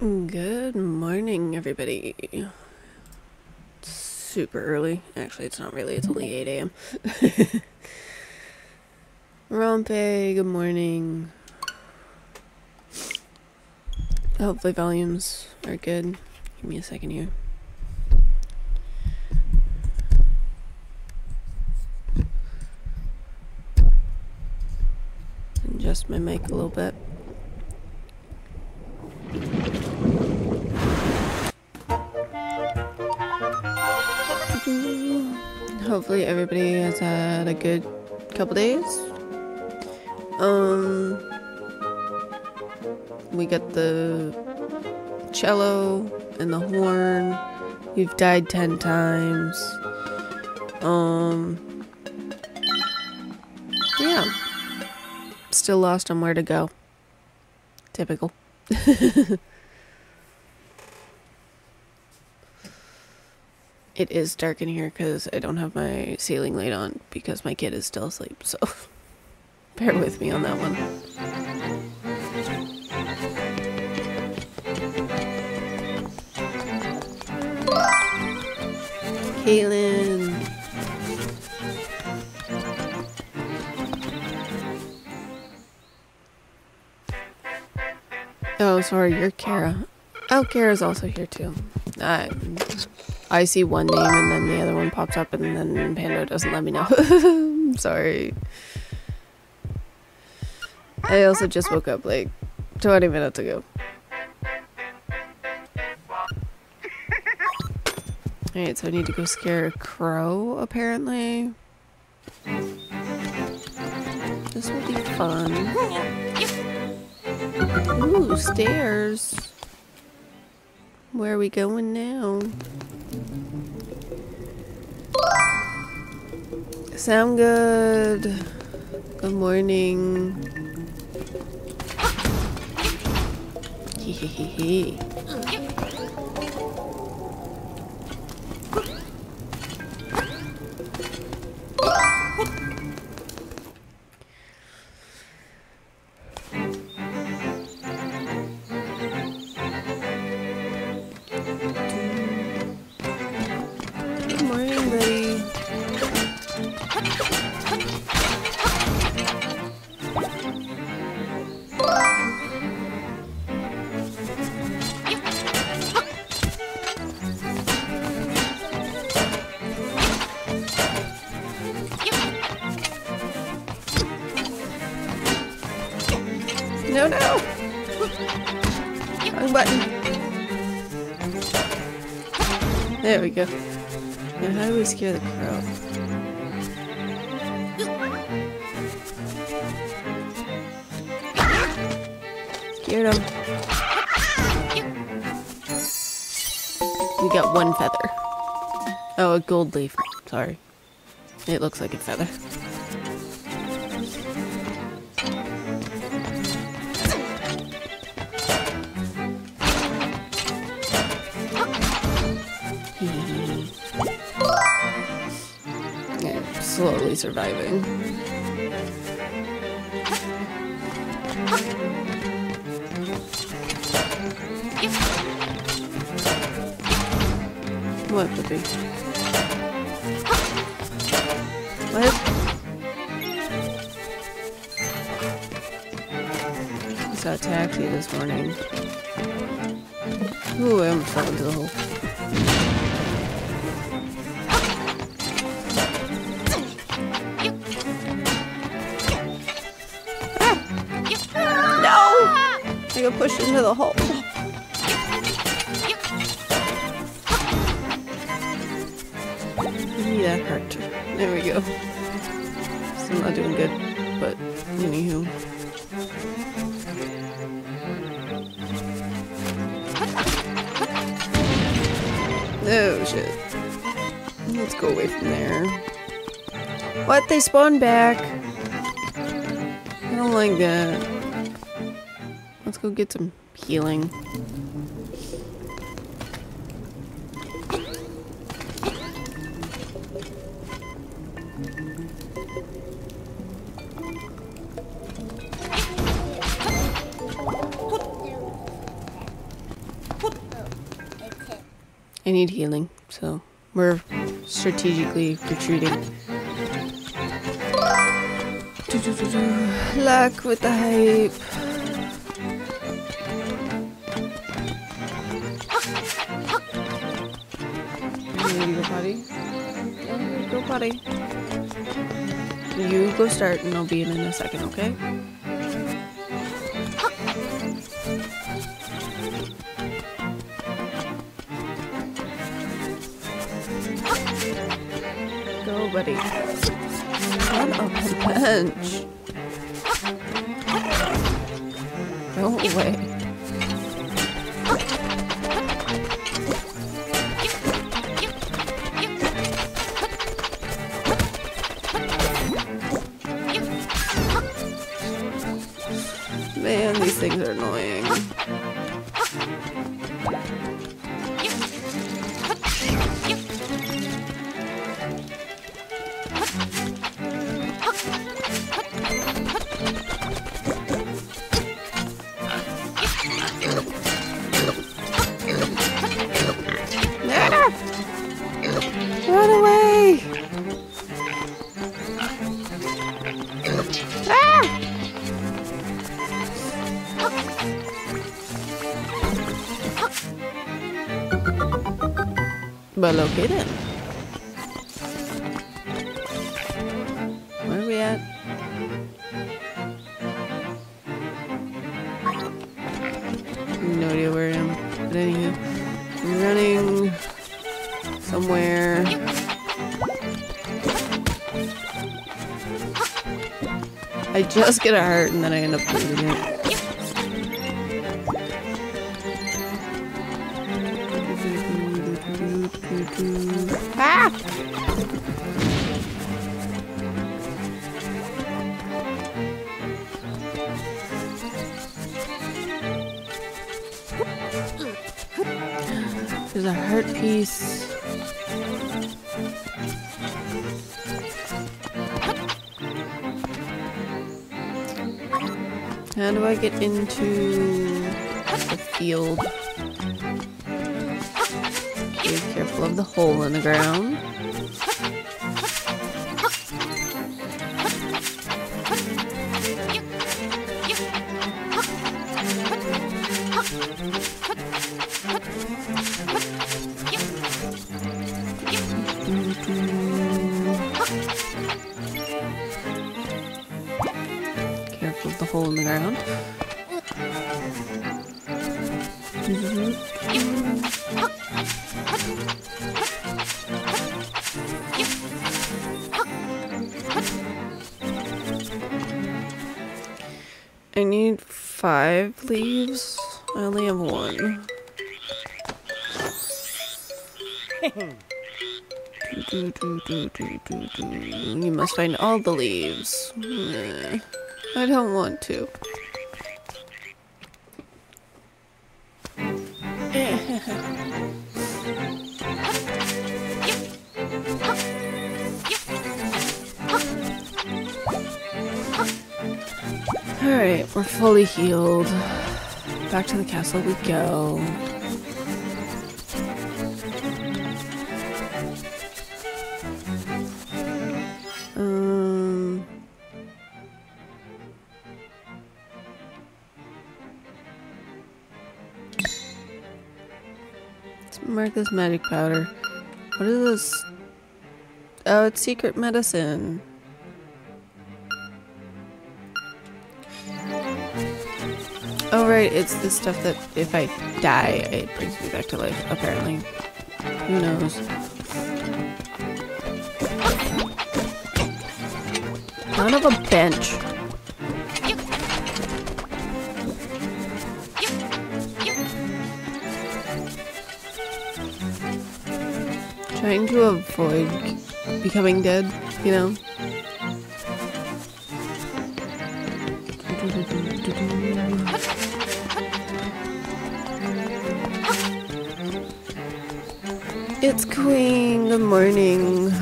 Good morning, everybody. super early. Actually, it's not really. It's only 8 a.m. Rompe, good morning. Hopefully volumes are good. Give me a second here. Adjust my mic a little bit. Hopefully everybody has had a good couple days. Um, we got the cello and the horn. We've died ten times. Um, yeah. Still lost on where to go. Typical. It is dark in here because I don't have my ceiling light on because my kid is still asleep, so bear with me on that one. Caitlin. Oh, sorry, you're Kara. Oh, Kara's also here too. I I see one name and then the other one pops up and then Pando doesn't let me know. I'm sorry. I also just woke up like 20 minutes ago. Alright, so I need to go scare a crow, apparently. This will be fun. Ooh, stairs. Where are we going now? Sound good. Good morning. Hehehe. Good There we go. Now, how do we scare the crow? Scared him. We got one feather. Oh, a gold leaf. Sorry. It looks like a feather. Surviving. What be? What? Saw a taxi this morning. Ooh, I almost fell into the hole. Into the hole. That hurt. There we go. Still not doing good, but anywho. Oh shit. Let's go away from there. What? They spawned back. I don't like that. Go get some healing. I need healing, so we're strategically retreating. Luck with the hype. You go start and I'll be in in a second, okay? Well, okay then. Where are we at? No idea where I am. But anywho, I'm running somewhere. I just get a heart and then I end up losing it. Get into the field? Be careful of the hole in the ground. Five leaves. I only have one. Do, do, do. You must find all the leaves. I don't want to. Fully healed. Back to the castle we go. Um. Let's mark this magic powder. What is this? Oh, it's secret medicine. Oh right, it's the stuff that if I die, it brings me back to life, apparently. Who knows? Son of a bench. Trying to avoid becoming dead, you know? doing? Good morning.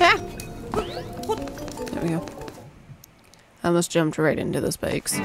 Ah. almost jumped right into the spikes.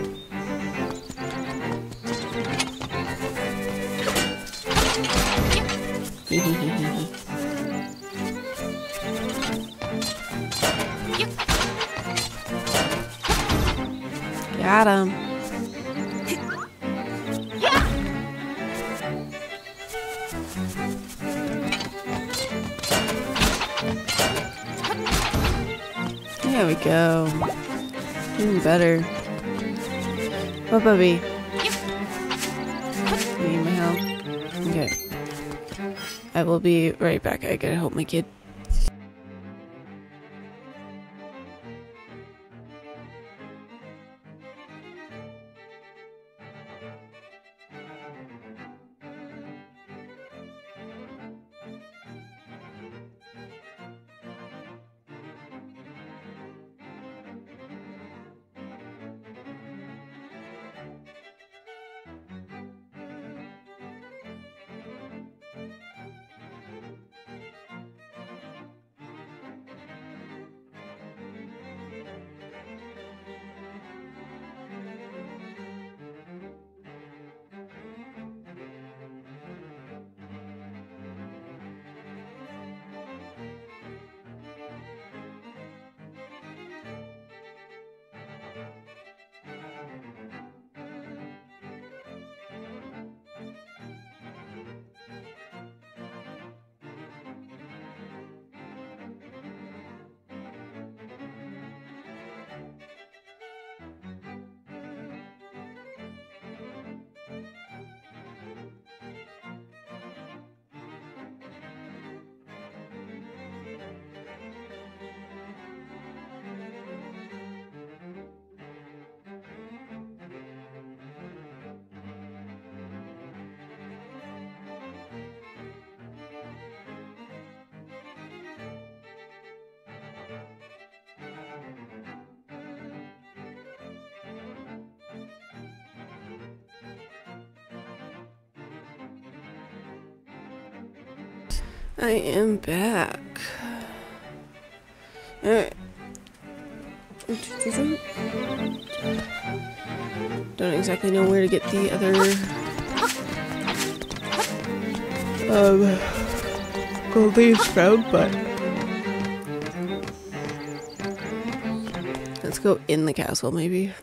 Puppy? Need my help? Okay. I will be right back. I gotta help my kid. I am back. Alright. Don't exactly know where to get the other um gold leaves from, but let's go in the castle maybe.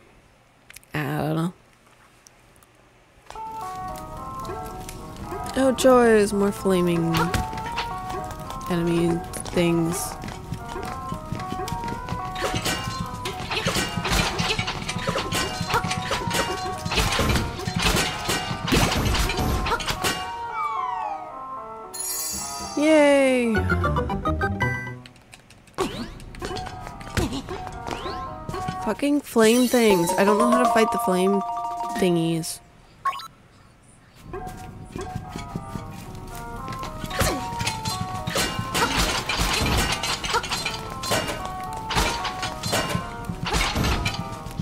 I don't know. Oh joys, more flaming enemy things. Yay! Fucking flame things. I don't know how to fight the flame thingies.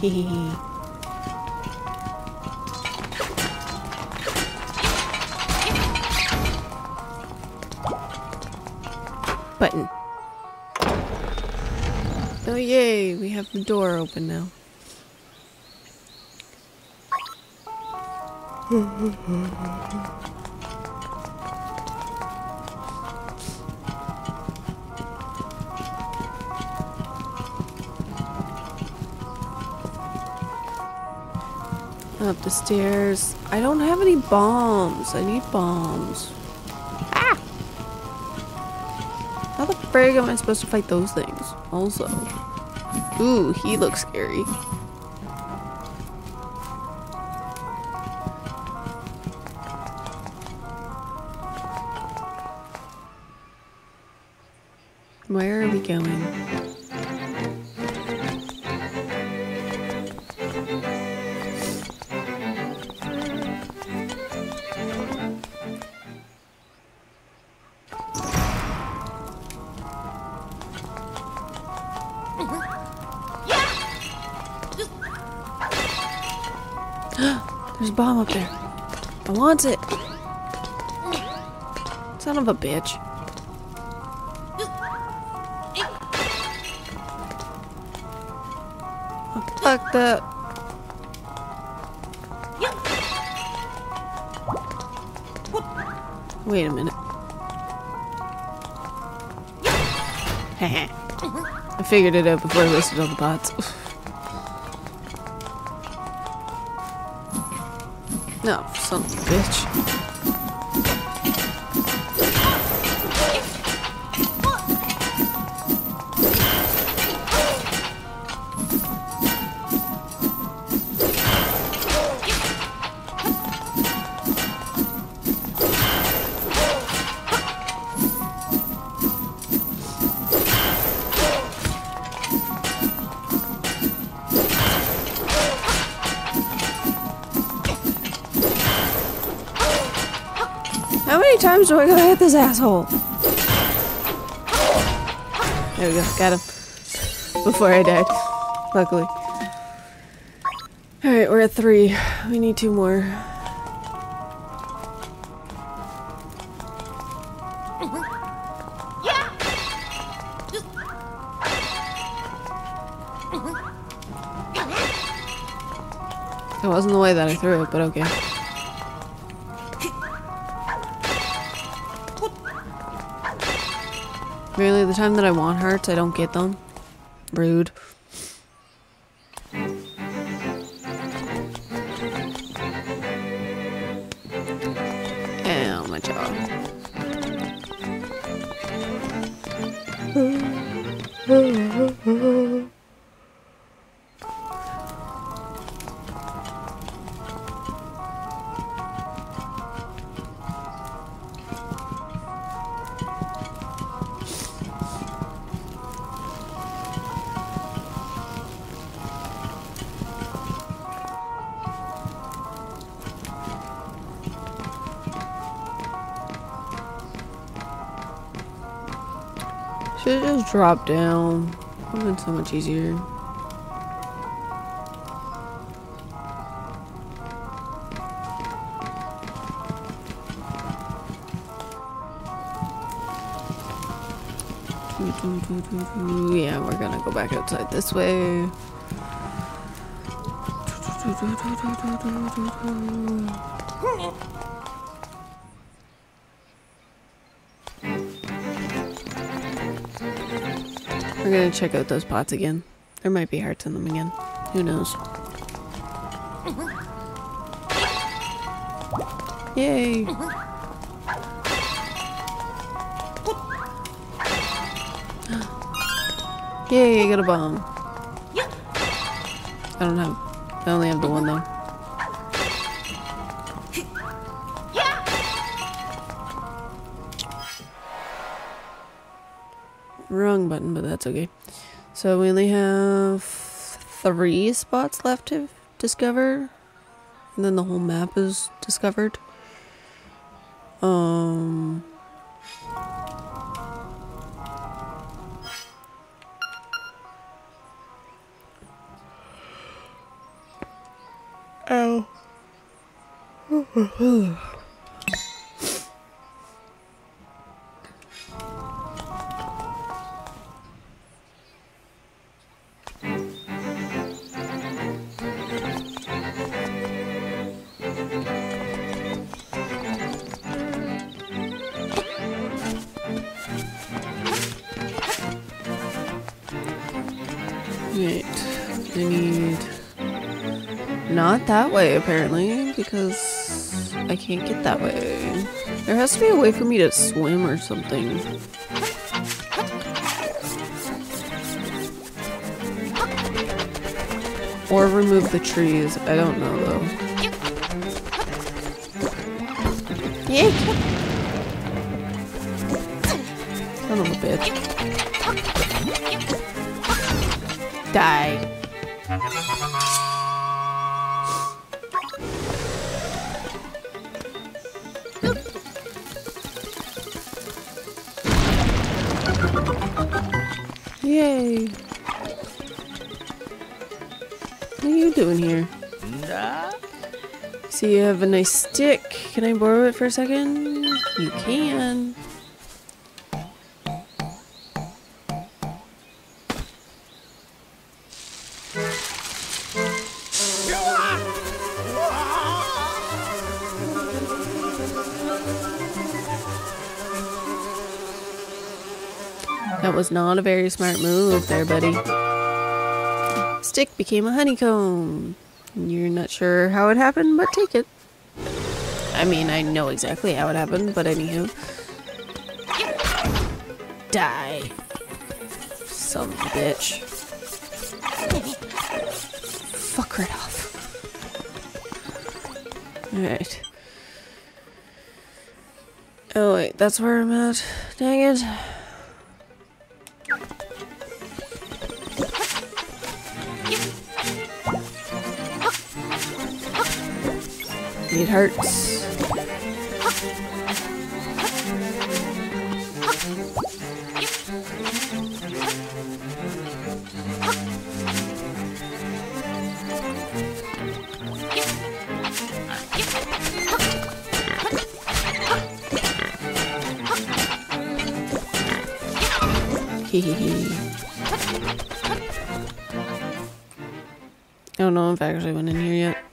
Button. Oh yay, we have the door open now. Up the stairs. I don't have any bombs. I need bombs. Ah! How the frig am I supposed to fight those things? Also. Ooh, he looks scary. Of a bitch. Fuck that. Wait a minute. I figured it out before I wasted all the pots. no, son of a bitch. This asshole? There we go, got him. Before I died. Luckily. Alright, we're at three. We need two more. It wasn't the way that I threw it, but okay. Really, the time that I want hearts, I don't get them. Rude. Dropped down. Would have been so much easier. Yeah, we're gonna go back outside this way. gonna check out those pots again. There might be hearts in them again. Who knows? Yay! Yay, I got a bomb. I don't have. I only have the one though. Okay. So we only have three spots left to discover. And then the whole map is discovered. Right. I need. Not that way, apparently, because I can't get that way. There has to be a way for me to swim or something. Or remove the trees. I don't know, though. Yeah. Son of a bitch. Die. Yay. What are you doing here? So you have a nice stick. Can I borrow it for a second? You can. Was not a very smart move there, buddy. Stick became a honeycomb. You're not sure how it happened, but take it. I mean, I know exactly how it happened, but anywho. Die. Son of a bitch. Fuck right off. Alright. Oh wait, that's where I'm at. Dang it. Hearts. Hehehe. I don't know if I actually went in here yet.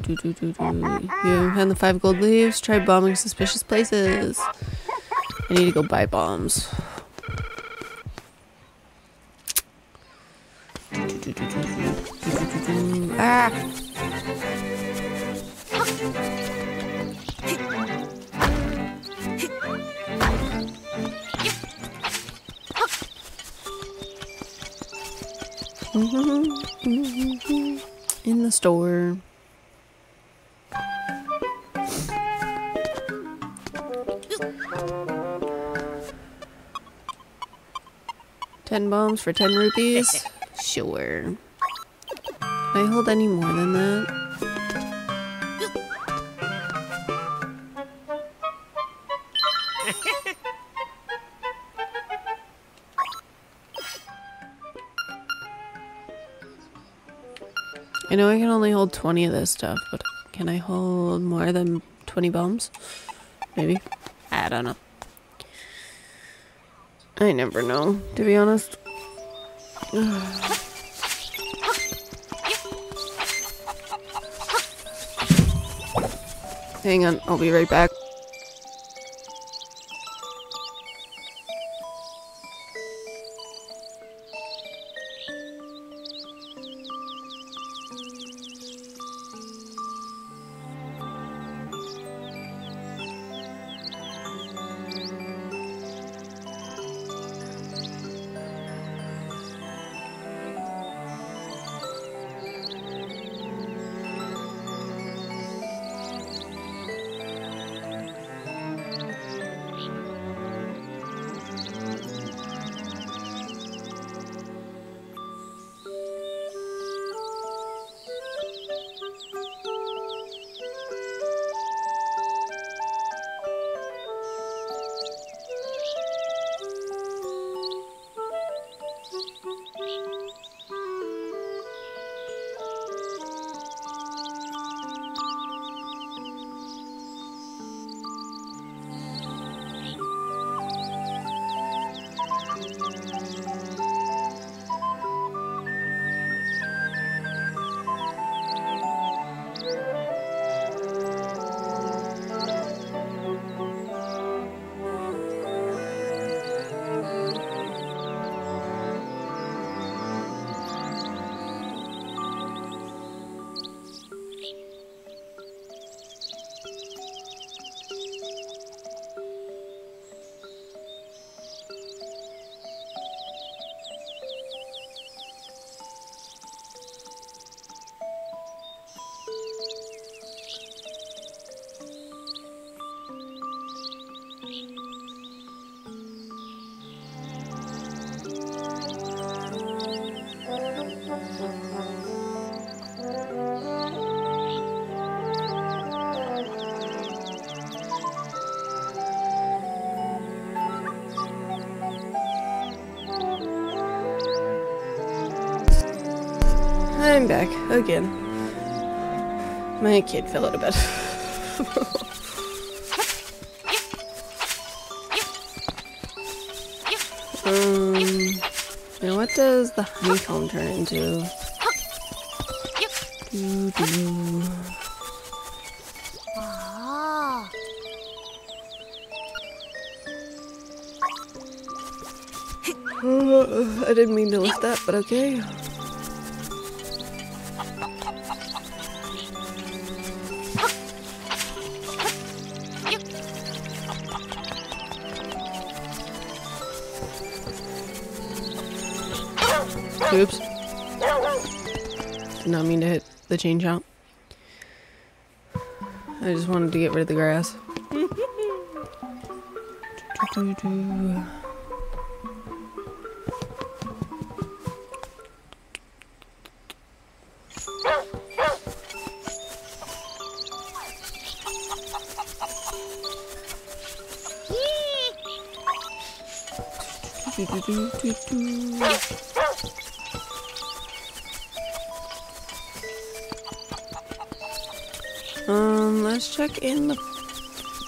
Do, do, do, do. You found the five gold leaves. Try bombing suspicious places. I need to go buy bombs. Ah! In the store. Ten bombs for ten rupees? Sure. Can I hold any more than that? I know I can only hold 20 of this stuff, but can I hold more than 20 bombs? Maybe. I don't know. I never know, to be honest. Hang on, I'll be right back. again. My kid fell out of bed. um, now what does the honeycomb turn into? Doo -doo. I didn't mean to lift that, but okay. Oops. Did not mean to hit the chain chomp. I just wanted to get rid of the grass. in the,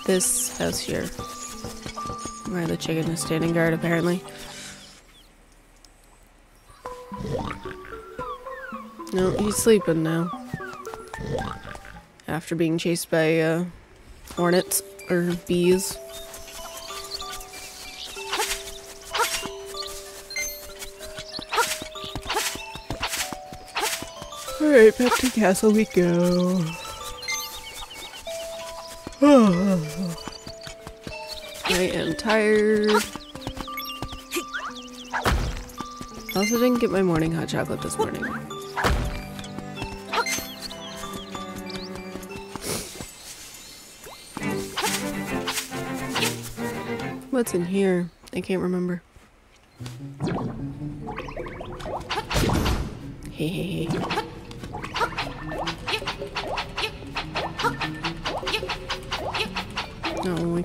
this house here. Where the chicken is standing guard, apparently. No, he's sleeping now. After being chased by, uh, hornets, or bees. Alright, back to castle we go. I am tired. I also didn't get my morning hot chocolate this morning. What's in here? I can't remember. Hey, hey, hey.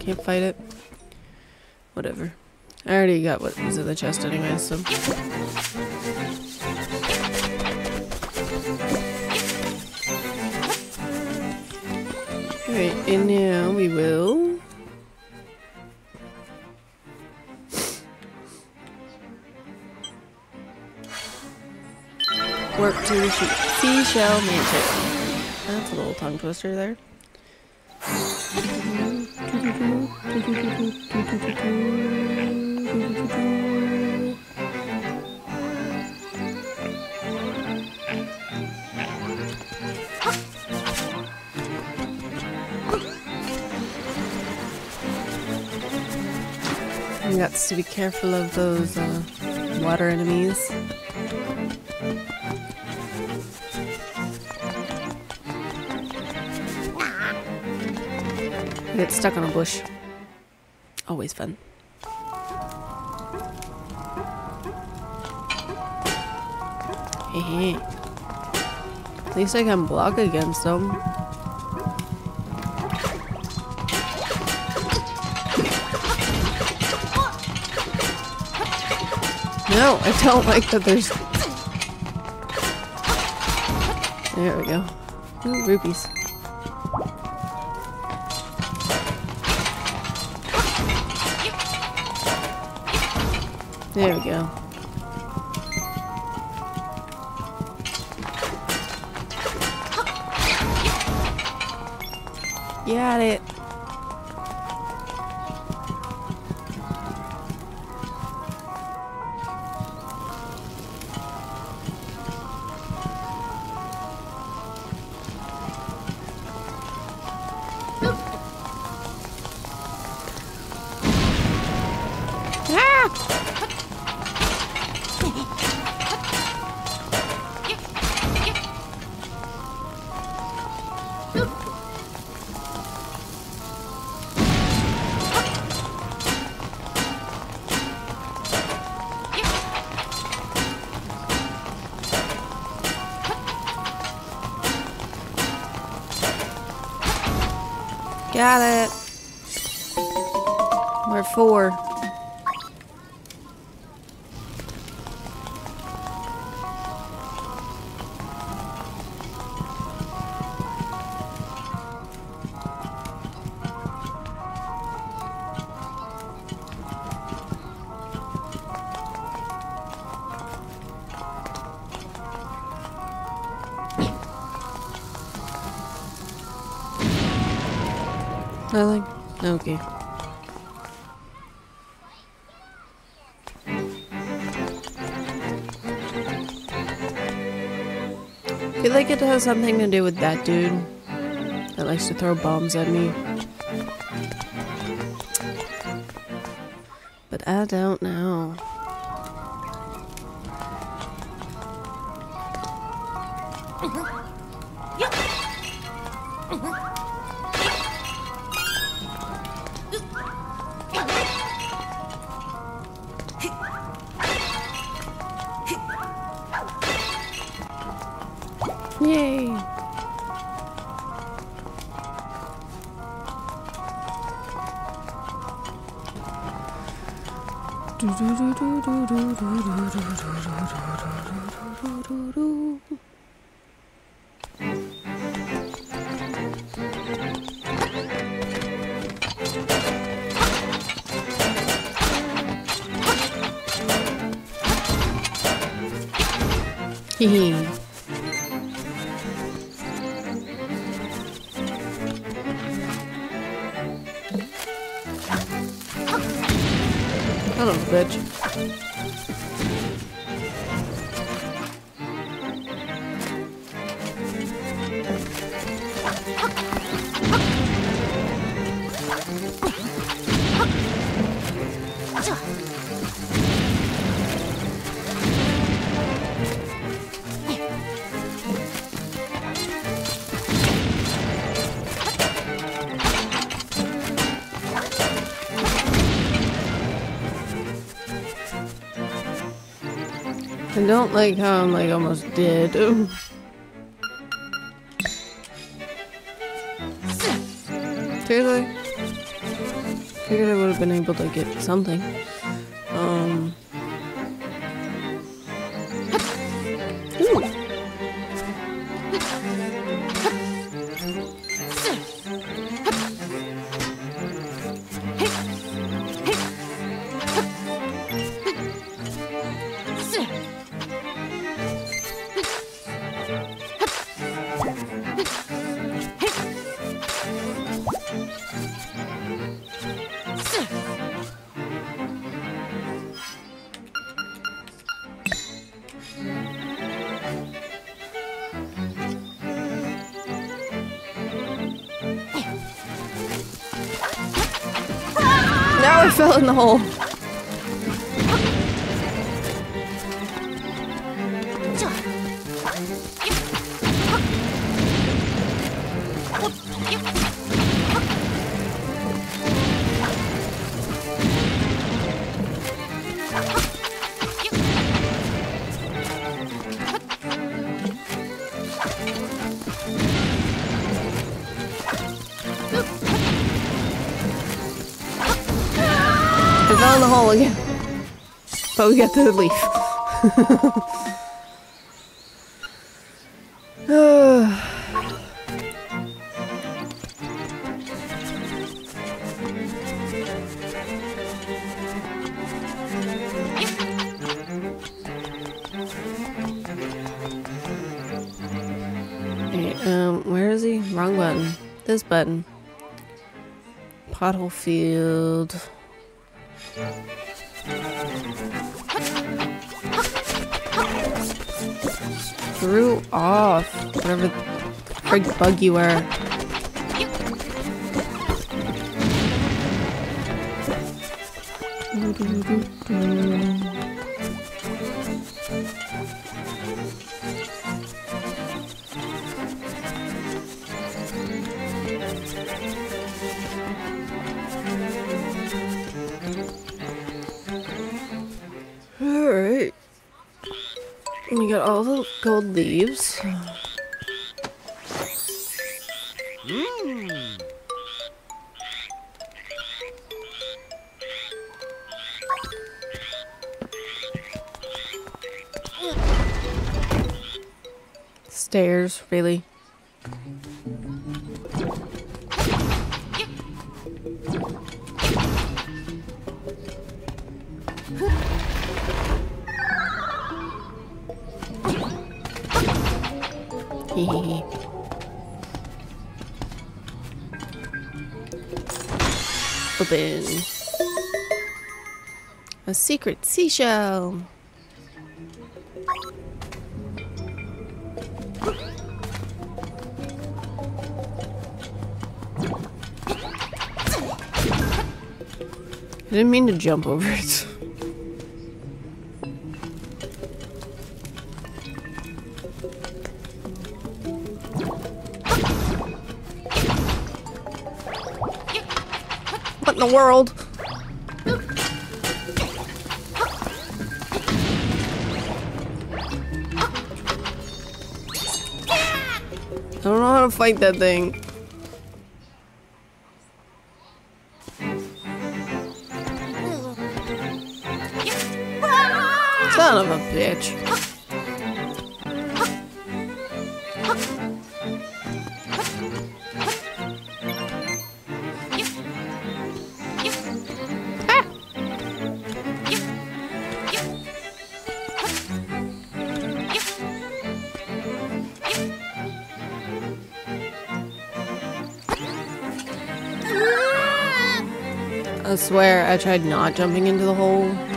Can't fight it. Whatever. I already got what was in the chest anyway, so. Alright, and now we will. Work to the seashell mansion. That's a little tongue twister there. You got to be careful of those uh, water enemies. Get stuck on a bush. Always fun. Hey, hey. At least I can block against them. No, I don't like that there's... There we go. Ooh, rupees. There we go. Got it. Has something to do with that dude that likes to throw bombs at me. But I don't I don't like how I'm like almost dead. Seriously? Have been able to get something. Um. But we got the leaf. Um, where is he? Wrong button. This button. Pothole field. You are. Really. Open. A secret seashell. Didn't mean to jump over it. What in the world? I don't know how to fight that thing. Son of a bitch. I swear, I tried not jumping into the hole.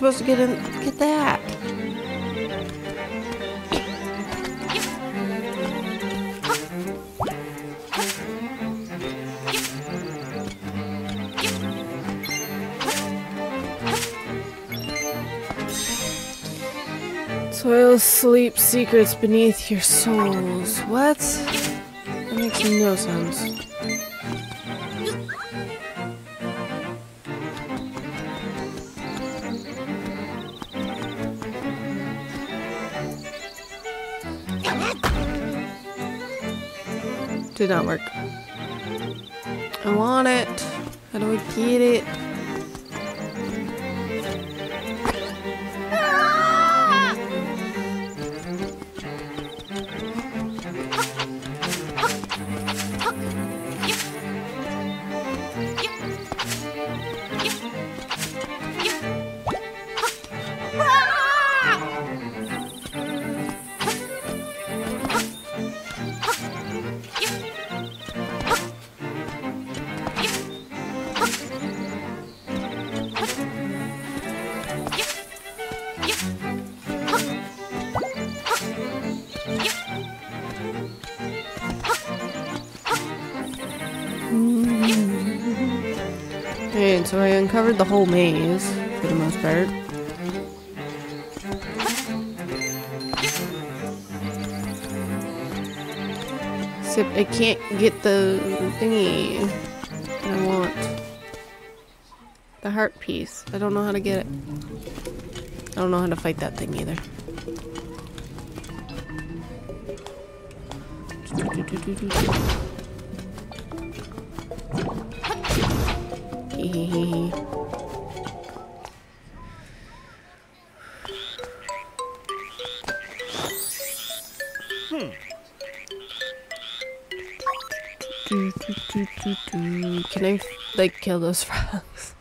Supposed to get in get that? Soil sleep secrets beneath your souls. What? That makes no sense. Did not work. I want it. How do I get it? The whole maze for the most part. Except I can't get the thingy I want. The heart piece. I don't know how to get it. I don't know how to fight that thing either. Hehehe. I kill those frogs?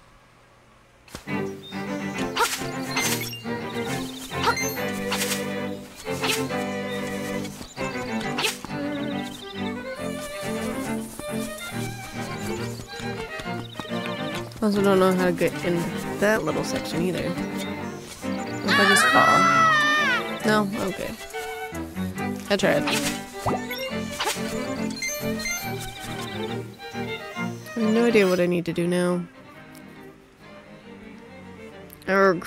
Also don't know how to get in that little section either. If I just fall? No? Okay. I tried. No idea what I need to do now. Erg.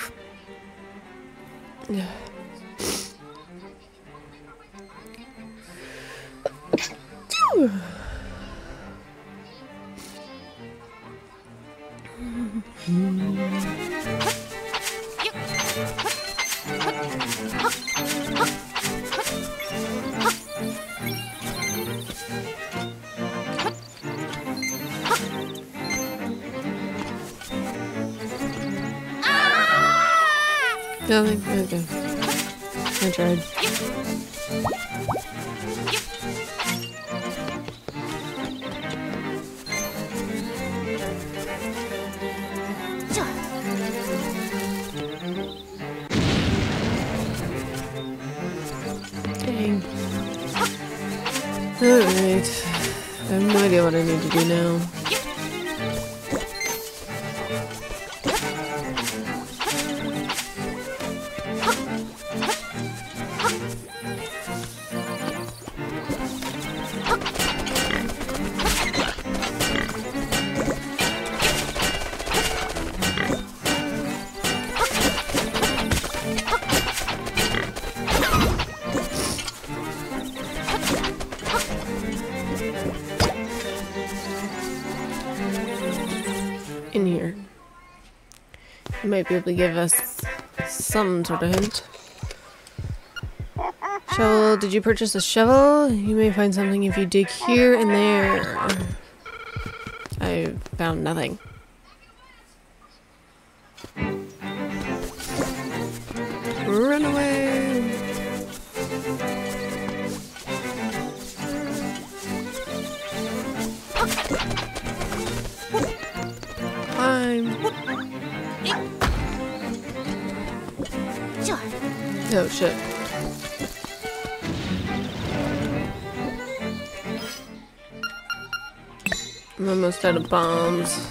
Might be able to give us some sort of hint. Shovel, did you purchase a shovel? You may find something if you dig here and there. I found nothing. Out of bombs.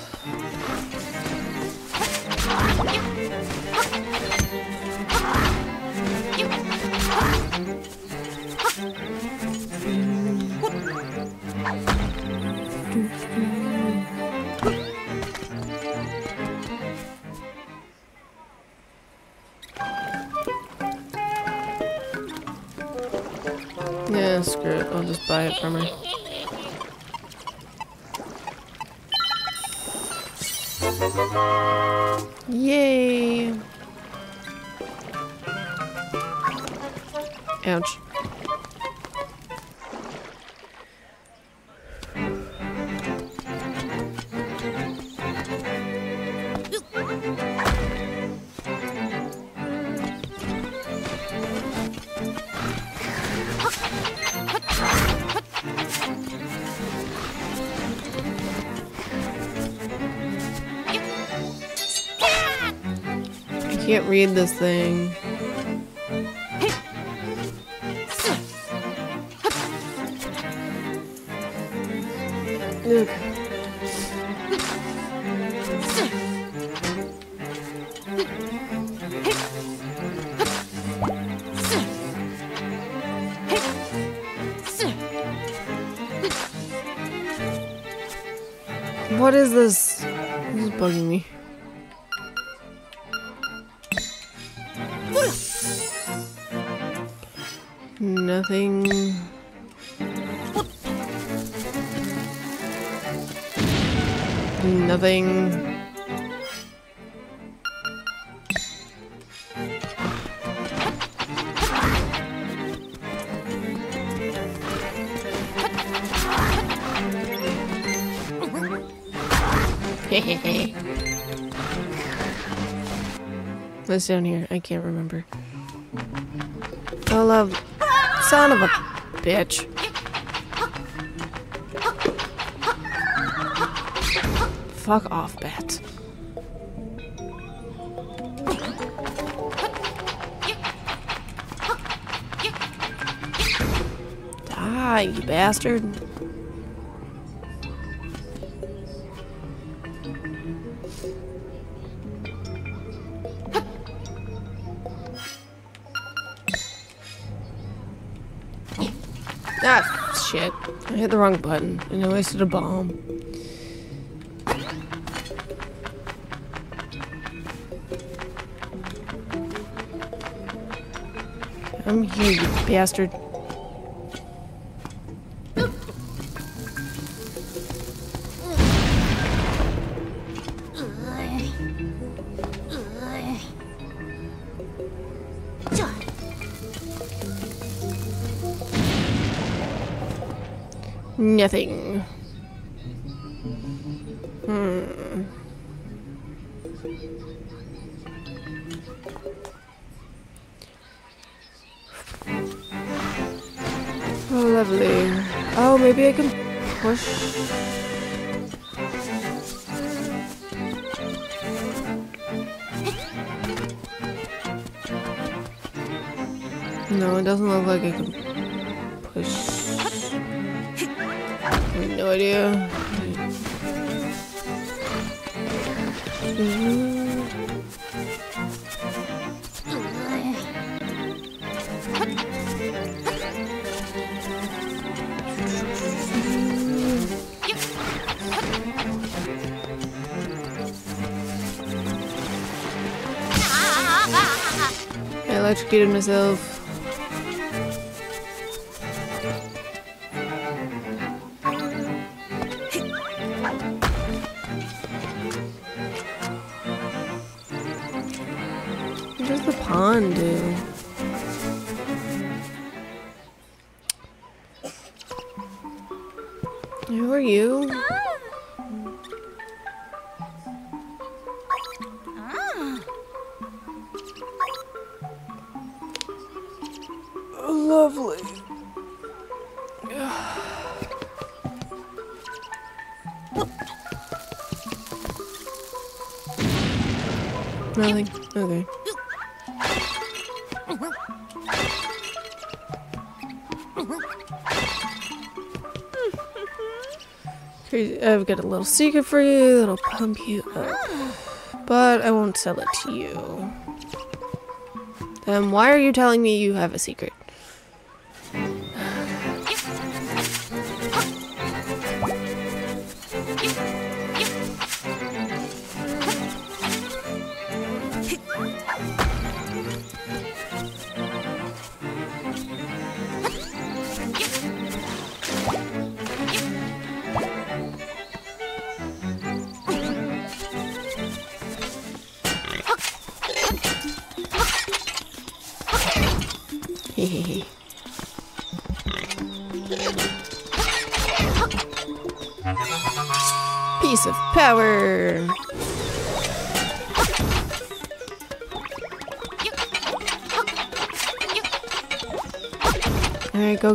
This thing. Nothing. What's down here? I can't remember. Oh, love. Son of a bitch. Fuck off, bat. Die, you bastard. Ah, shit. I hit the wrong button and I wasted a bomb. I'm you bastard. Nothing. Push. No, it doesn't look like I can Electrocuted myself. I've got a little secret for you that'll pump you up. But I won't sell it to you. Then why are you telling me you have a secret?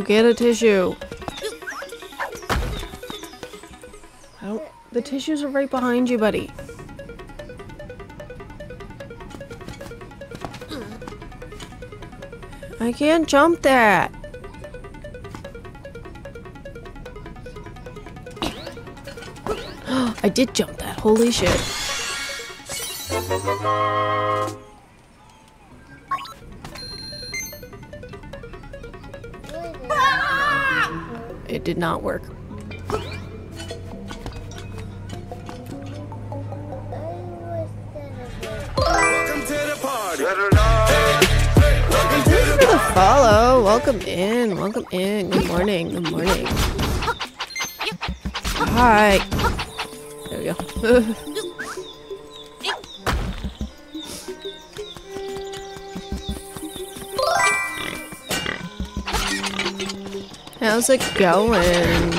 Go get a tissue. Oh, the tissues are right behind you, buddy. I can't jump that. I did jump that. Holy shit. Did not work. Welcome to the party. Welcome to the For the follow. Welcome in. Welcome in. Good morning. Good morning. Hi. There we go. How's it going?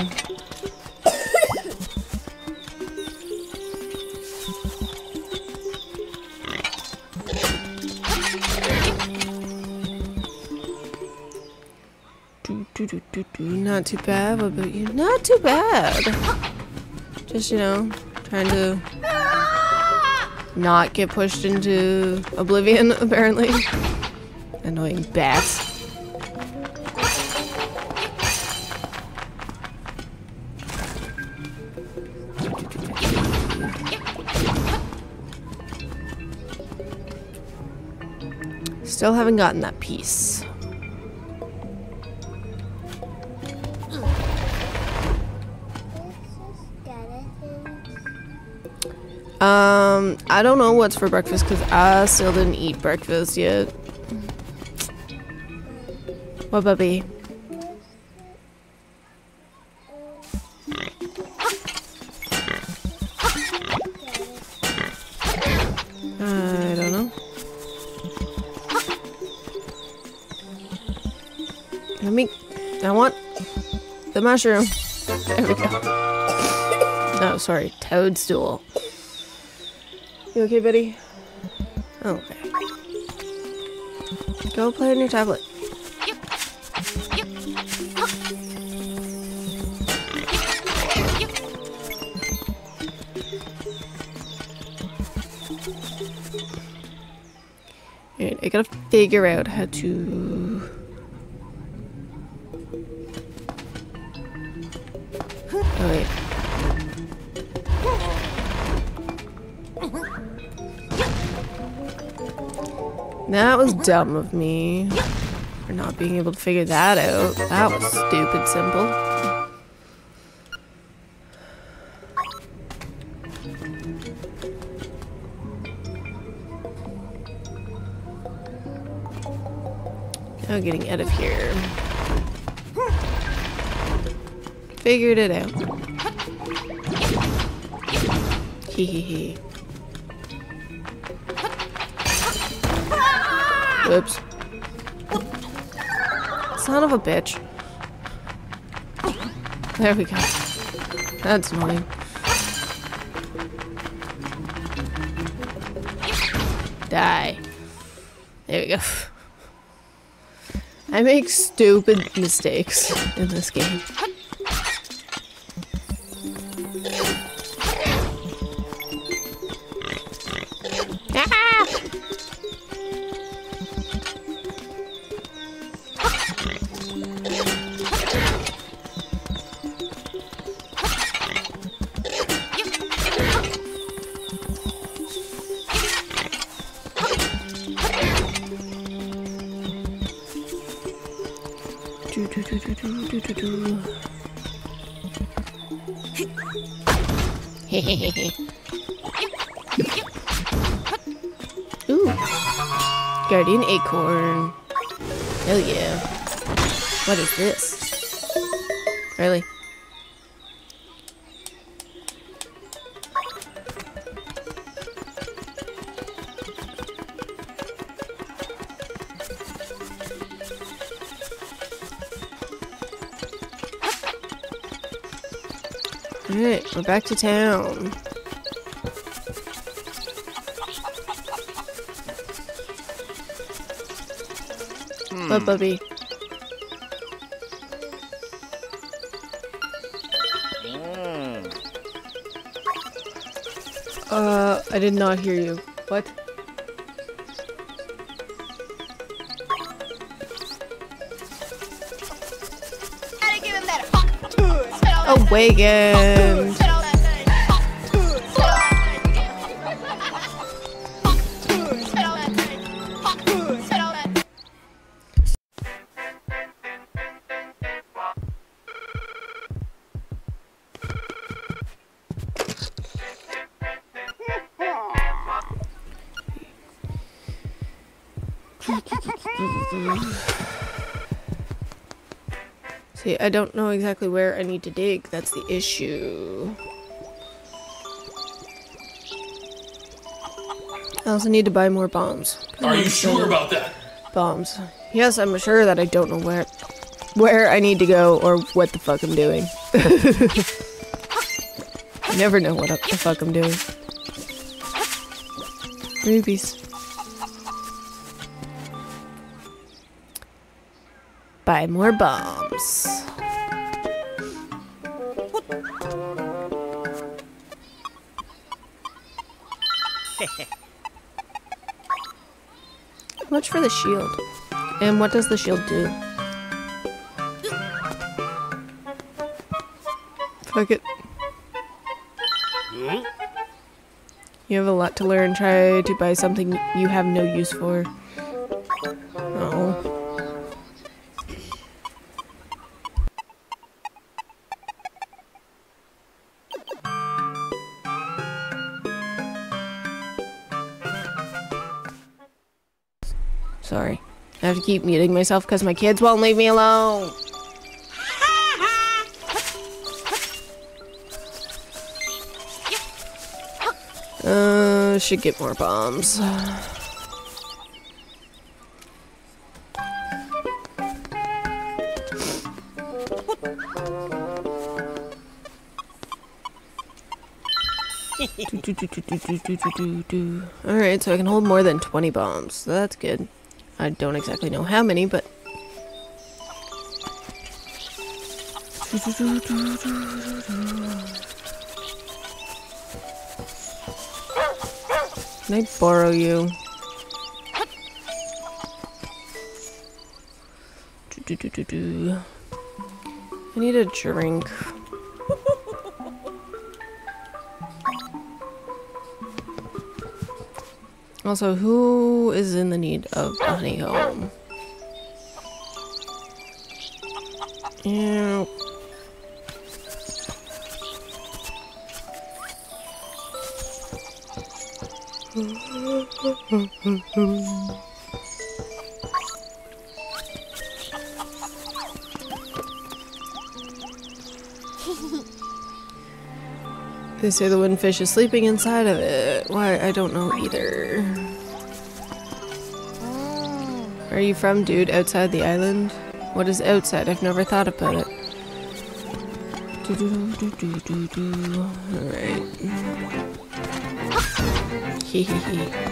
Not too bad. What about you? Not too bad. Just, you know, trying to not get pushed into oblivion, apparently. Annoying bats. Still haven't gotten that piece. Um, I don't know what's for breakfast because I still didn't eat breakfast yet. What, puppy? Let me. I want the mushroom. There we go. Oh, sorry. Toadstool. You okay, buddy? Oh, okay. Go play on your tablet. Alright, I gotta figure out how to. That was dumb of me for not being able to figure that out. That was stupid simple. Now getting out of here. Figured it out. Hee hee hee. Whoops. Son of a bitch. There we go. That's annoying. Die. There we go. I make stupid mistakes in this game. Guardian acorn. Hell yeah. What is this? Really? Alright, we're back to town. What, Bubby? Uh, I did not hear you. What? Give I don't know exactly where I need to dig. That's the issue. I also need to buy more bombs. Are you sure about that? Bombs. Yes, I'm sure that I don't know where where I need to go or what the fuck I'm doing. I never know what the fuck I'm doing. Rupees. Buy more bombs. The shield? And what does the shield do? Fuck it. You have a lot to learn. Try to buy something you have no use for. Keep muting myself because my kids won't leave me alone. Uh, should get more bombs. Alright, so I can hold more than 20 bombs. So that's good. I don't exactly know how many, but. Can I borrow you? I need a drink. Also, who is in the need of a honey home? They say the windfish is sleeping inside of it. Why, I don't know either. Are you from, dude, outside the island? What is outside? I've never thought about it. Alright. Hee hee hee.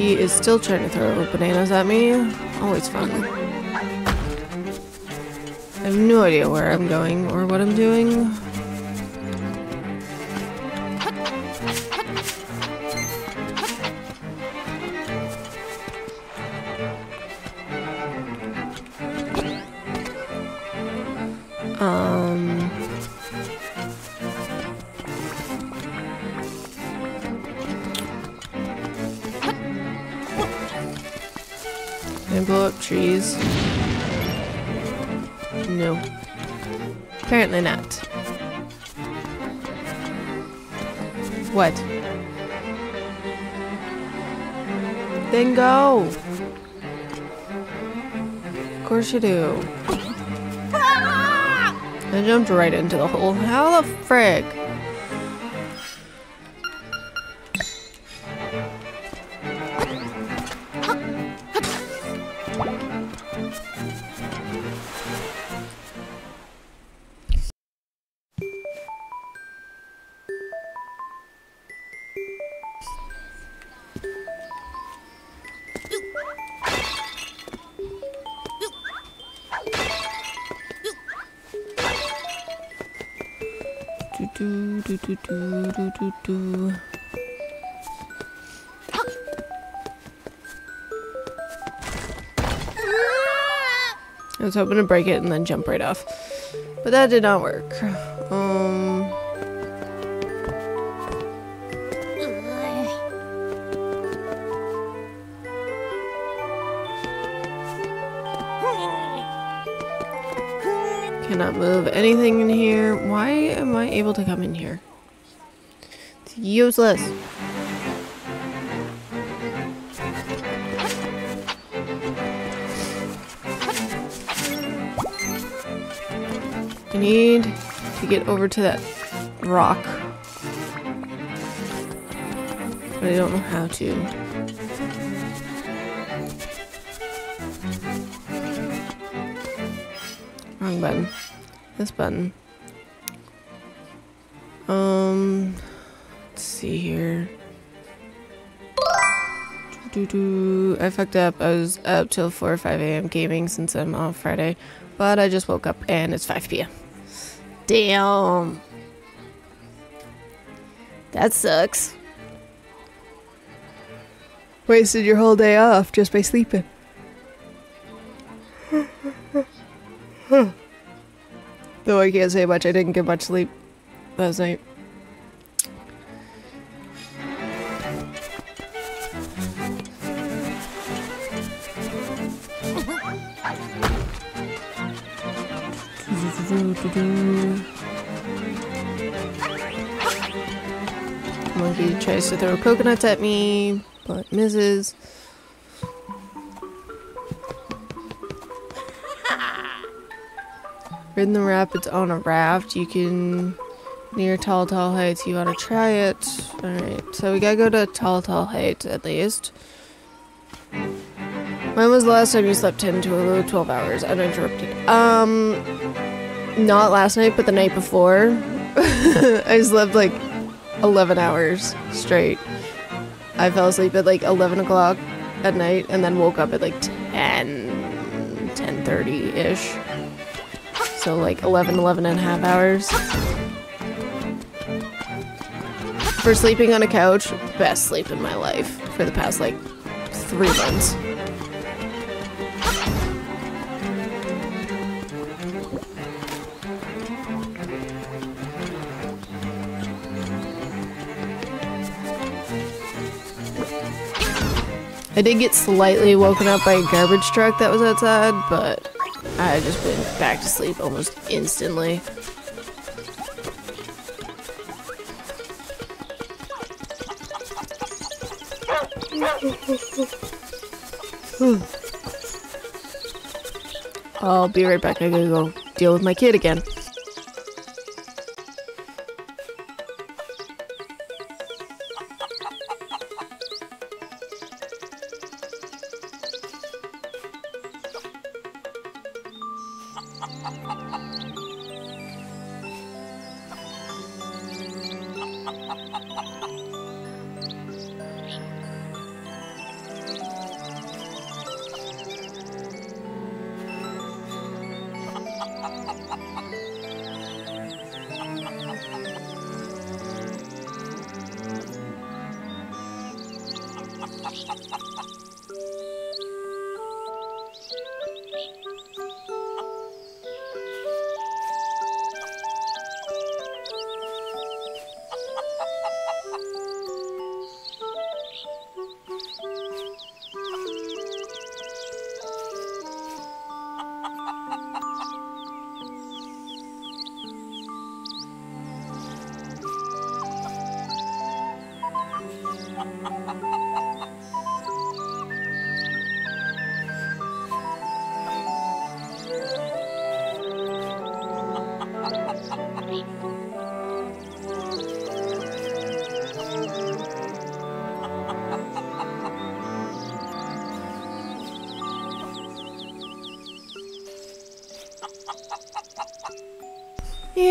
Monkey is still trying to throw bananas at me. Oh, Always fun. I have no idea where I'm going or what I'm doing. Do. I jumped right into the hole. How the frick? Was hoping to break it and then jump right off. But that did not work. Um cannot move anything in here. Why am I able to come in here? It's useless. Need to get over to that rock. But I don't know how to. Wrong button. This button. Um, let's see here. Doo -doo. I fucked up. I was up till 4 or 5 a.m. gaming since I'm off Friday, but I just woke up and it's 5 p.m. Damn. That sucks. Wasted your whole day off just by sleeping. Though I can't say much, I didn't get much sleep last night. Monkey tries to throw coconuts at me, but misses. Ridden the rapids on a raft. You can near Tall Tall Heights. You want to try it? All right. So we gotta go to Tall Tall Heights at least. When was the last time you slept 10 to 12 hours uninterrupted? Um, not last night, but the night before. I slept like 11 hours straight. I fell asleep at like 11 o'clock at night and then woke up at like 10, 10.30-ish. So like 11, 11 and a half hours. For sleeping on a couch, best sleep in my life for the past like three months. I did get slightly woken up by a garbage truck that was outside, but I just went back to sleep almost instantly. I'll be right back. I gotta go deal with my kid again.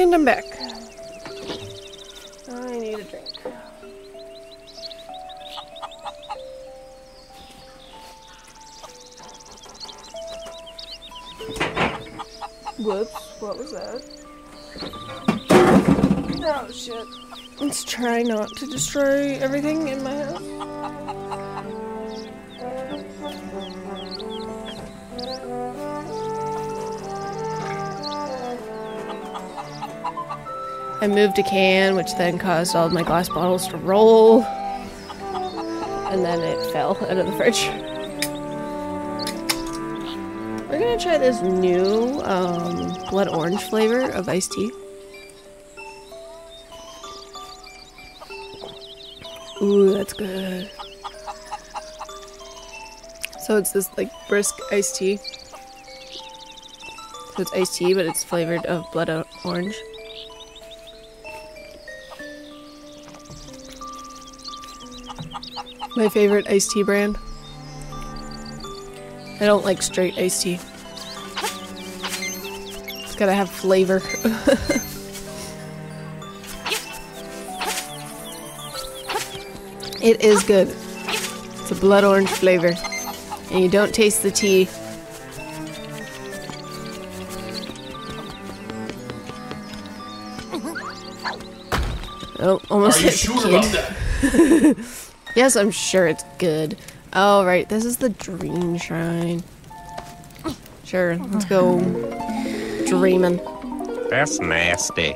And I'm back. I need a drink. Whoops, what was that? Oh shit. Let's try not to destroy everything in my house. I moved a can, which then caused all my glass bottles to roll. And then it fell out of the fridge. We're gonna try this new um, blood orange flavor of iced tea. Ooh, that's good. So it's this like brisk iced tea. So it's iced tea, but it's flavored of blood orange. My favorite iced tea brand. I don't like straight iced tea. It's gotta have flavor. it is good. It's a blood orange flavor. And you don't taste the tea. Oh, almost Are you hit sure kid. about that? Yes, I'm sure it's good. Oh, right. This is the dream shrine. Sure, let's go dreaming. That's nasty.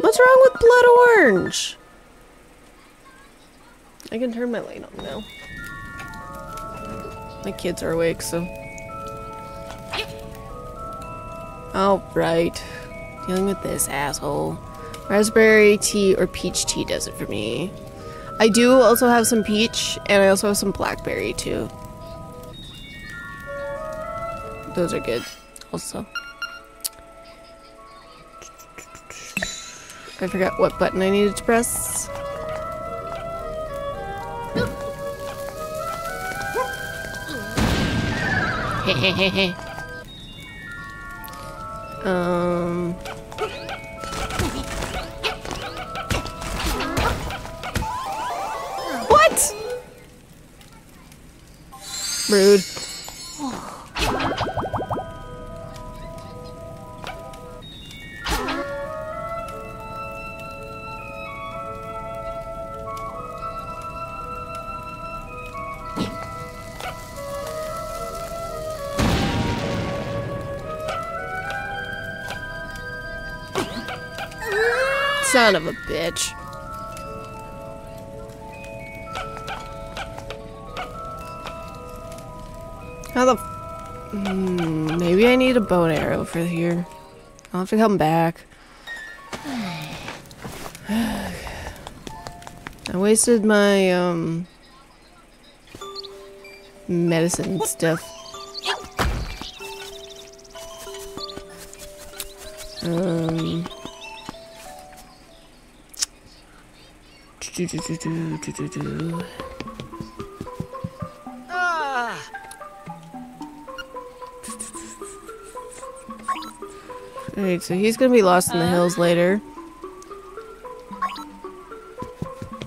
What's wrong with blood orange? I can turn my light on now. My kids are awake, so. Oh, right. Dealing with this asshole. Raspberry tea or peach tea does it for me. I do also have some peach, and I also have some blackberry too. Those are good, also. I forgot what button I needed to press. um. Rude. Son of a bitch. How the... Hmm, maybe I need a bow and arrow for here. I'll have to come back. I wasted my, um... Medicine stuff. Um... Do-do-do-do-do-do-do. Alright, so he's gonna be lost in the hills uh. later.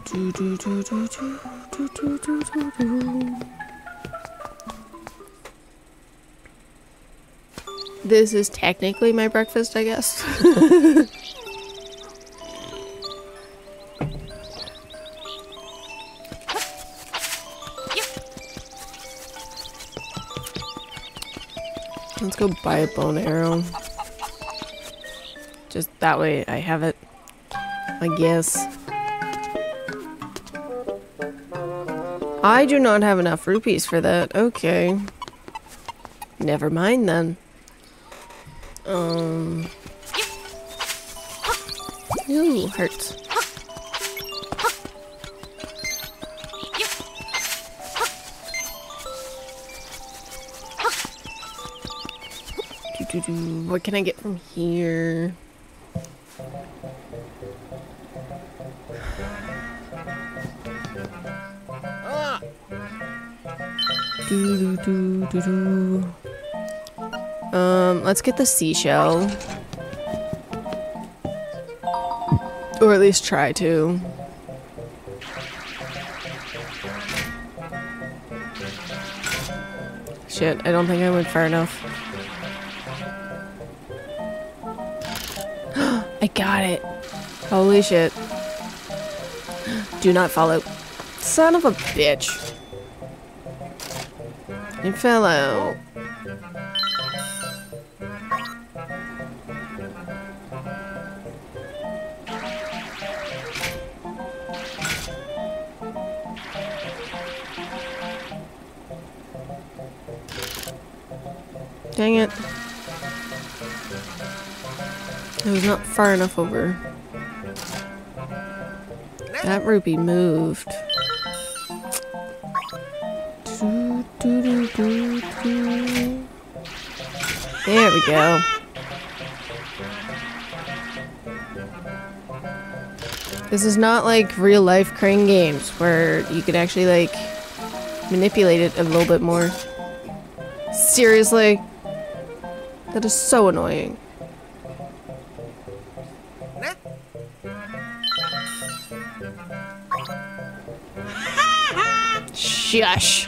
Do, do, do, do, do, do, do, do, do, do. This is technically my breakfast, I guess. Let's go buy a bone arrow. Just that way I have it. I guess. I do not have enough rupees for that. Okay. Never mind then. Um. Ooh, hurts. What can I get from here? Doo-doo-doo-doo-doo. Um, let's get the seashell. Or at least try to. Shit, I don't think I went far enough. I got it. Holy shit. Do not follow. Son of a bitch. It fell out. Dang it. It was not far enough over. That rupee moved. Go. This is not like real life crane games where you could actually like manipulate it a little bit more. Seriously? That is so annoying. Shush.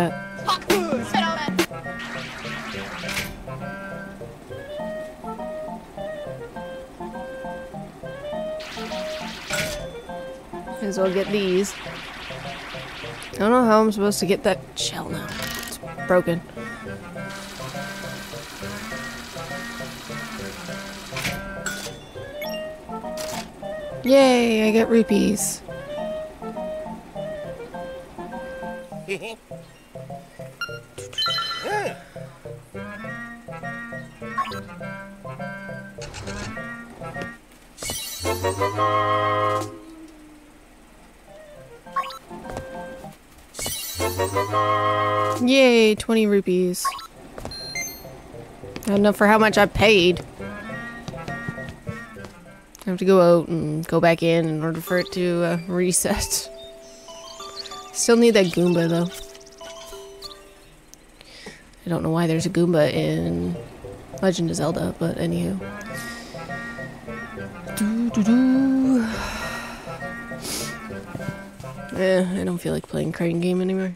Well get these. I don't know how I'm supposed to get that shell now. It's broken. Yay, I get rupees. 20 rupees. I don't enough for how much I paid. I have to go out and go back in in order for it to uh, reset. Still need that Goomba though. I don't know why there's a Goomba in Legend of Zelda, but anywho. Doo -doo -doo. Eh, I don't feel like playing crane game anymore.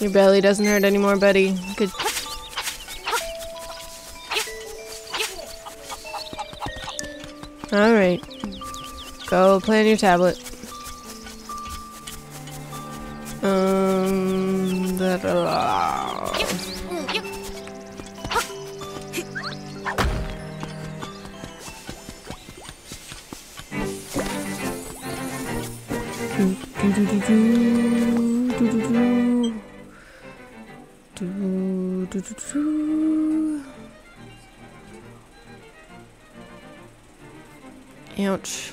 Your belly doesn't hurt anymore, buddy. Good. Alright. Go play on your tablet. Um. Do, do, do. Ouch.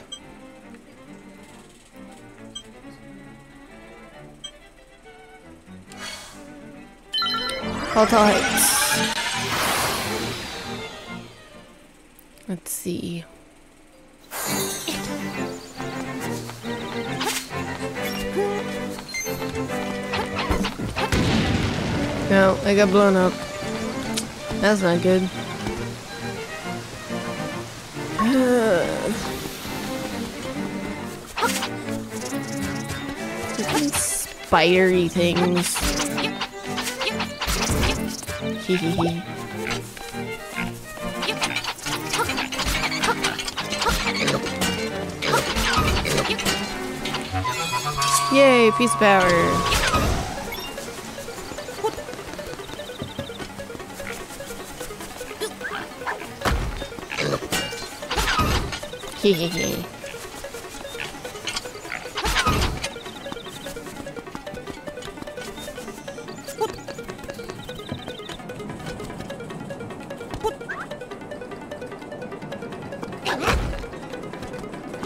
Hold tight. Let's see. No, I got blown up. That's not good. Spidery things. Hee. Yay, peace power. Hehehe.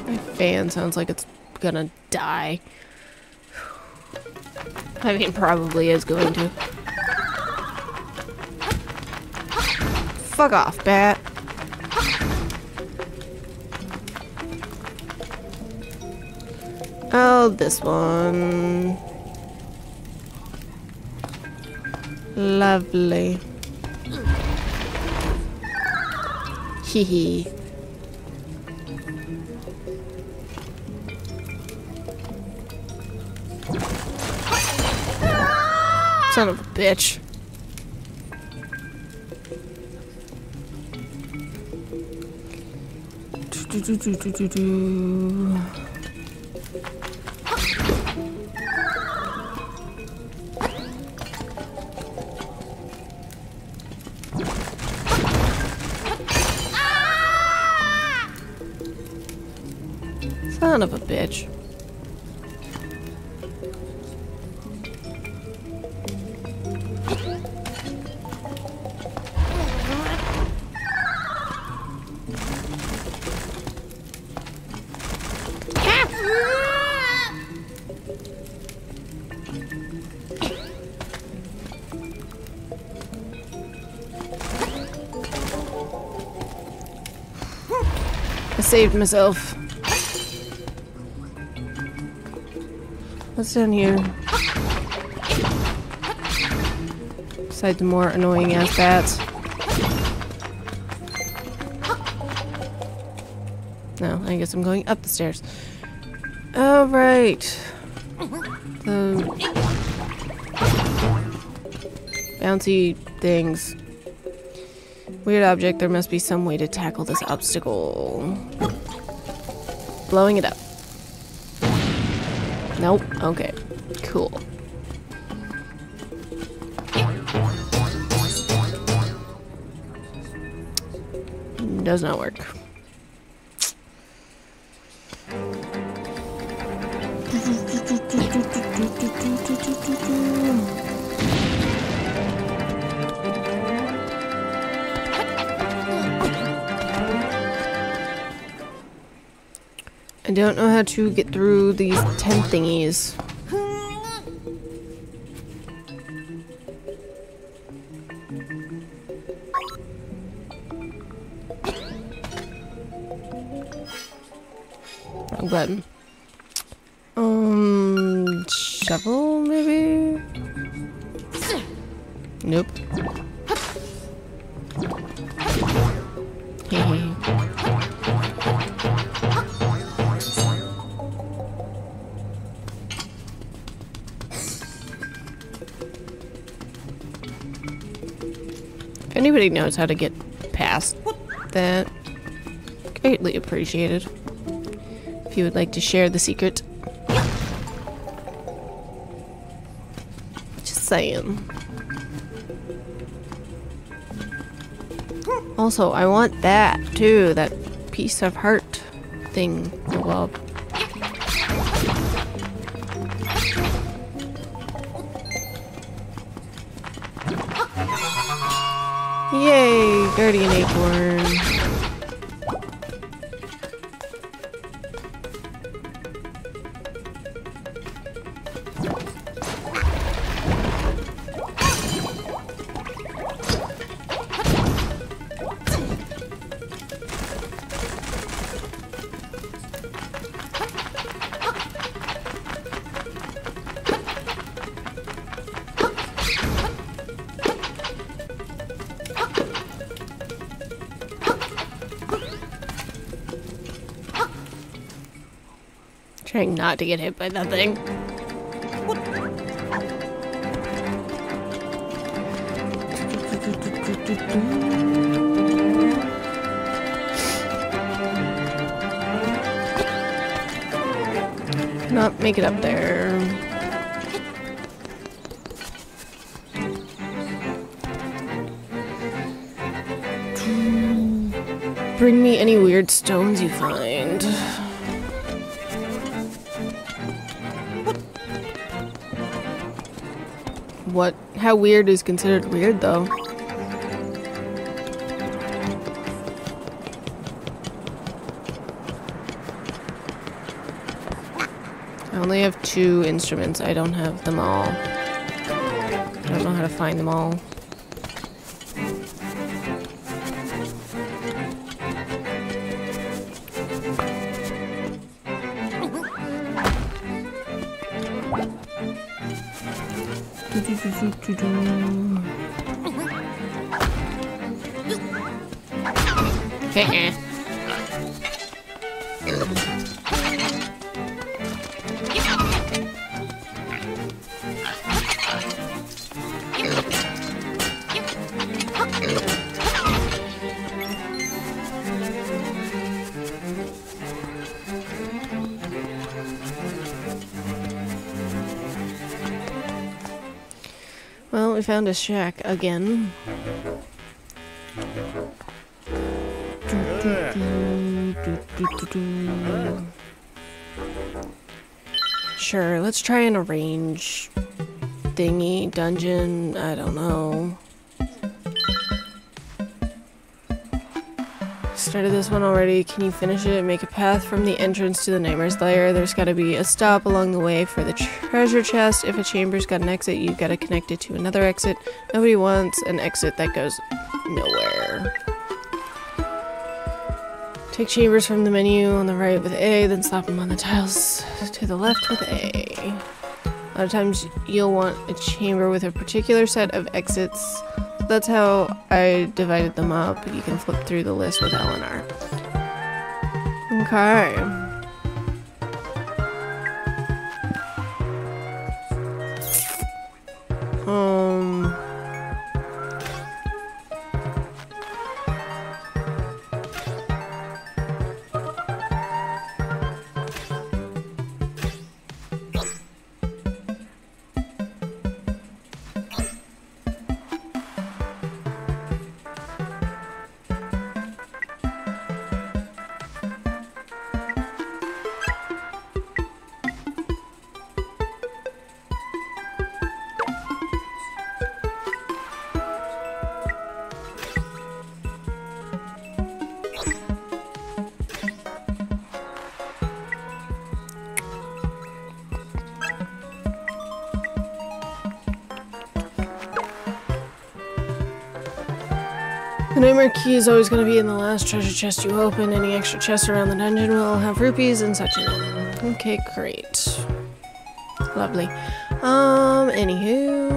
My fan sounds like it's gonna die. I mean, probably is going to. Fuck off, bat. Oh, this one. Lovely. Hee hee. Son of a bitch. Do, do, do, myself. What's down here? Besides the more annoying ass bats. No, I guess I'm going up the stairs. Alright. The bouncy things. Weird object, there must be some way to tackle this obstacle. Blowing it up. Nope. Okay. Cool. Does not work. don't know how to get through these 10 thingies. Knows how to get past that, greatly appreciated. If you would like to share the secret. Just saying. Also, I want that too, that piece of heart thing. Well, Guardian not to get hit by that thing. Not make it up there. Bring me any weird stones you find. How weird is considered weird, though? I only have two instruments. I don't have them all. I don't know how to find them all. Okay. Found a shack again. Sure, let's try an arrange thingy, dungeon, I don't know. Started this one already. Can you finish it? Make a path from the entrance to the Nightmare's Lair. There's gotta be a stop along the way for the treasure chest. If a chamber's got an exit, you've gotta connect it to another exit. Nobody wants an exit that goes nowhere. Take chambers from the menu on the right with A, then slap them on the tiles to the left with A. A lot of times you'll want a chamber with a particular set of exits. That's how I divided them up. You can flip through the list with Eleanor. Okay. Key is always going to be in the last treasure chest you open. Any extra chests around the dungeon will have rupees and such in them. Okay, great. Lovely. Um, anywho.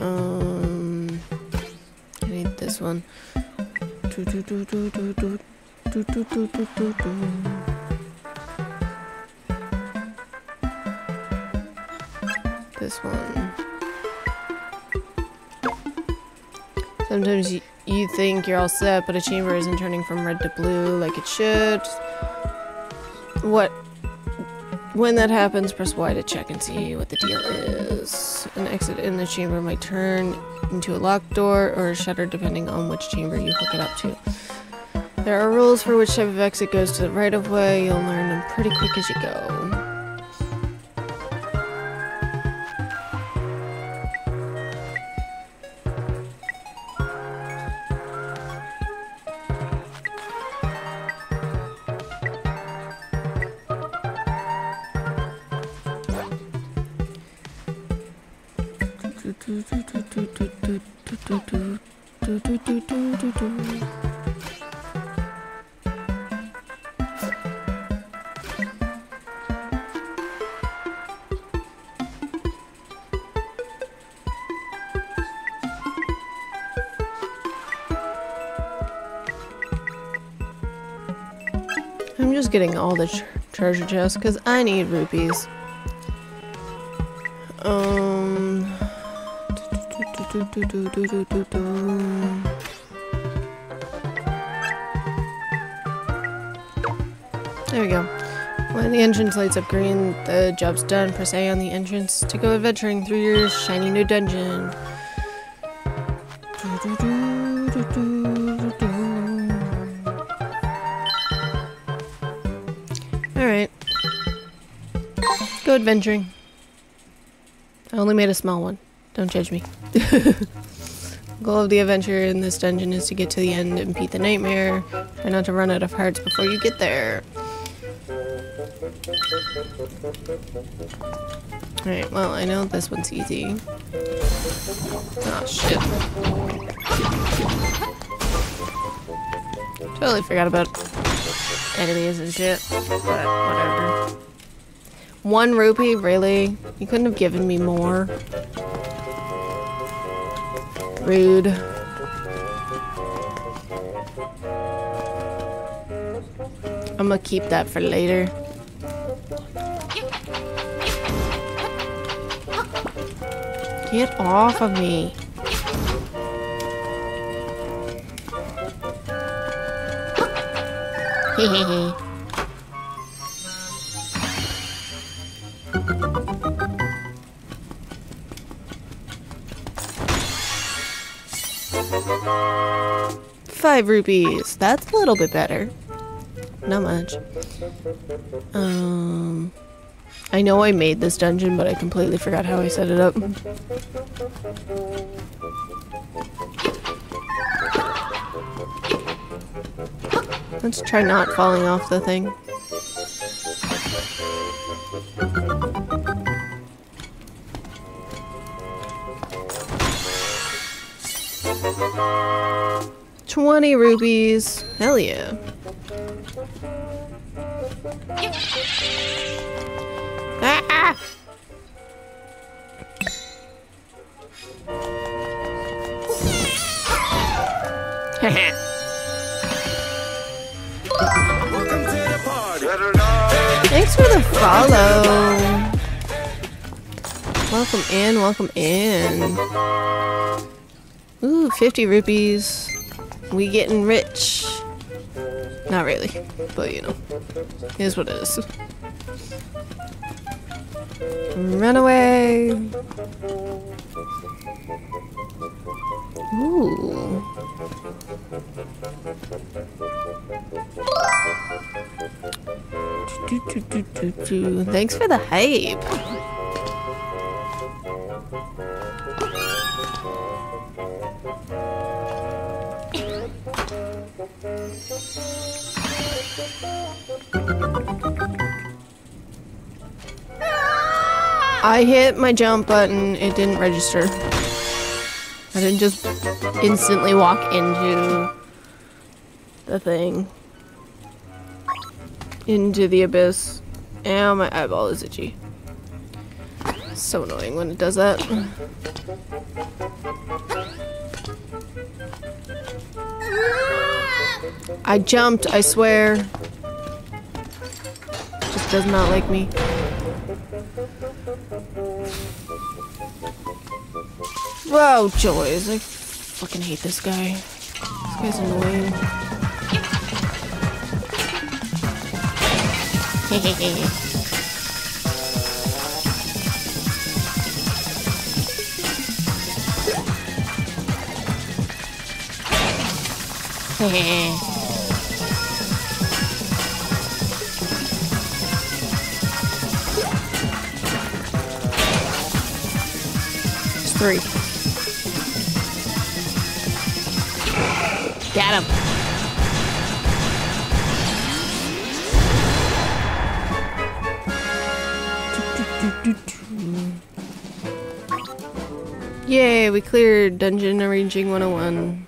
Um, I need this one. Do, do, do, do. All set, but a chamber isn't turning from red to blue like it should. What? When that happens, press Y to check and see what the deal is. An exit in the chamber might turn into a locked door or a shutter depending on which chamber you hook it up to. There are rules for which type of exit goes to the right of way. You'll learn them pretty quick as you go. I'm just getting all the tr treasure chests because I need rupees. There we go. When the entrance lights up green, the job's done. Press A on the entrance to go adventuring through your shiny new dungeon. Alright. Go adventuring. I only made a small one. Don't judge me. Goal of the adventure in this dungeon is to get to the end and beat the nightmare. Try not to run out of hearts before you get there. Alright, well, I know this one's easy. Oh, shit. Totally forgot about enemies and shit, but whatever. One rupee? Really? You couldn't have given me more. Rude. I'm gonna keep that for later. Get off of me. Hehehe. Rupees. That's a little bit better. Not much. Um, I know I made this dungeon, but I completely forgot how I set it up. Let's try not falling off the thing. Twenty rupees. Hell yeah. Ah! Thanks for the follow. Welcome in, welcome in. Ooh, 50 rupees. We getting rich. Not really, but you know, is what it is. Run away. Ooh. Thanks for the hype. I hit my jump button, it didn't register. I didn't just instantly walk into the thing. Into the abyss. Ow, my eyeball is itchy. So annoying when it does that. I jumped, I swear. Just does not like me. Whoa, joys. I fucking hate this guy. This guy's annoying. Three. Got him. Yay, we cleared Dungeon Arranging 101.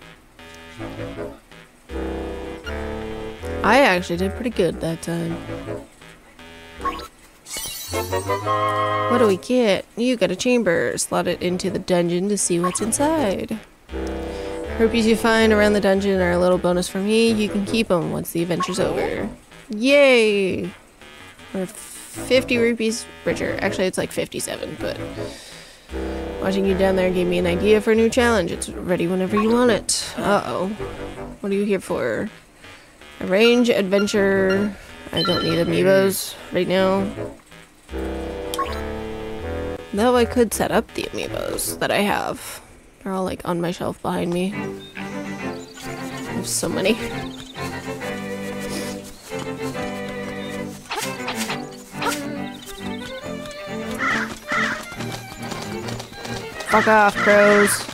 I actually did pretty good that time. What do we get? You got a chamber. Slot it into the dungeon to see what's inside. Rupees you find around the dungeon are a little bonus for me. You can keep them once the adventure's over. Yay! We're 50 rupees richer. Actually, it's like 57, but watching you down there gave me an idea for a new challenge. It's ready whenever you want it. Uh-oh. What are you here for? Arrange adventure. I don't need amiibos right now. Though I could set up the amiibos that I have. They're all like on my shelf behind me. I have so many. Fuck off, crows.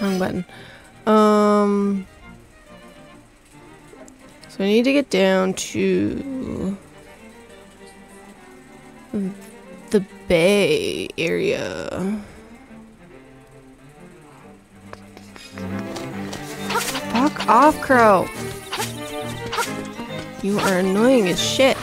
Wrong button. Um. So I need to get down to the bay area. Fuck off, Crow. You are annoying as shit.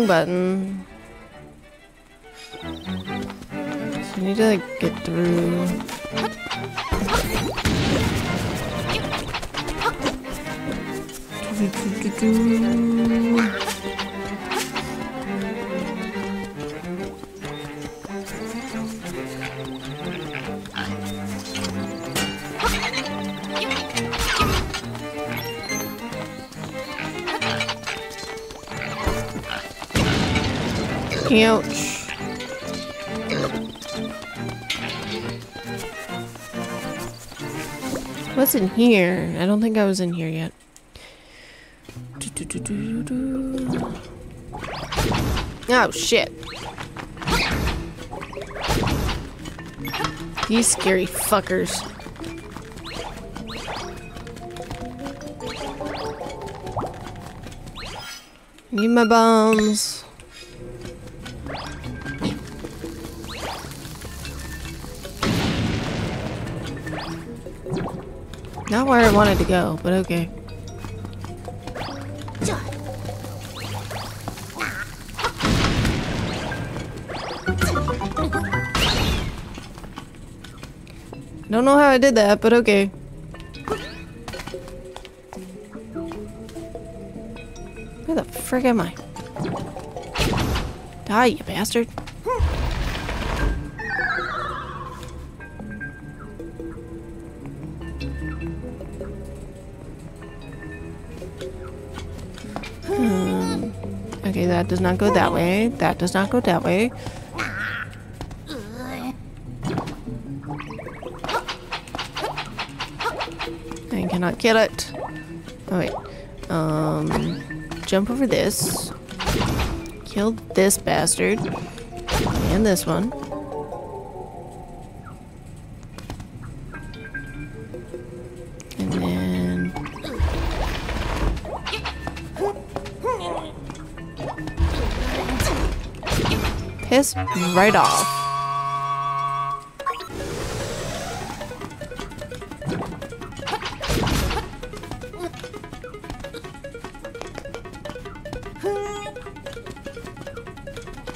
Um, wrong here? I don't think I was in here yet. Oh, shit. These scary fuckers. Need my bombs. I wanted to go, but okay. Don't know how I did that, but okay. Where the frick am I? Die, you bastard. Does not go that way. That does not go that way. I cannot kill it. Oh wait. Um, jump over this. Kill this bastard. And this one. Right off.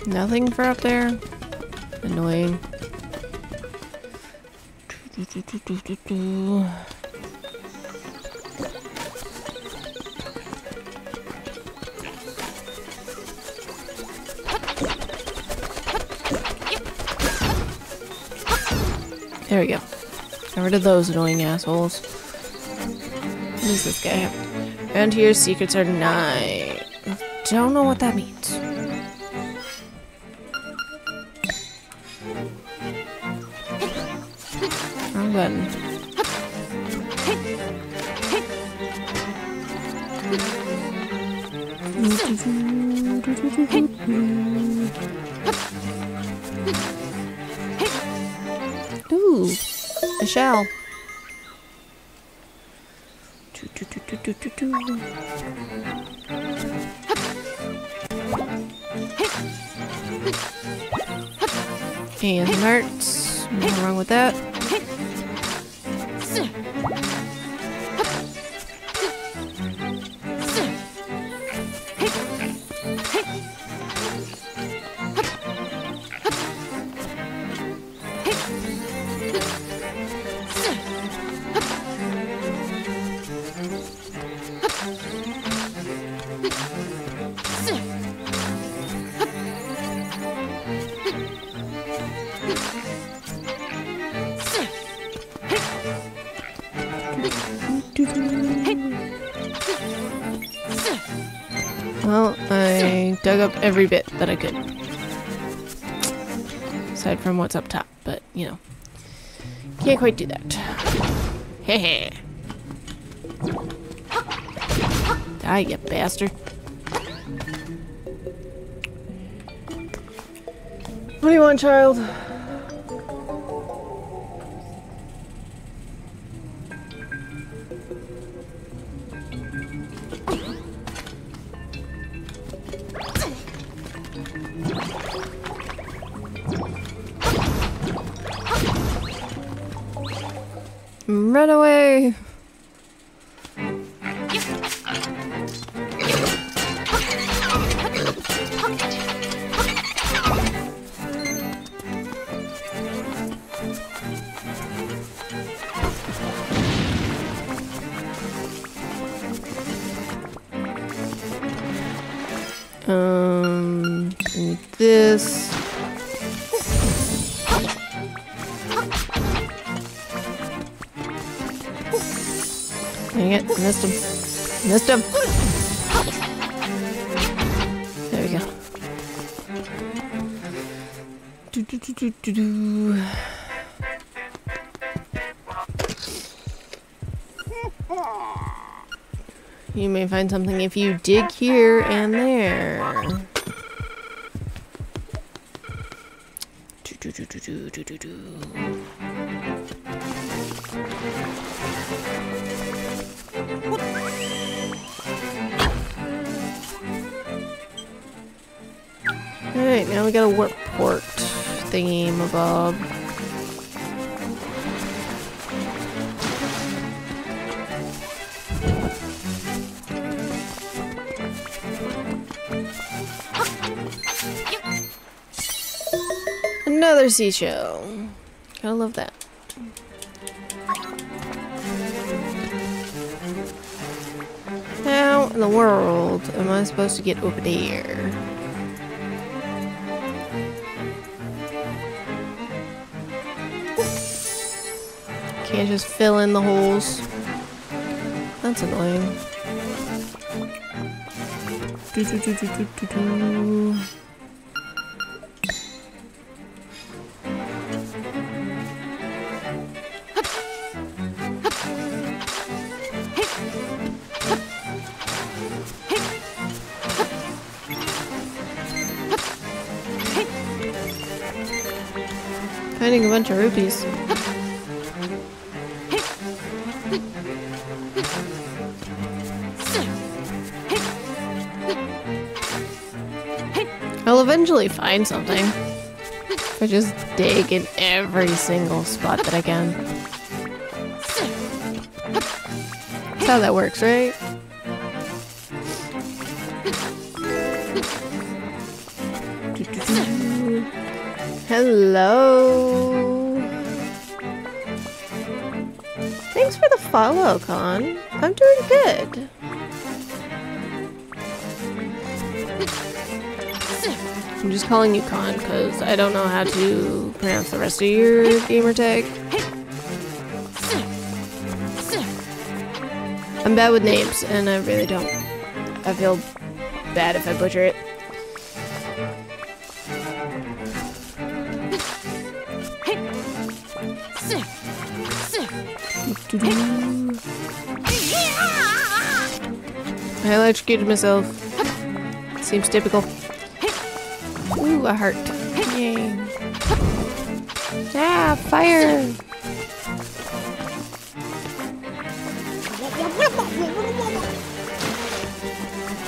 Nothing for up there? Annoying. Rid of those annoying assholes. What is this guy? Around here, secrets are denied. Don't know what that means. Every bit that I could. Aside from what's up top, but you know. Can't quite do that. Heh Die, you bastard. What do you want, child? This. Dang it, missed him. Missed him. There we go. Do-do-do-do-do-do. You may find something if you dig here and there. Do-do-do-do-do-do-do. Another seashell. Gotta love that. How in the world am I supposed to get over there? Can't just fill in the holes. That's annoying. Do, do, do, bunch of rupees. I'll eventually find something. I just dig in every single spot that I can. That's how that works, right? Hello. Follow, Con. I'm doing good. I'm just calling you Con because I don't know how to pronounce the rest of your gamer tag. I'm bad with names, and I really don't. I feel bad if I butcher it. I electrocuted myself. Seems typical. Ooh, a heart. Yay. Ah, fire!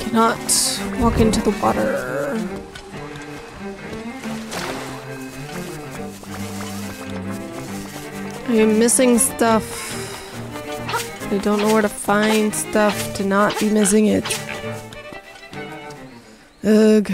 Cannot walk into the water. I am missing stuff. I don't know where to find stuff to not be missing it. Ugh.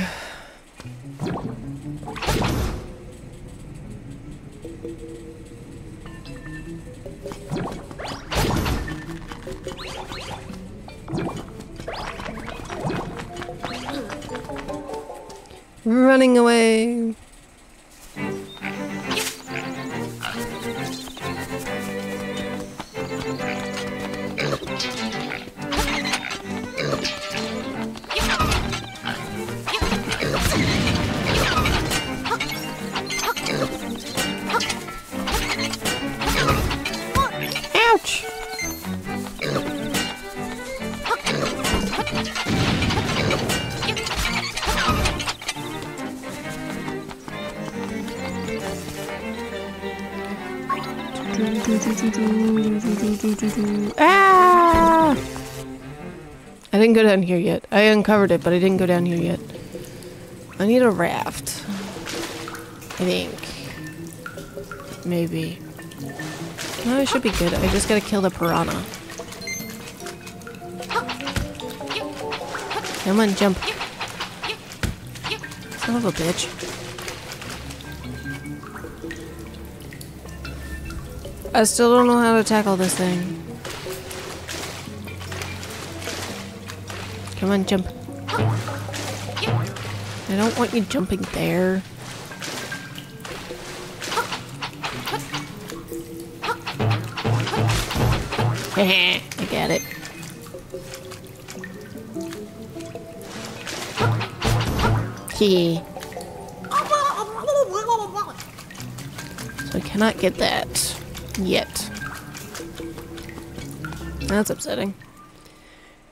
Down here yet. I uncovered it, but I didn't go down here yet. I need a raft. I think. Maybe. No, I should be good. I just gotta kill the piranha. Come on, jump. Son of a bitch. I still don't know how to tackle this thing. Come on, jump. I don't want you jumping there. I got it. So I cannot get that yet. That's upsetting.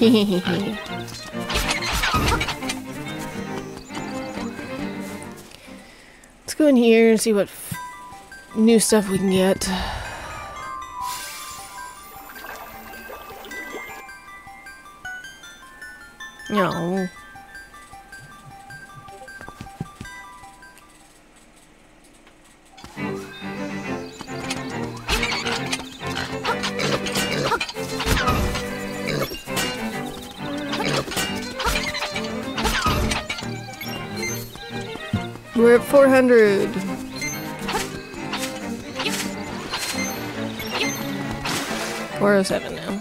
Let's go in here and see what new stuff we can get. 400. Four oh seven now.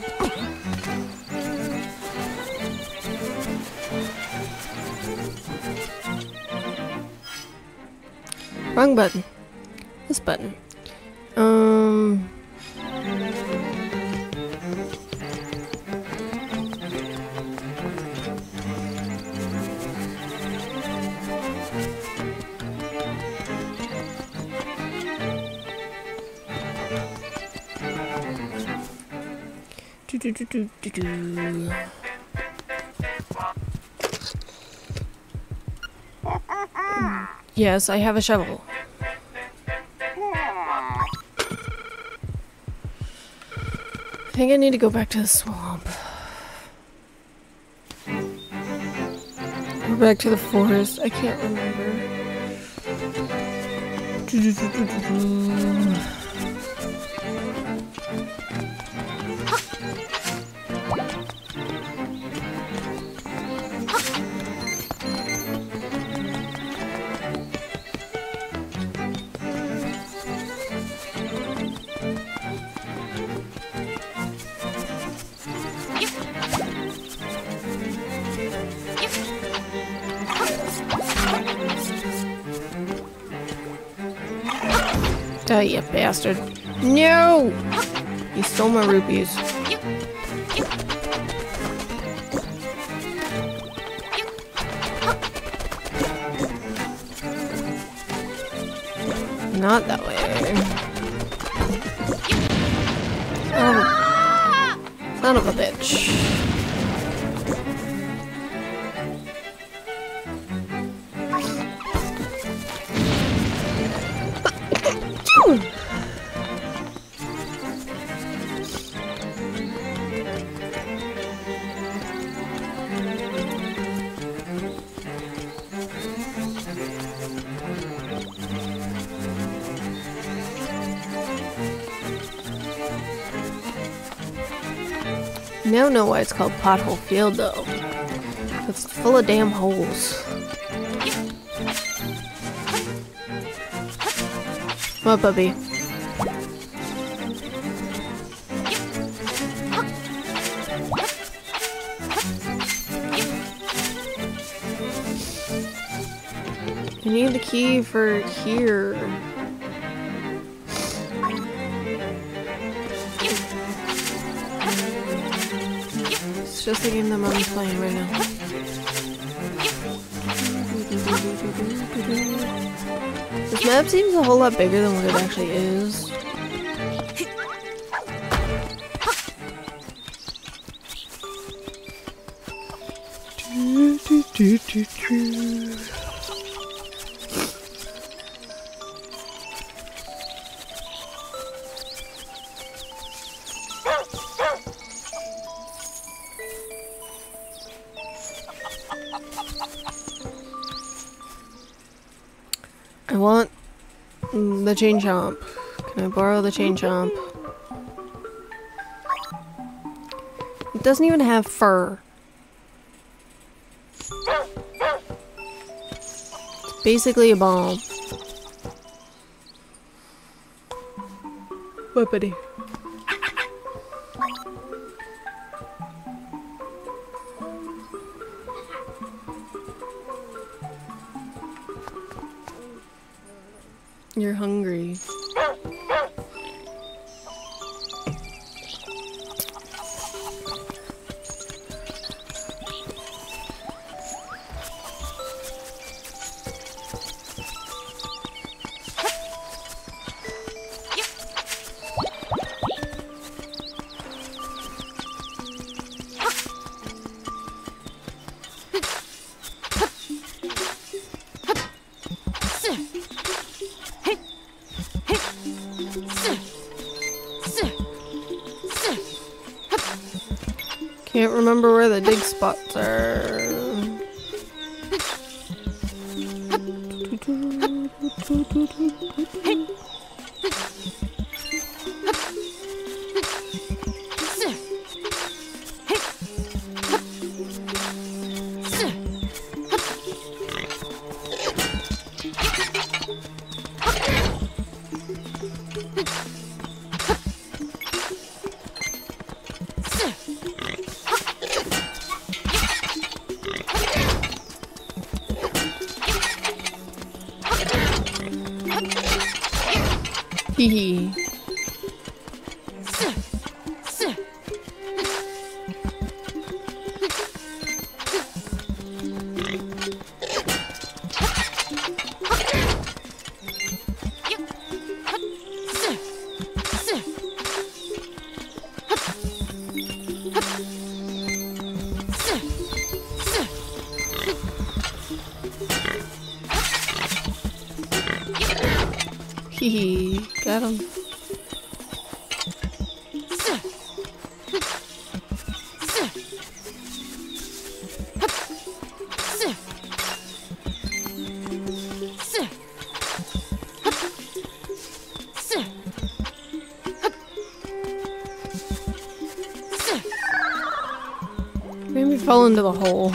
Wrong button. This button. do, do, do. Yes, I have a shovel. I think I need to go back to the swamp. Or back to the forest. I can't remember. bastard. No! You stole my rupees. know why it's called Pothole Field, though. It's full of damn holes. My puppy. I need the key for here. just the game that mom's playing right now. This map seems a whole lot bigger than what it actually is. Chain chomp. Can I borrow the chain chomp? It doesn't even have fur. It's basically a bomb. What, buddy? Remember where the dig spots are. Hee. Got him. Fall into the hole.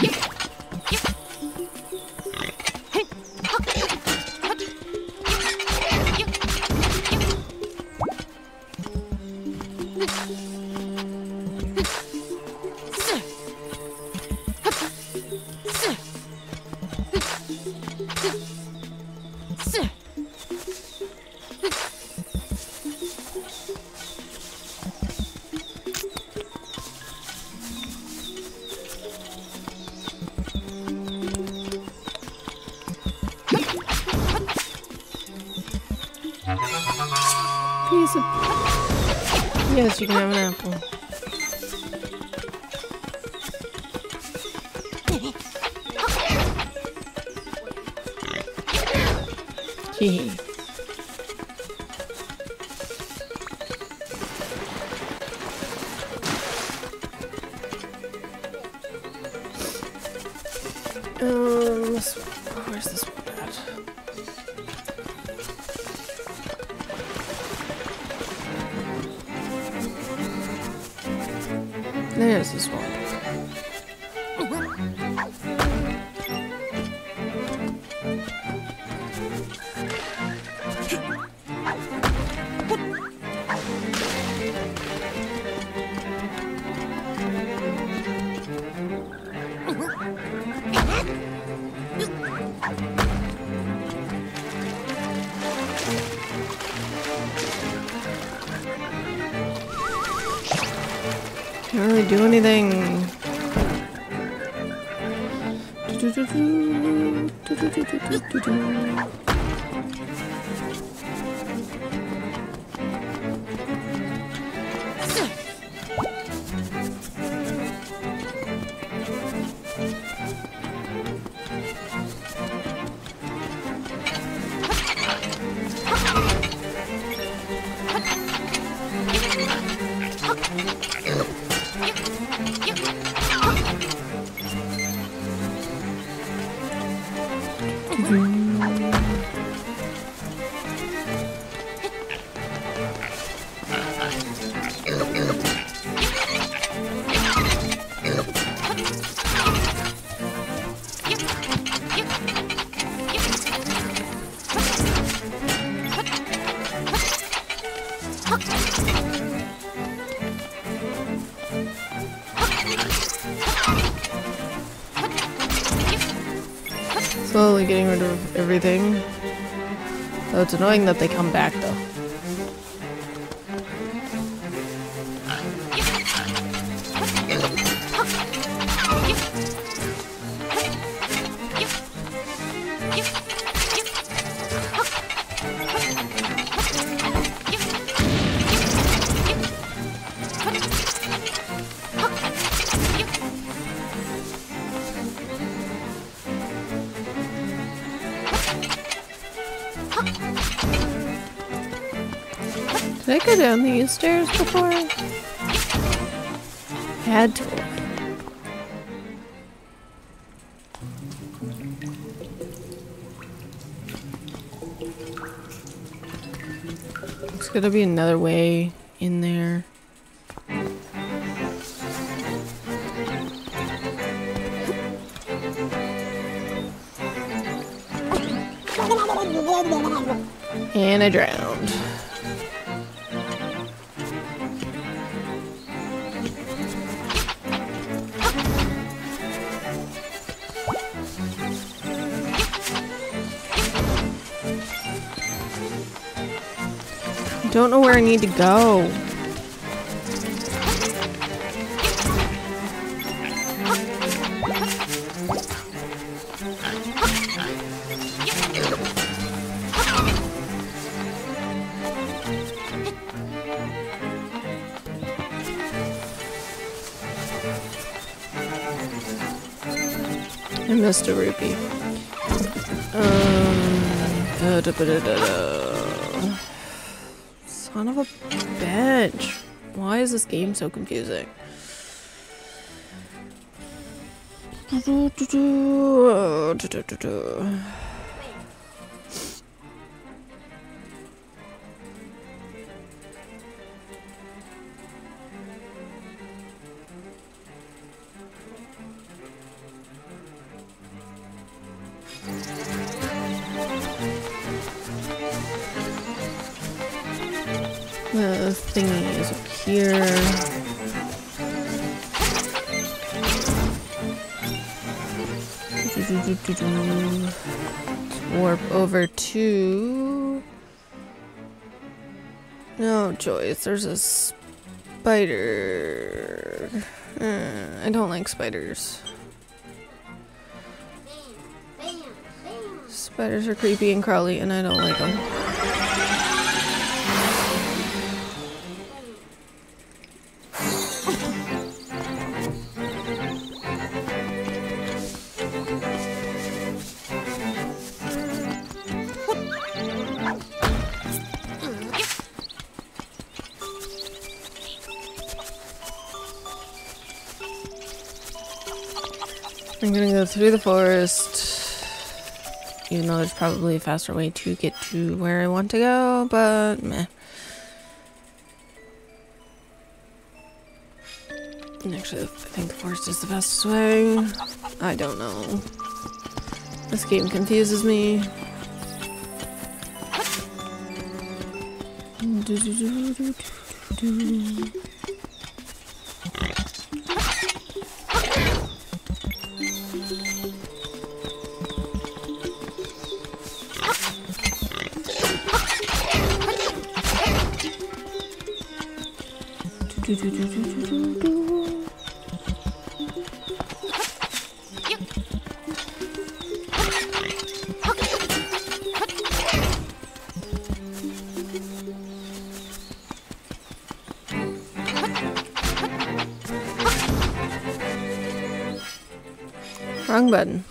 Everything. Oh, it's annoying that they come back though. Before? Had to. There's gonna be another way in there. And I drowned. Need to go. I missed a rupee. Um, da, da, da. Is this game so confusing? Joyce, there's a spider. Uh, I don't like spiders. Spiders are creepy and crawly, and I don't like them. I'm gonna go through the forest. Even though there's probably a faster way to get to where I want to go, but meh. Actually, I think the forest is the fastest way. I don't know. This game confuses me. Wrong button.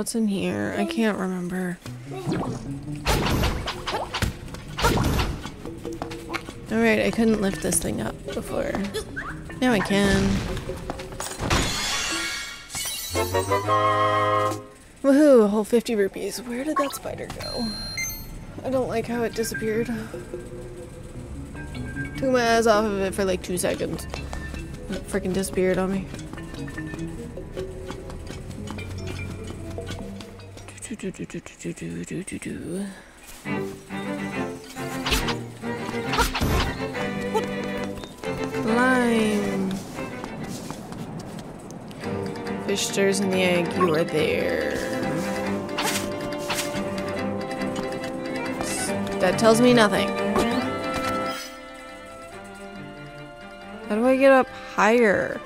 What's in here? I can't remember. Alright, I couldn't lift this thing up before. Now I can. Woohoo, a whole 50 rupees. Where did that spider go? I don't like how it disappeared. Took my eyes off of it for like two seconds. It freaking disappeared on me. do do do do do do do do. Lime. Fish stirs in the egg. You are there. That tells me nothing. How do I get up higher?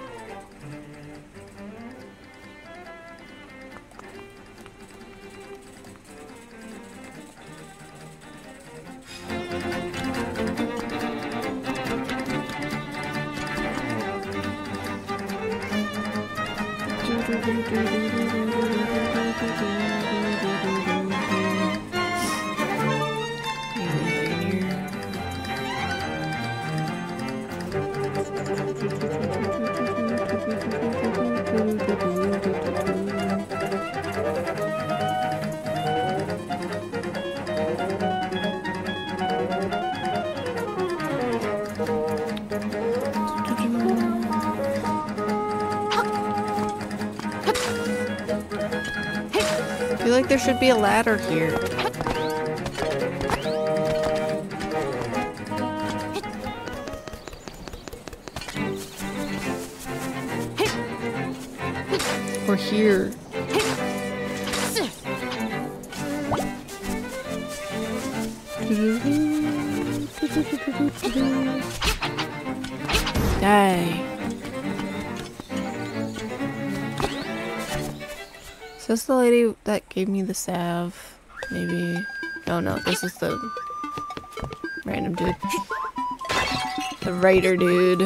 better here. Lady that gave me the salve? Maybe. No, no, this is the random dude. The writer dude.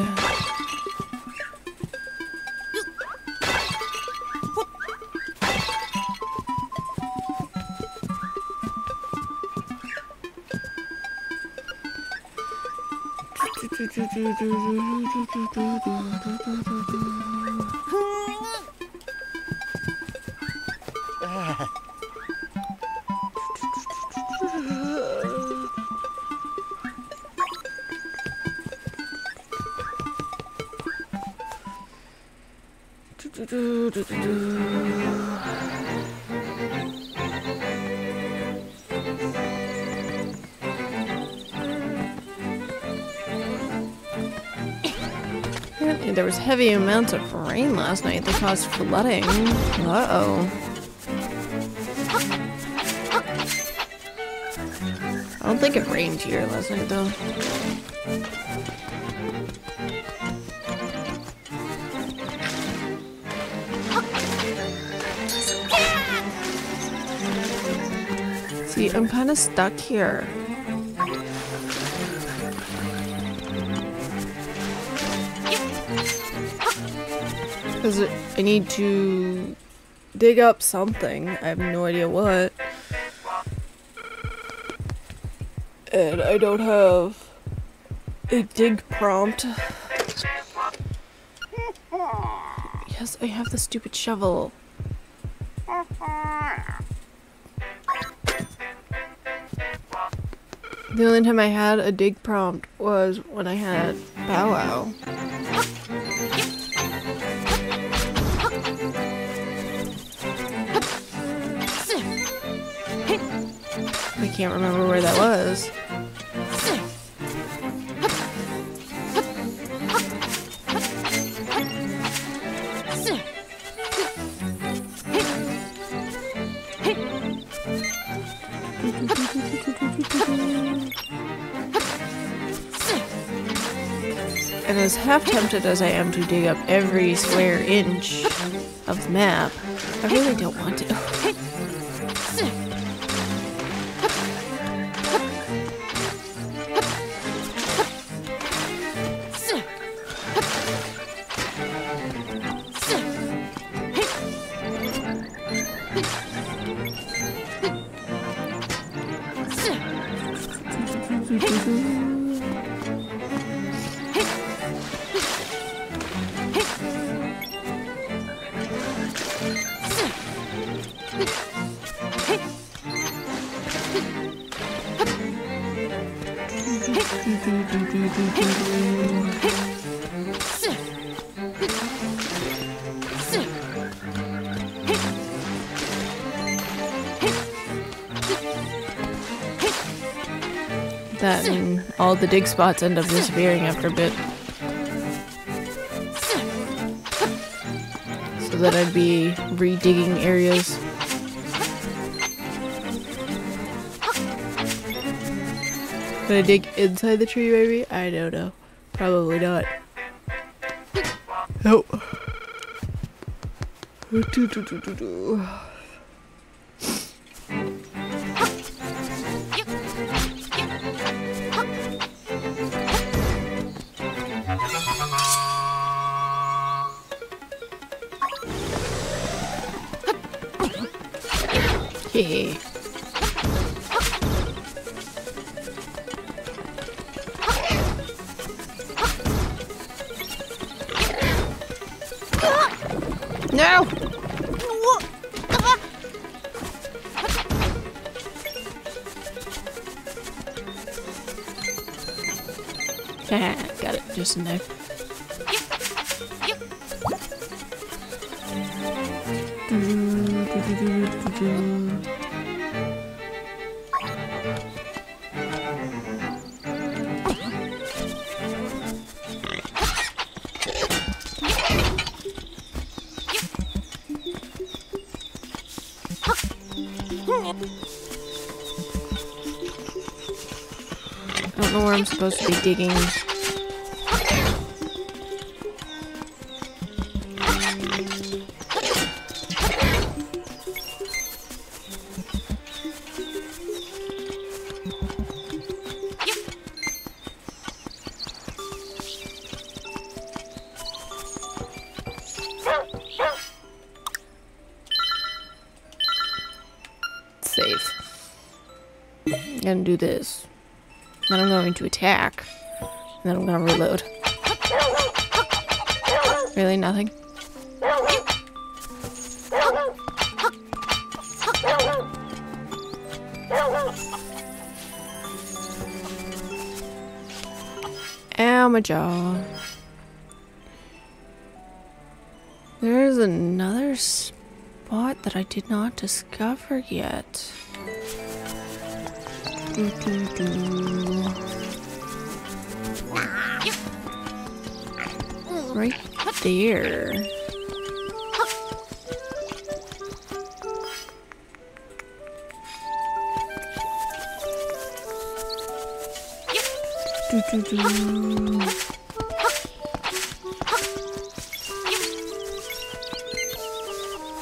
Amounts of rain last night that caused flooding. Uh-oh. I don't think it rained here last night though. See, I'm kind of stuck here. I need to dig up something. I have no idea what. And I don't have a dig prompt. Yes, I have the stupid shovel. The only time I had a dig prompt was when I had Bow Wow. Can't remember where that was. And as half tempted as I am to dig up every square inch of the map, I really don't want to. Dig spots end up disappearing after a bit. So that I'd be redigging areas. I dig inside the tree maybe? I don't know. Probably not. Oh. Supposed to be digging. Do this. To attack. And then I'm gonna reload. Really nothing? Ow. There's another spot that I did not discover yet. Do, do, do. There. Do, do, do.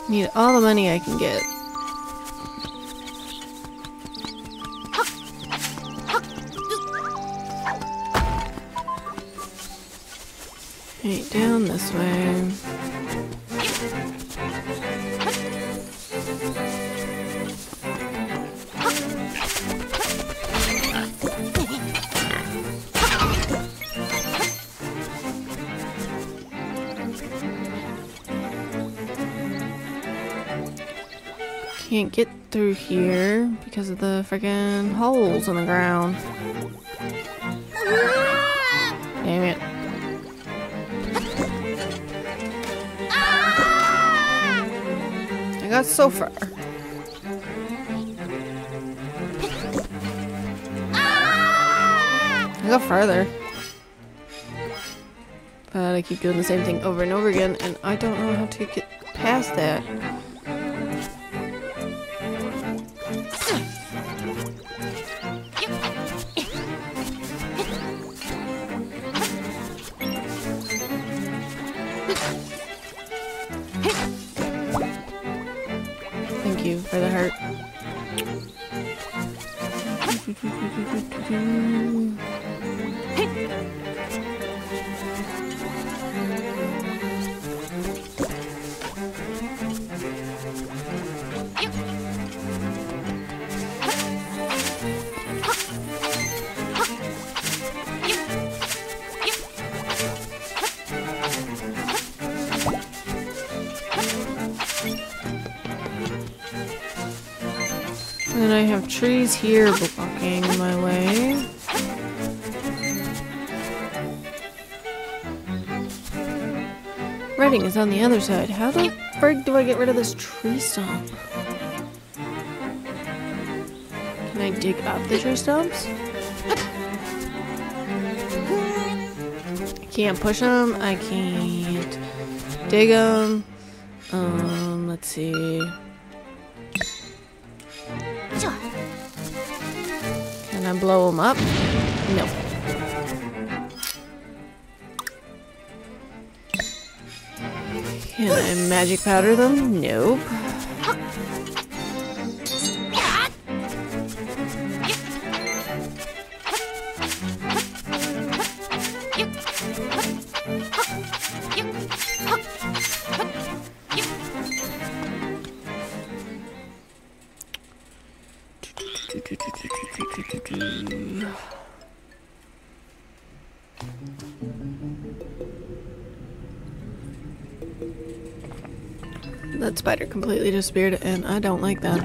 Need all the money I can get. Because of the freaking holes in the ground. Damn it. I got so far. I got farther. But I keep doing the same thing over and over again, and I don't know how to get past that. On the other side. How the frig do I get rid of this tree stump? Can I dig up the tree stumps? I can't push them. I can't dig them. Um, let's see. Can I blow them up? Magic powder them? Nope. That spider completely disappeared, and I don't like that.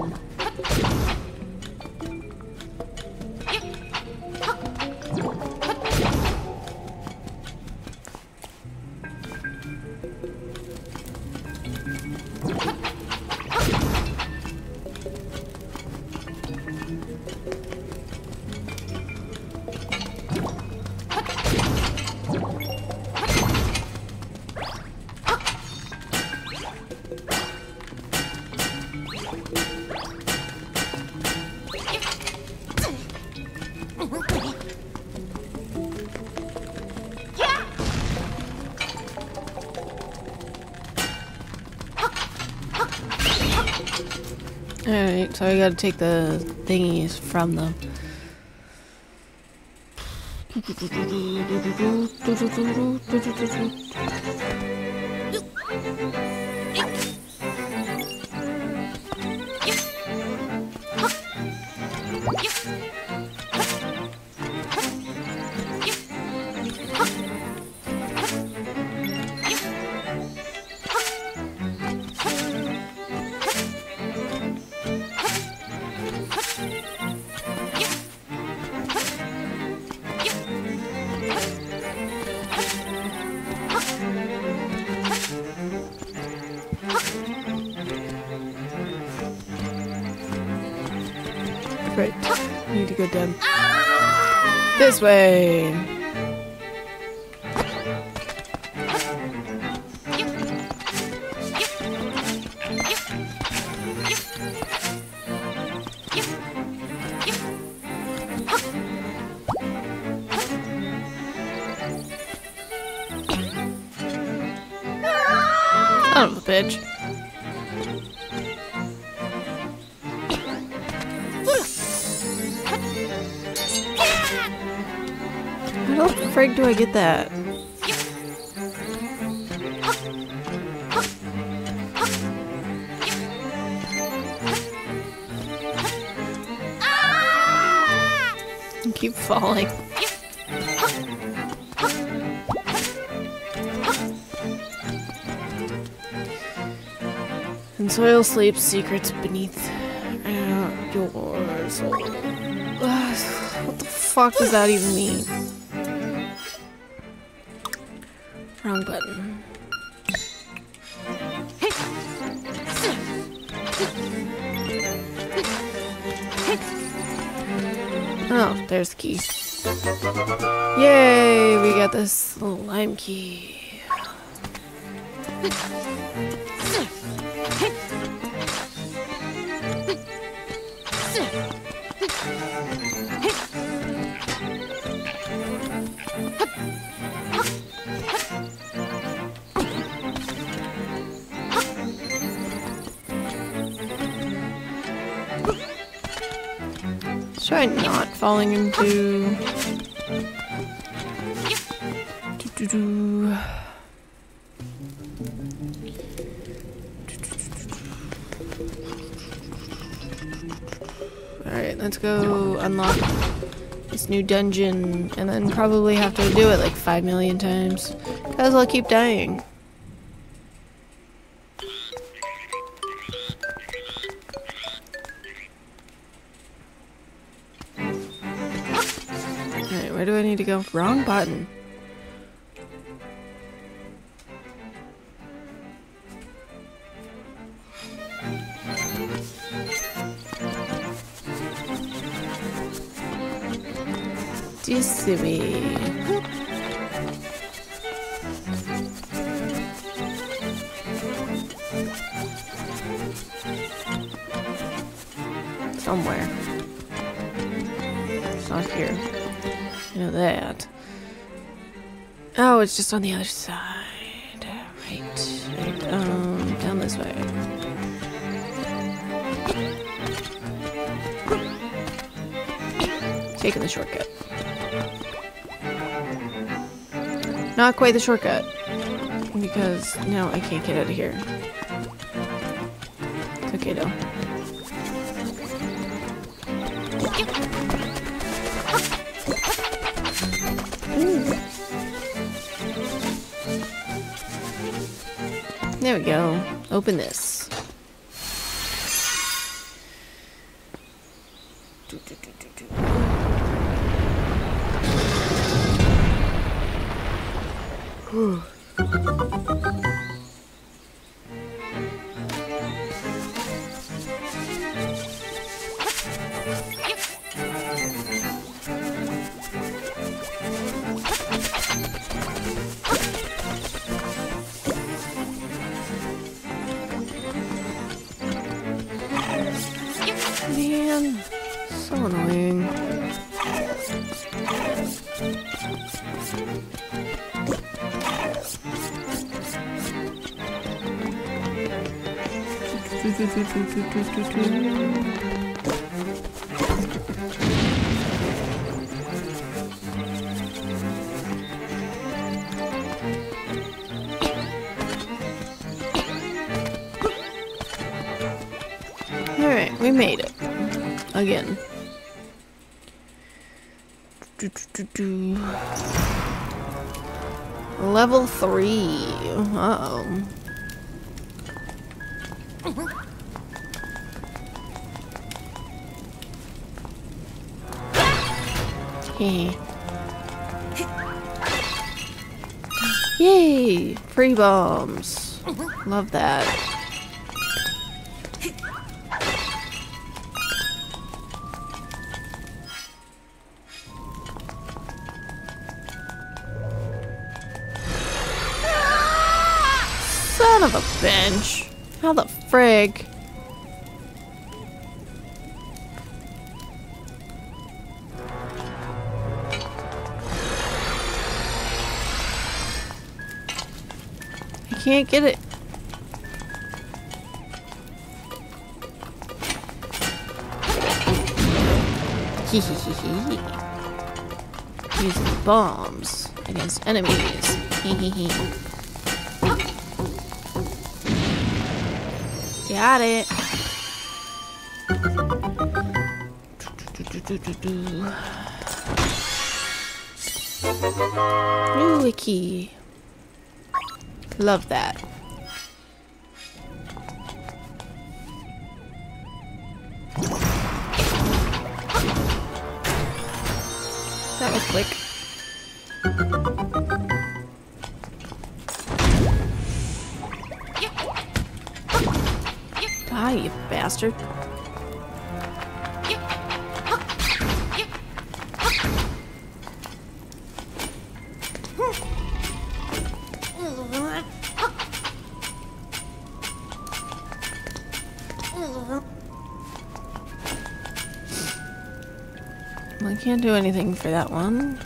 So I gotta take the thingies from them. That? Keep falling. And soil sleeps secrets beneath uh, your soul. What the fuck does that even mean? Try not falling into. New dungeon and then probably have to do it like 5 million times. Because I'll keep dying. Alright, where do I need to go? Wrong button. Mississippi. Somewhere. It's not here. You know that. Oh, it's just on the other side. Right. right. Um, down this way. Taking the shortcut. Not quite the shortcut. Because now I can't get out of here. It's okay though. There we go. Open this. Yay! Free bombs. Love that. Frig? I can't get it. Using bombs against enemies. Got it. New wiki. Love that. That do anything for that one.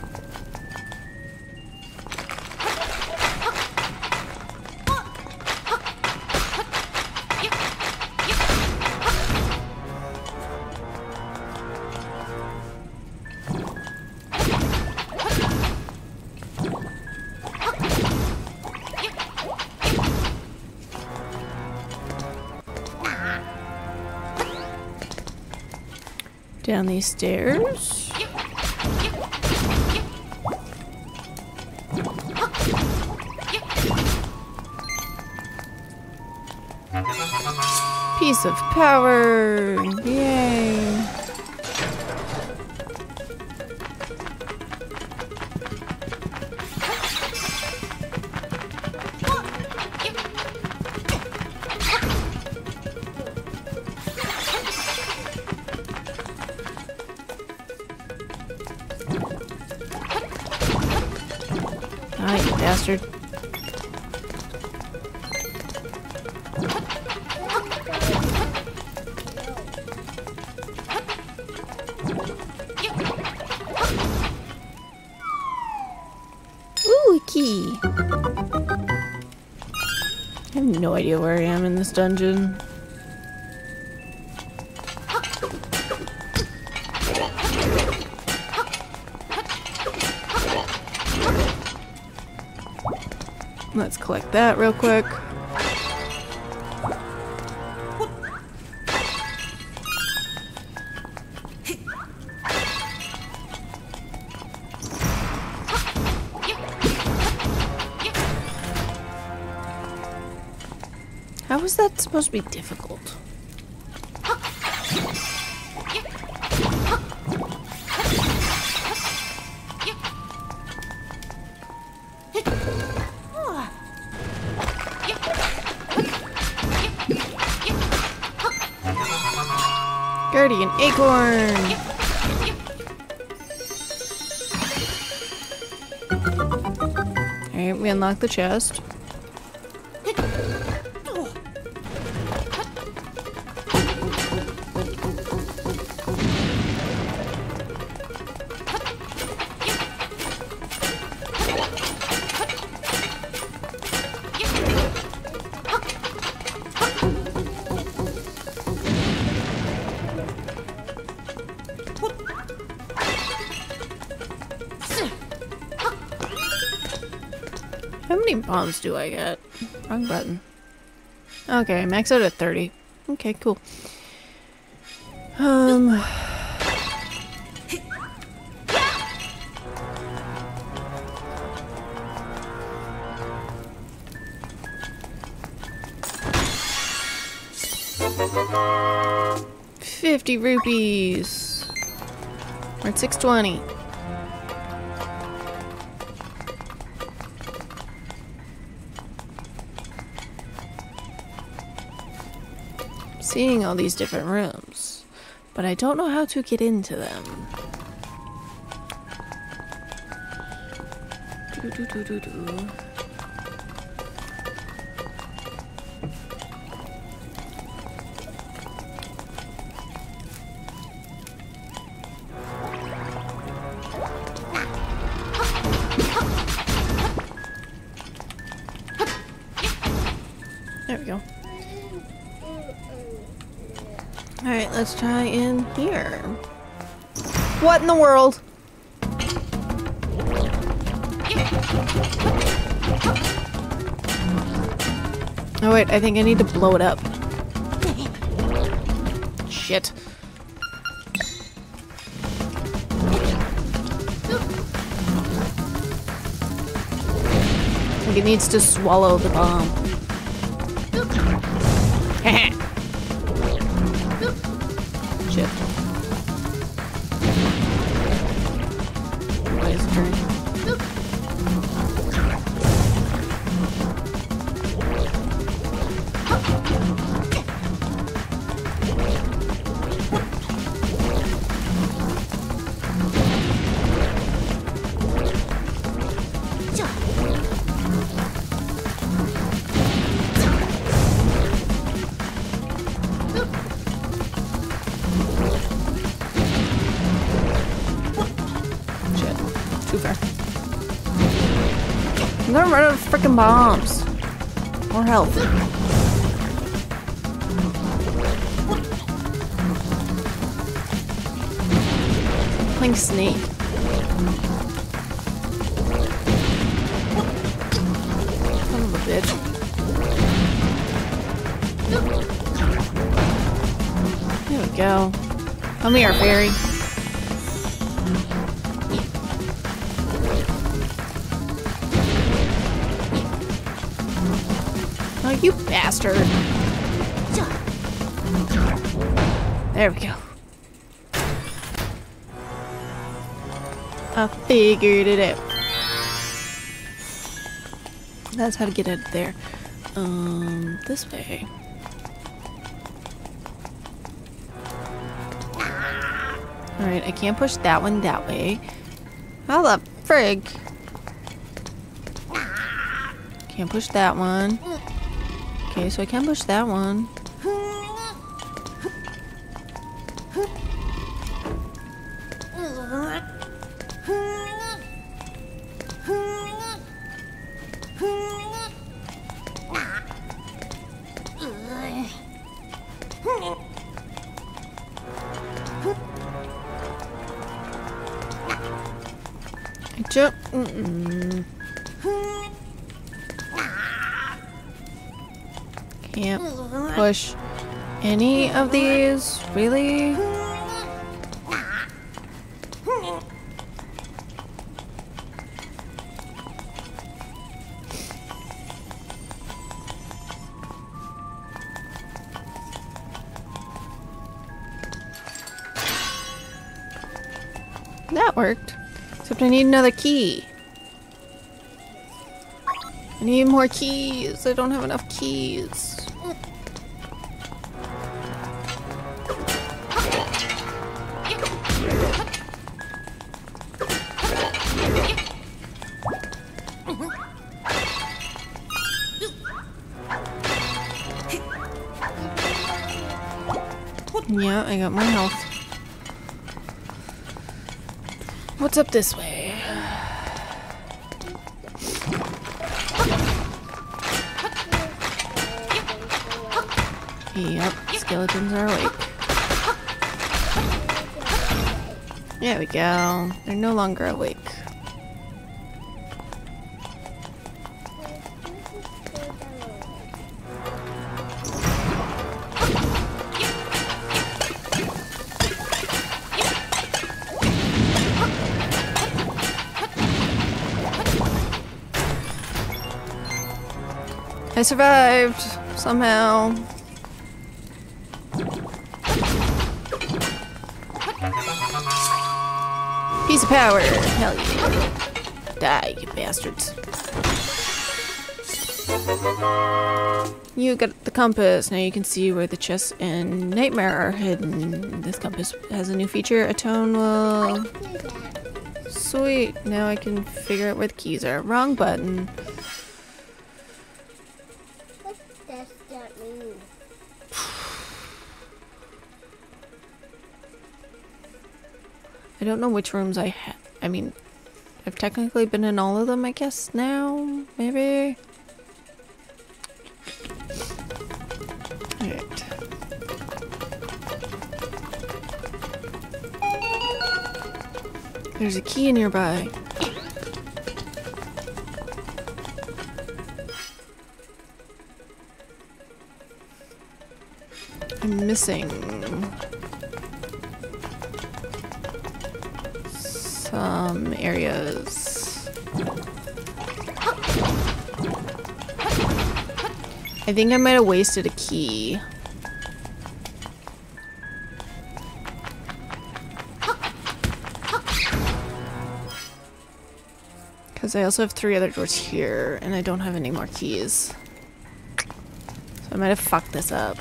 Down these stairs. Piece of power! Yay! Idea where I am in this dungeon. Let's collect that real quick. How is that supposed to be difficult? Guardian Acorn! Alright, we unlock the chest. Bombs do I get? Wrong button. Okay, max out at 30. Okay, cool. Um. Fifty rupees. We're at six twenty. All these different rooms, but I don't know how to get into them. What in the world? Oh wait, I think I need to blow it up. Shit. It needs to swallow the bomb. Bombs. More health. Playing Snake. Son of a bitch. There we go. Come here, fairy. There we go. I figured it out. That's how to get out of there. Um, this way. Alright, I can't push that one that way. How the frig? Can't push that one. Okay, so I can push that one. Of these, really? That worked. Except I need another key. I need more keys. I don't have enough keys. Up this way? Yep, skeletons are awake. There we go. They're no longer awake. I survived somehow. Piece of power. Hell yeah. Die, you bastards. You got the compass. Now you can see where the chest and nightmare are hidden. This compass has a new feature. A tone will. Sweet. Now I can figure out where the keys are. Wrong button. Don't know which rooms I ha- I mean, I've technically been in all of them, I guess, now? Maybe? Alright. There's a key nearby. I'm missing some areas. I think I might have wasted a key. Because I also have three other doors here, and I don't have any more keys. So I might have fucked this up.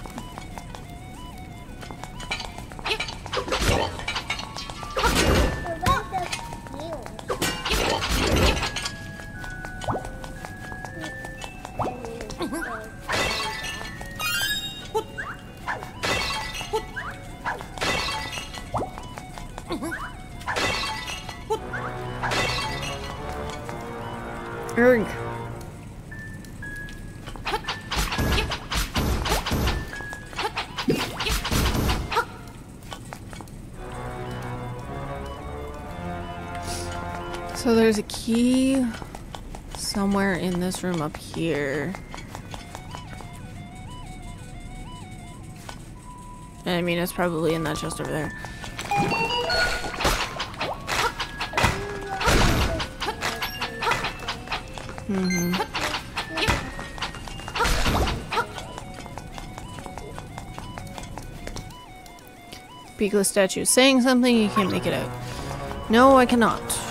Room up here. I mean, it's probably in that chest over there. Mm-hmm. Beakless statue saying something, you can't make it out. No, I cannot.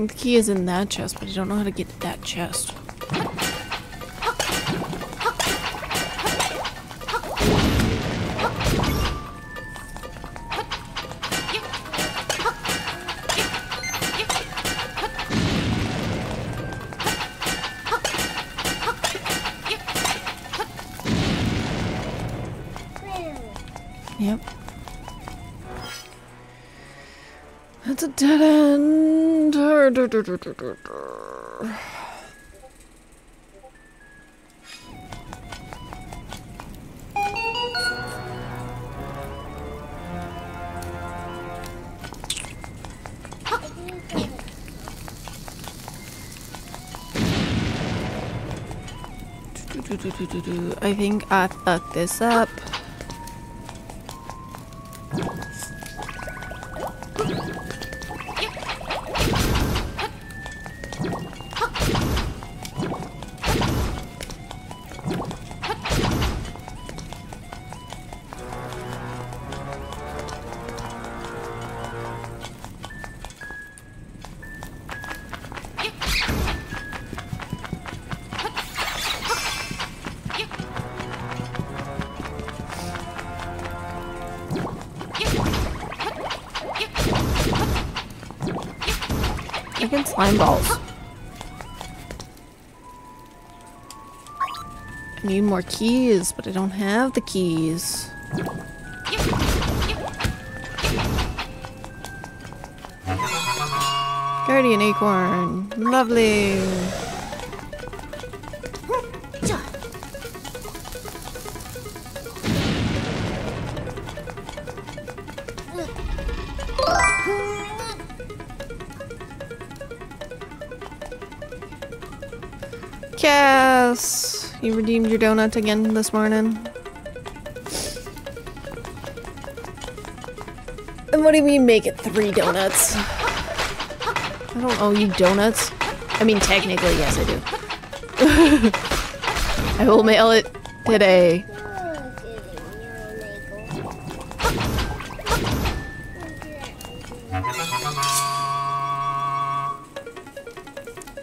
Think the key is in that chest, but I don't know how to get to that chest. I think I fucked this up. But I don't have the keys. Guardian acorn. Lovely. Redeemed your donut again this morning. And what do you mean make it three donuts? I don't owe you donuts. I mean, technically, yes, I do. I will mail it today.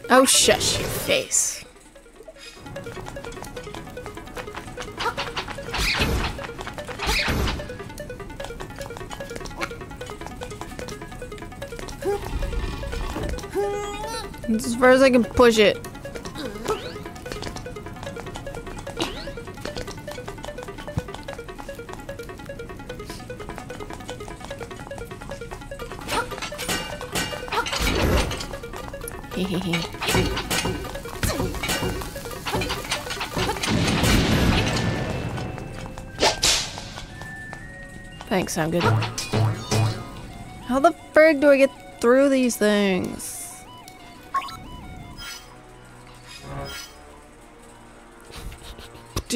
Oh, shush far as I can push it. Thanks, I'm good. How the frig do I get through these things?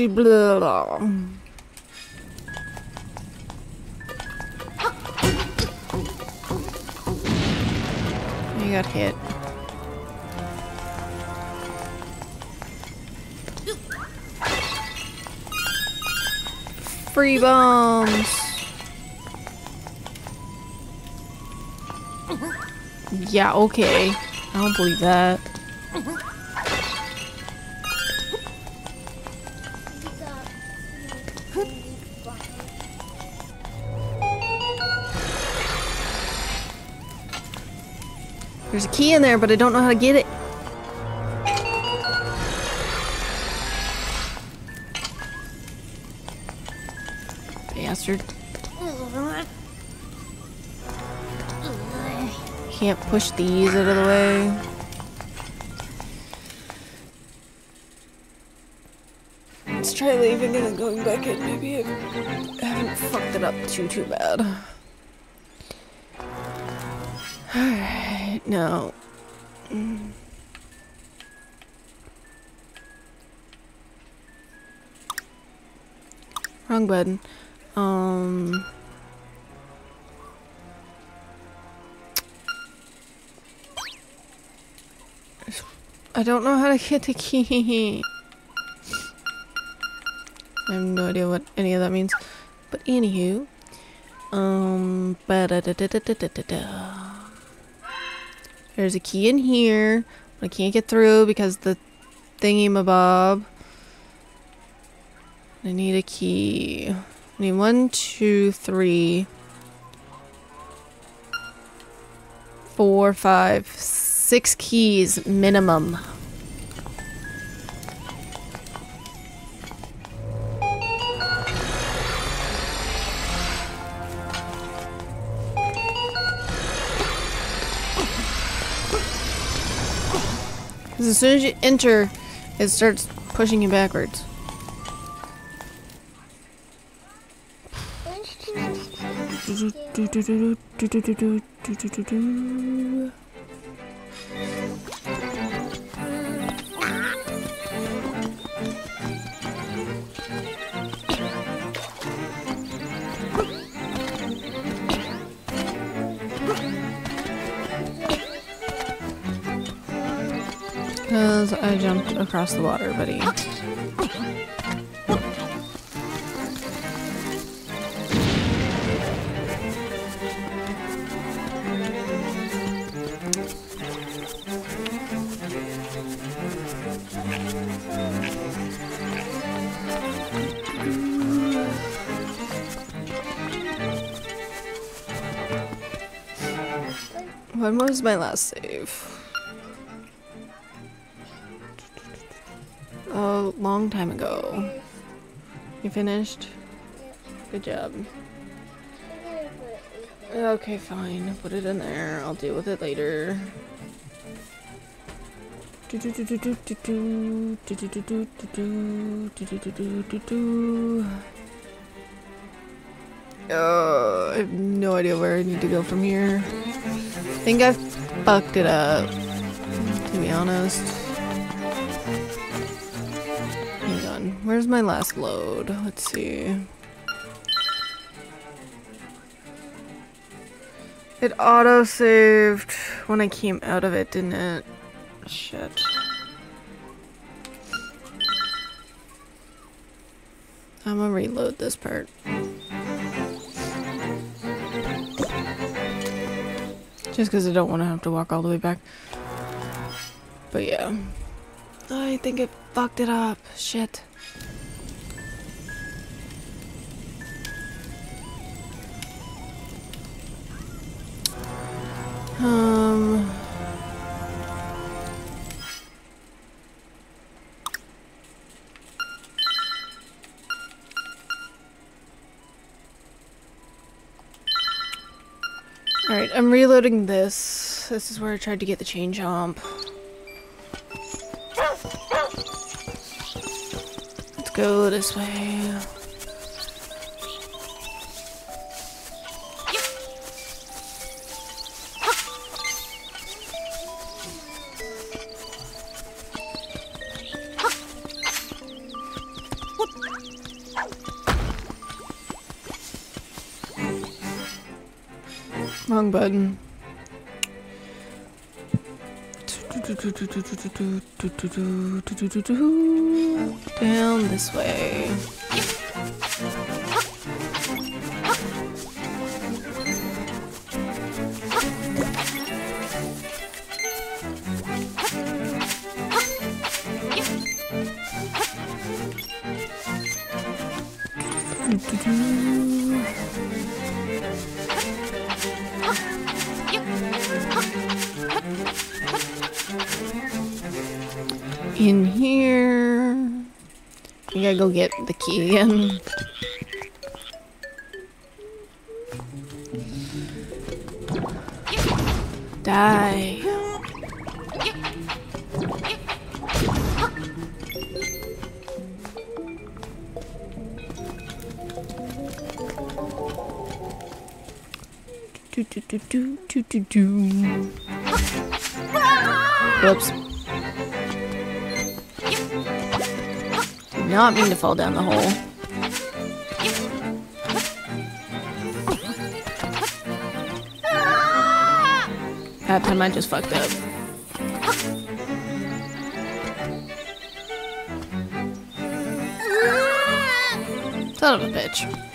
Blah. You got hit. Free bombs. Yeah, okay. I don't believe that. There's a key in there, but I don't know how to get it. Bastard. Can't push these out of the way. Let's try leaving and then going back in. Maybe I haven't fucked it up too, too bad. No. Mm. Wrong button. Um. I don't know how to get the key. I have no idea what any of that means. But anywho. Um. ba-da-da-da-da-da-da-da. There's a key in here. I can't get through because the thingy mabob. I need a key. I need one, two, three, four, five, six keys minimum. As soon as you enter, it starts pushing you backwards. Because I jumped across the water, buddy. When was my last save? Long time ago. You finished? Good job. Okay, fine. Put it in there. I'll deal with it later. Oh, I have no idea where I need to go from here. I think I've fucked it up, to be honest. Where's my last load? Let's see. It auto-saved when I came out of it, didn't it? Shit. I'm gonna reload this part. Just because I don't want to have to walk all the way back. But yeah. I think I fucked it up. Shit. Um... Alright, I'm reloading this. This is where I tried to get the chain jump. Let's go this way. Wrong button. Down this way. Gotta go get the key again. Die. Do do do do do do do. Whoops. Not mean to fall down the hole. That time I just fucked up. Son of a bitch.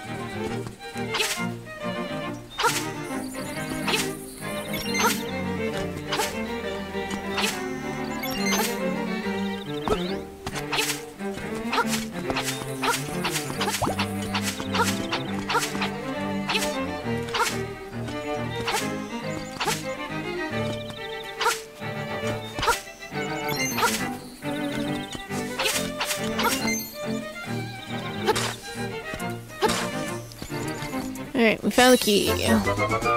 Alright, we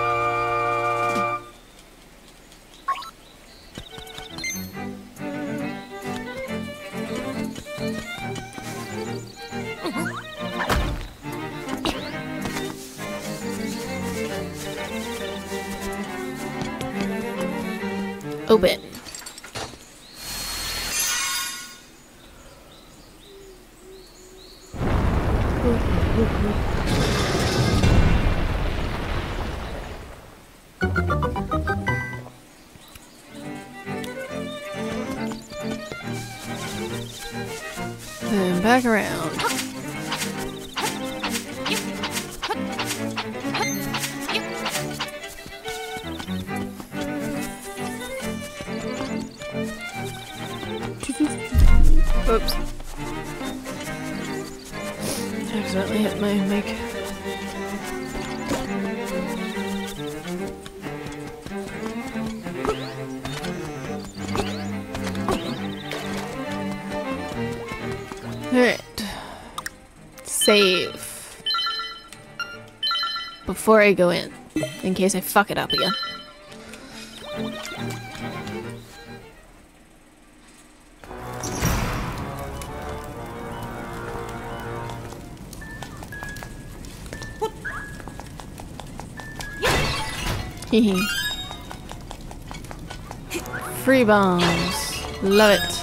Before I go in, in case I fuck it up again. Hehe. Free bombs. Love it.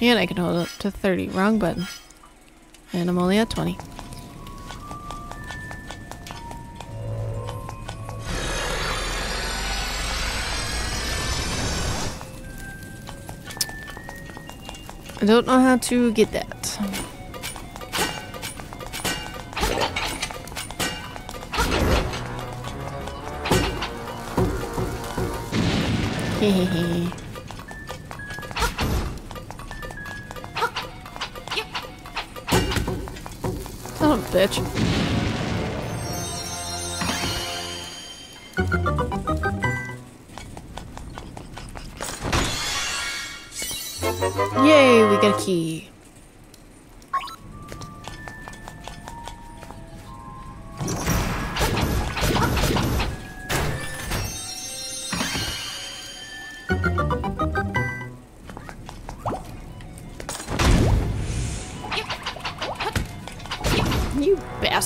And I can hold up to 30. Wrong button. And I'm only at 20. I don't know how to get that. Hehehe. Son of a bitch. Yay, we get a key.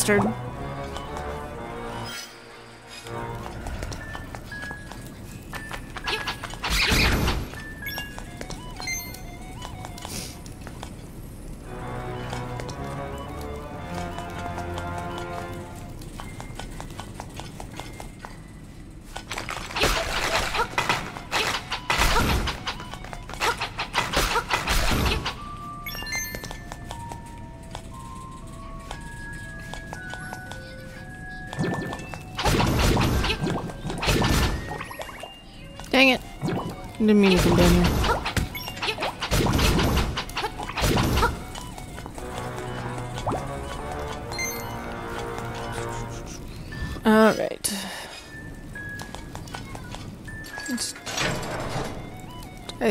Bastard.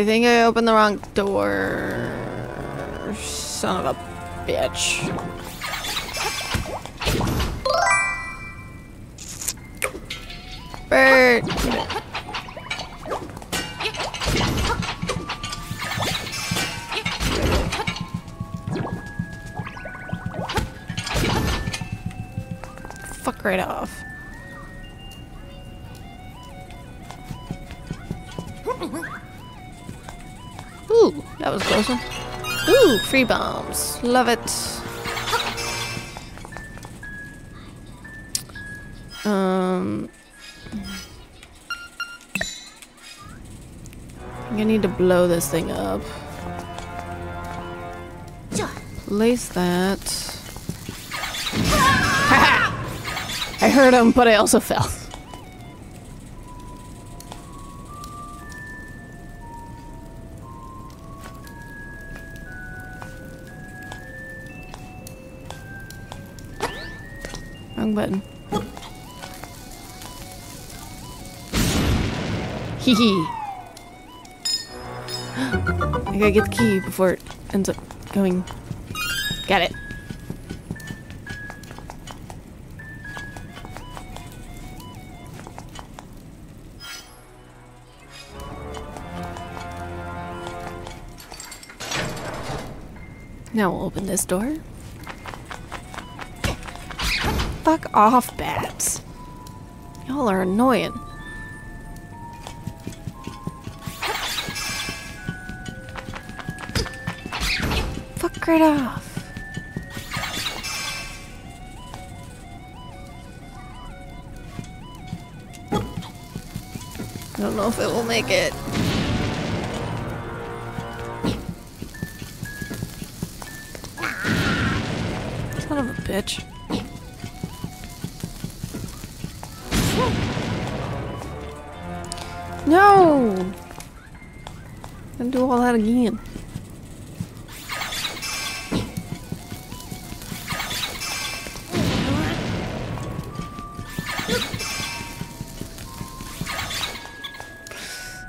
I think I opened the wrong door. Son of a bitch. Ooh, free bombs. Love it. Um, I'm need to blow this thing up. Place that. I heard him, but I also fell. Button. Hee hee. I gotta get the key before it ends up going. Got it. Now we'll open this door. Fuck off, bats. Y'all are annoying. Fuck right off. I don't know if it will make it. Son of a bitch. All that again.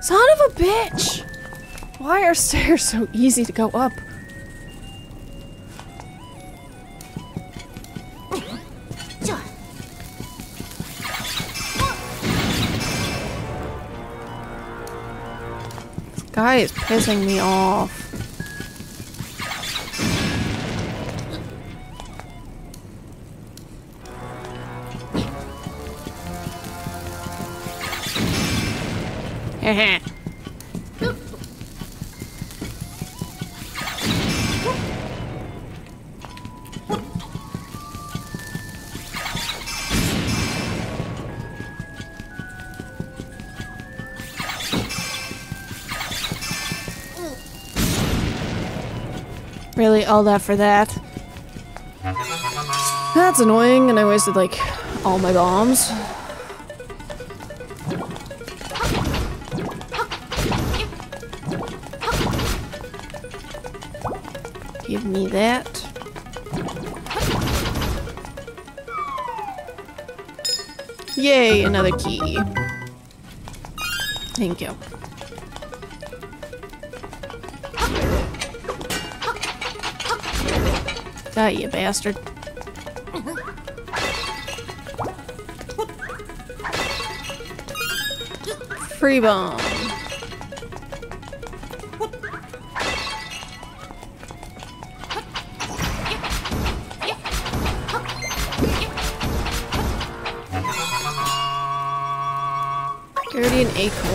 Son of a bitch! Why are stairs so easy to go up? Pissing me off. Heh That for that? That's annoying, and I wasted, like, all my bombs. Bastard. Free bomb. Guardian acorn.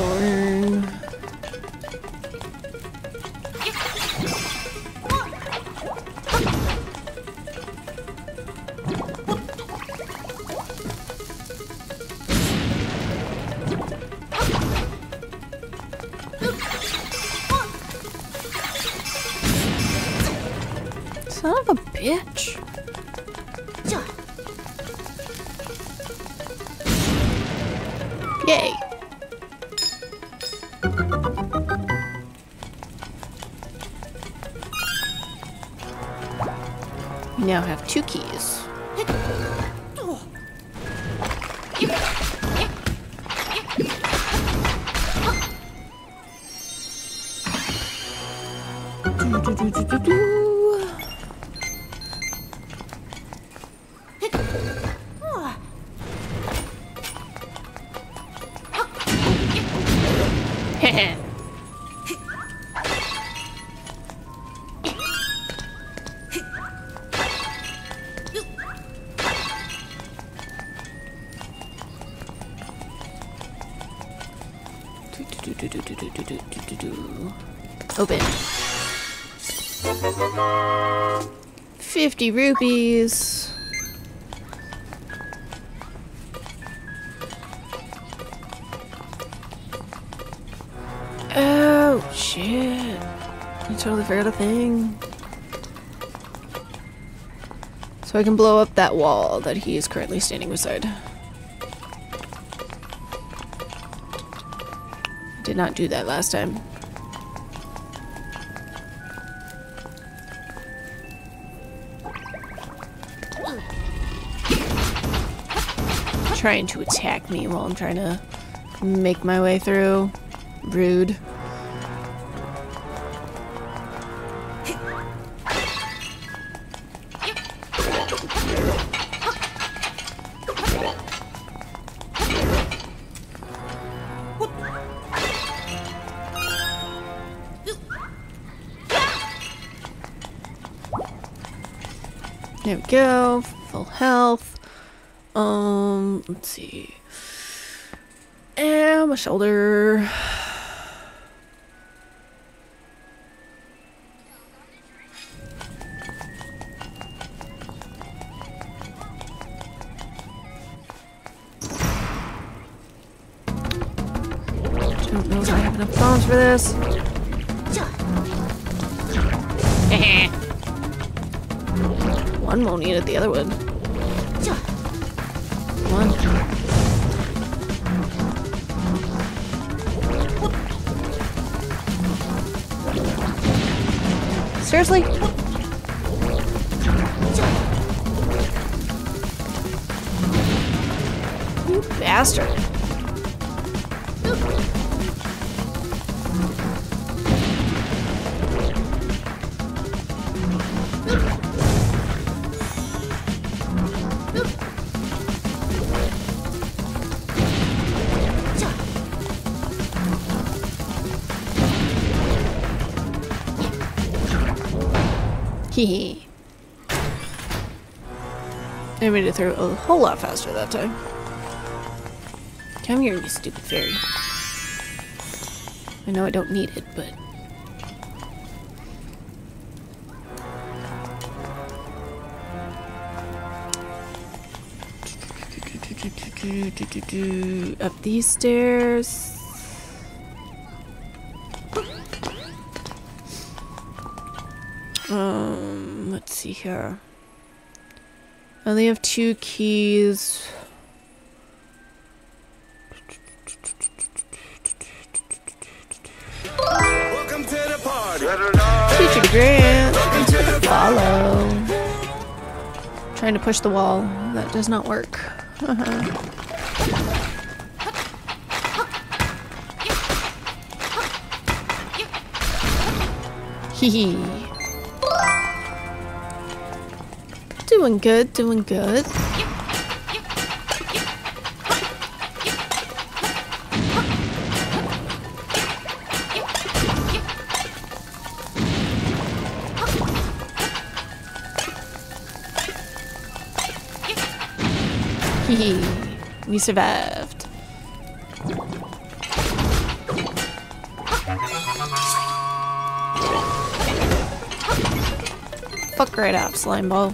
tu, tu, tu, tu, tu. 50 rupees. Oh, shit. I totally forgot a thing. So I can blow up that wall that he is currently standing beside. Did not do that last time. Trying to attack me while I'm trying to make my way through. Rude. Let's see. And my shoulder. Hee I made it through a whole lot faster that time. Come here, you stupid fairy. I know I don't need it, but. Up these stairs. Here. I only have two keys. Welcome to the party. Teacher Grant. Welcome to the Follow. Trying to push the wall. That does not work. Hee hee. Doing good, doing good. We survived. Fuck right up, slime ball.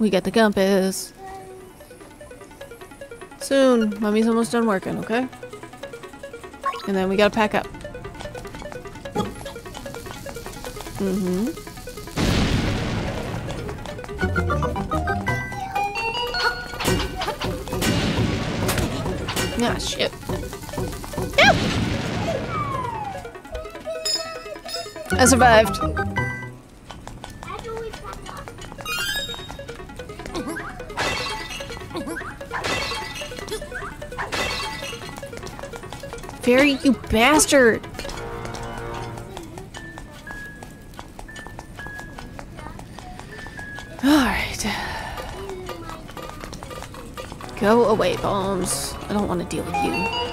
We got the compass. Soon. Mommy's almost done working, okay? And then we gotta pack up. Mm-hmm. Ah, shit. Yep. I survived. You bastard! Alright. Go away, bombs. I don't want to deal with you.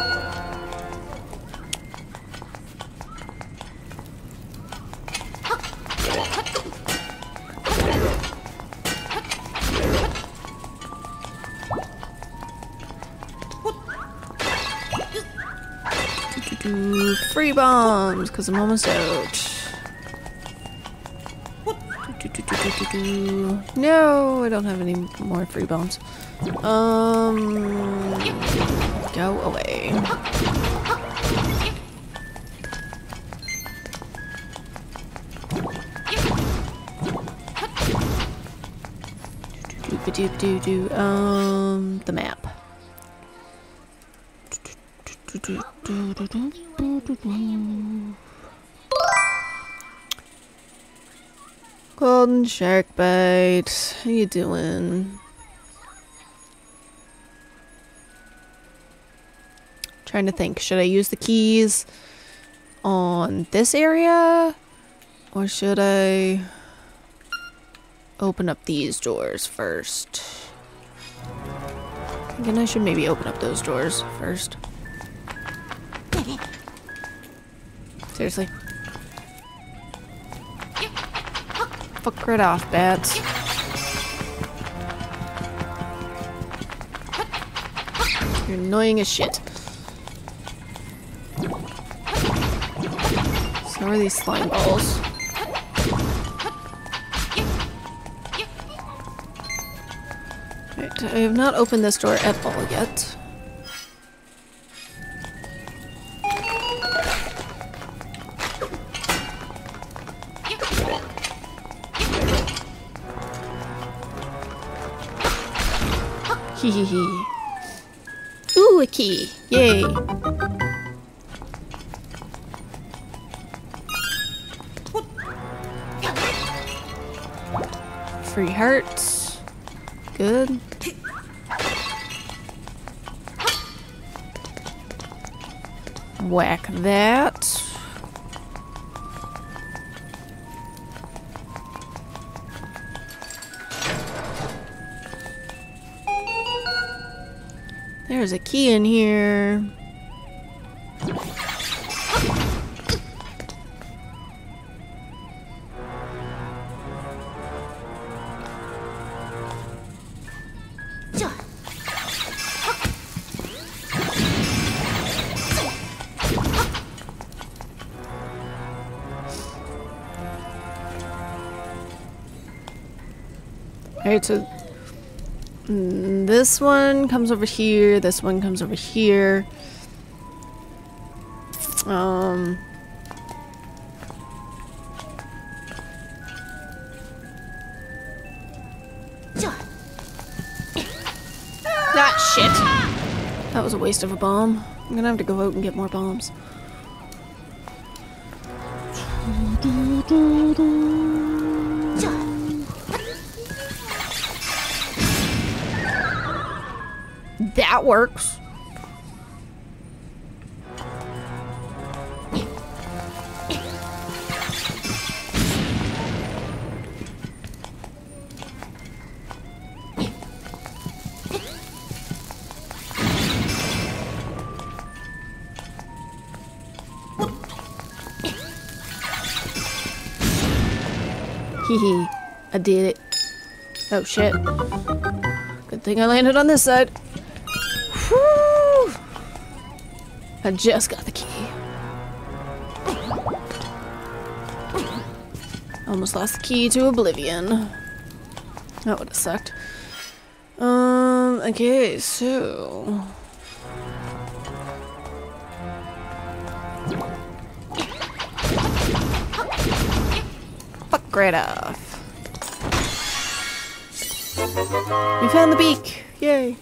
Bombs because I'm almost out. No, I don't have any more free bombs. Um, go away. Do do do do. Um, Shark bite. How you doing? Trying to think. Should I use the keys on this area? Or should I open up these doors first? Thinking I should maybe open up those doors first. Seriously. Fuck right off, bats. You're annoying as shit. So are these slime balls. Right, I have not opened this door at all yet. Ooh, a key. Yay. Free hearts. Good. Whack that. Key in here. Alright, so this one comes over here, this one comes over here. Um That shit. That was a waste of a bomb. I'm gonna have to go out and get more bombs. That works. Hee. I did it. Oh shit. Good thing I landed on this side. I just got the key. Almost lost the key to oblivion. That would have sucked. Um, okay, so... Fuck right off. We found the beak! Yay!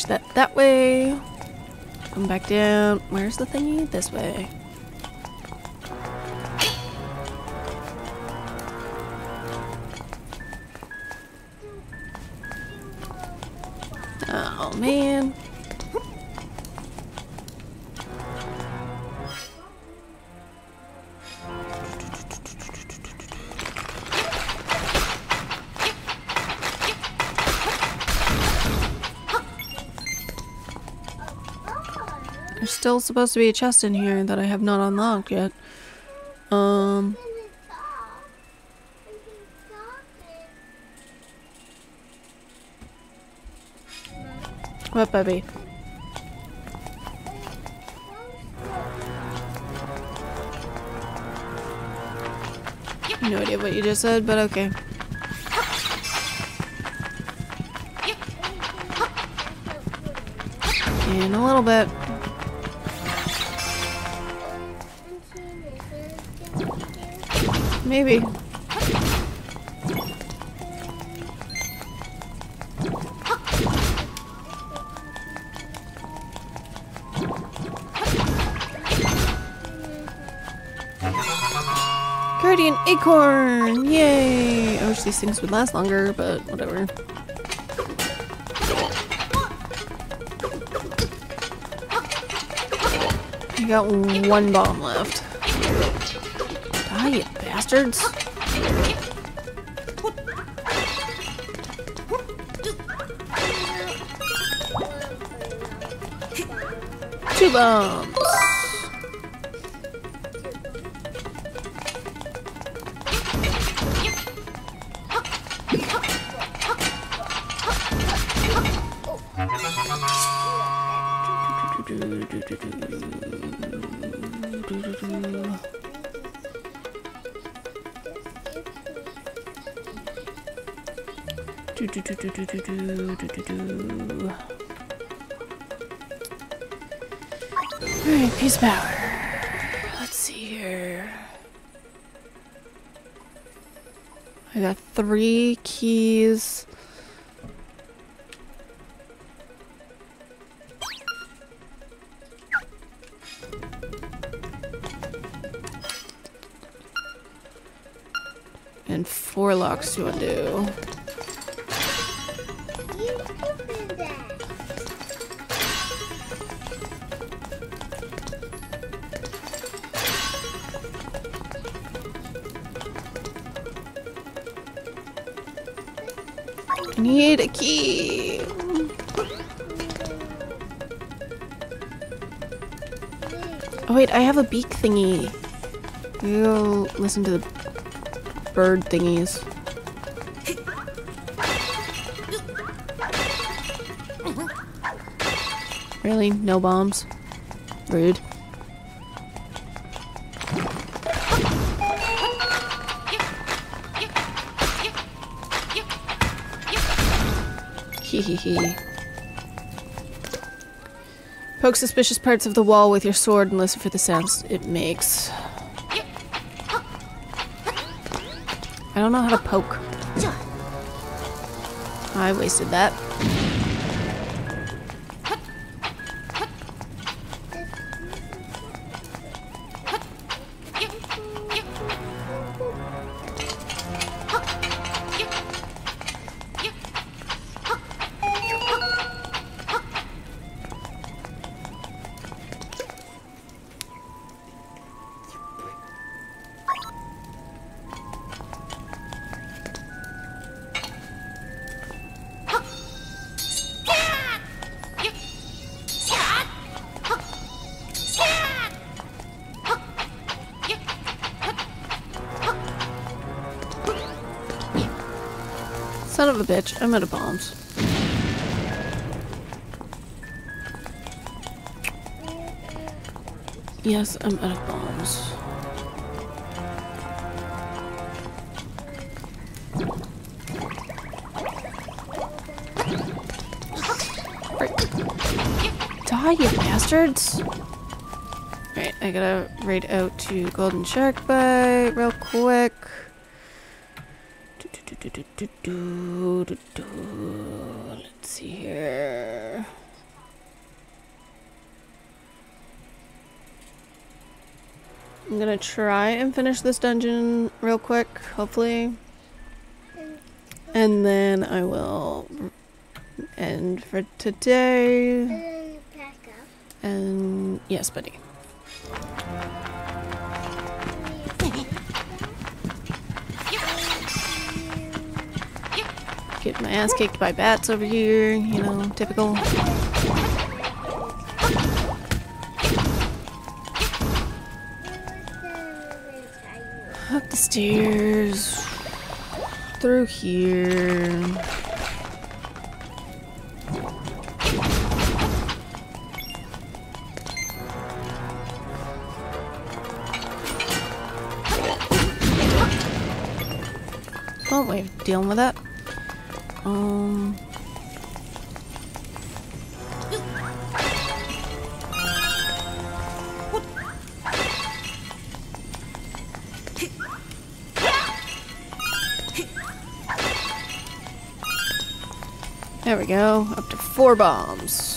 Push that that way. Come back down. Where's the thingy? This way. Supposed to be a chest in here that I have not unlocked yet. Um, what, baby? No idea what you just said, but okay. In a little bit. Maybe. Guardian Acorn! Yay! I wish these things would last longer, but whatever. I got one bomb left. Die, bastards! Two bombs! Alright, piece power. Let's see here. I got three keys. And four locks to undo. I need a key. Oh wait, I have a beak thingy. Go listen to the bird thingies. Really? No bombs? Rude. Poke suspicious parts of the wall with your sword and listen for the sounds it makes. I don't know how to poke. I wasted that. Bitch, I'm out of bombs. Yes, I'm out of bombs. Die, you bastards! Alright, I gotta raid out to Golden Shark Bite real quick. Let's see here. I'm gonna try and finish this dungeon real quick, hopefully. And then I will end for today. And then pack up. And yes, buddy. My ass kicked by bats over here, you know, typical. Up the stairs. Through here. Oh, wait, dealing with that. Um. There we go. Up to four bombs.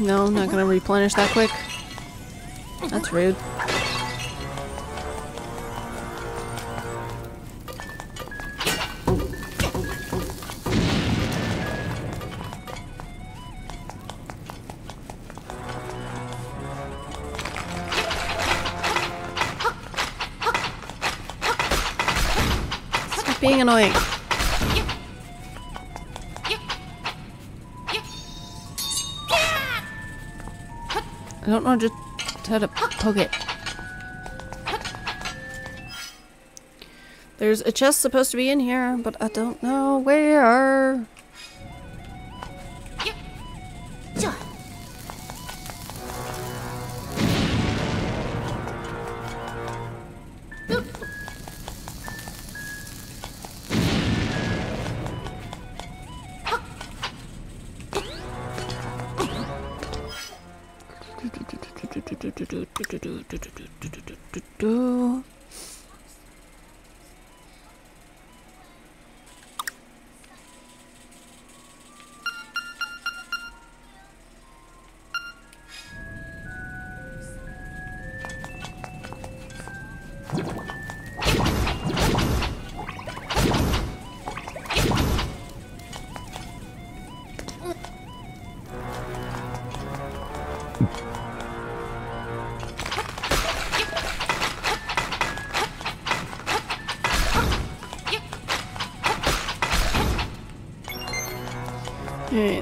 No, not gonna replenish that quick. That's rude. Stop being annoying. I don't know just how to poke it. There's a chest supposed to be in here, but I don't know where.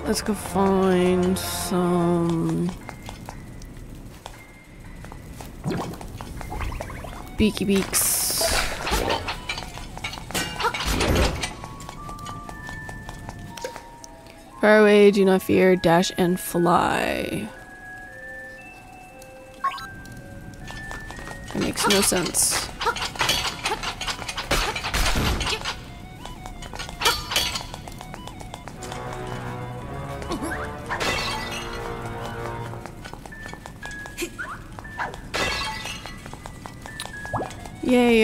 Let's go find some beaky beaks. Far away, do not fear, dash and fly. That makes no sense.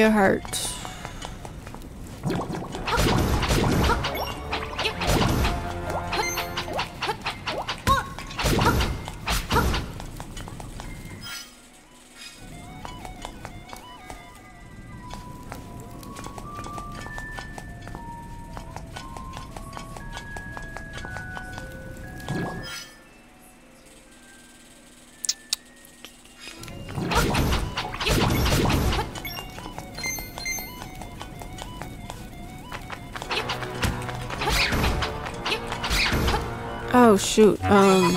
A heart. Oh shoot. Um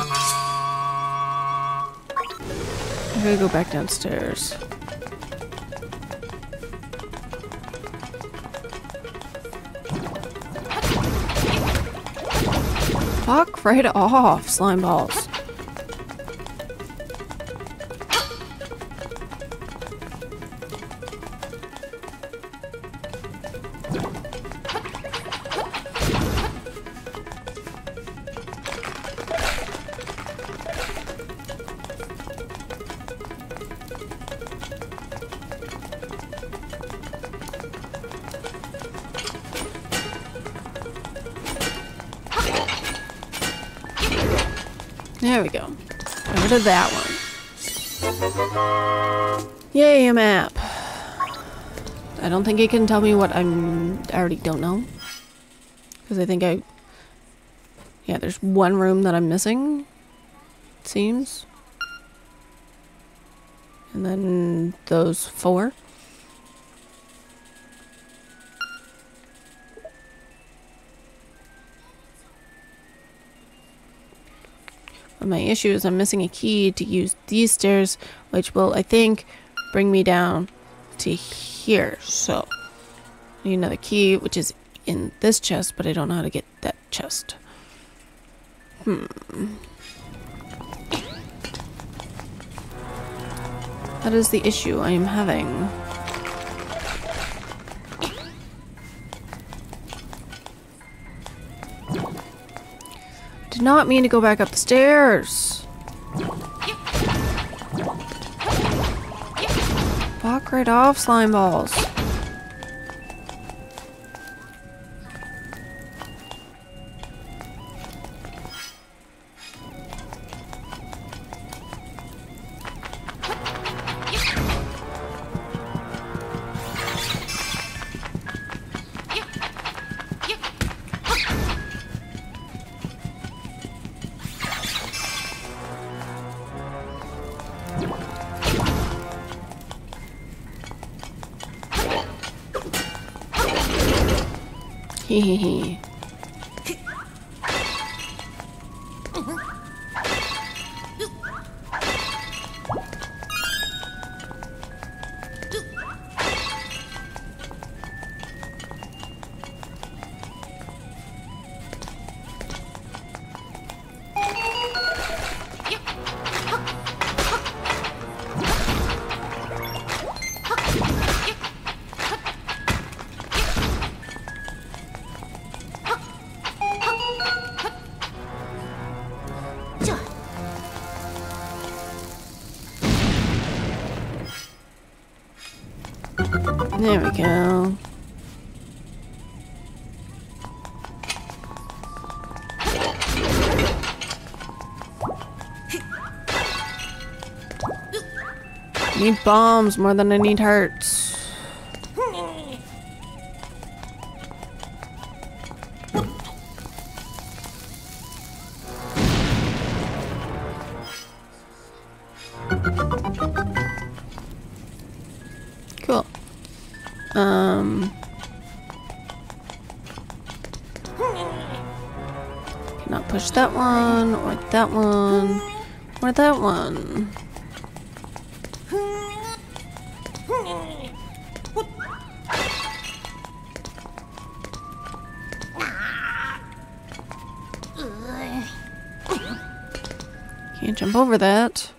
I gotta go back downstairs. Fuck right off, slime balls. That one. Yay, a map. I don't think it can tell me what I'm I already don't know. Because I think I Yeah, there's one room that I'm missing. It seems. And then those four. My issue is I'm missing a key to use these stairs, which will, I think, bring me down to here. So, I need another key, which is in this chest, but I don't know how to get that chest. Hmm. That is the issue I am having. Did not mean to go back up the stairs. Fuck right off, slime balls. Hehehe. There Need bombs more than I need hearts. Cool. Um. Cannot push that one, or that one, or that one. Over that.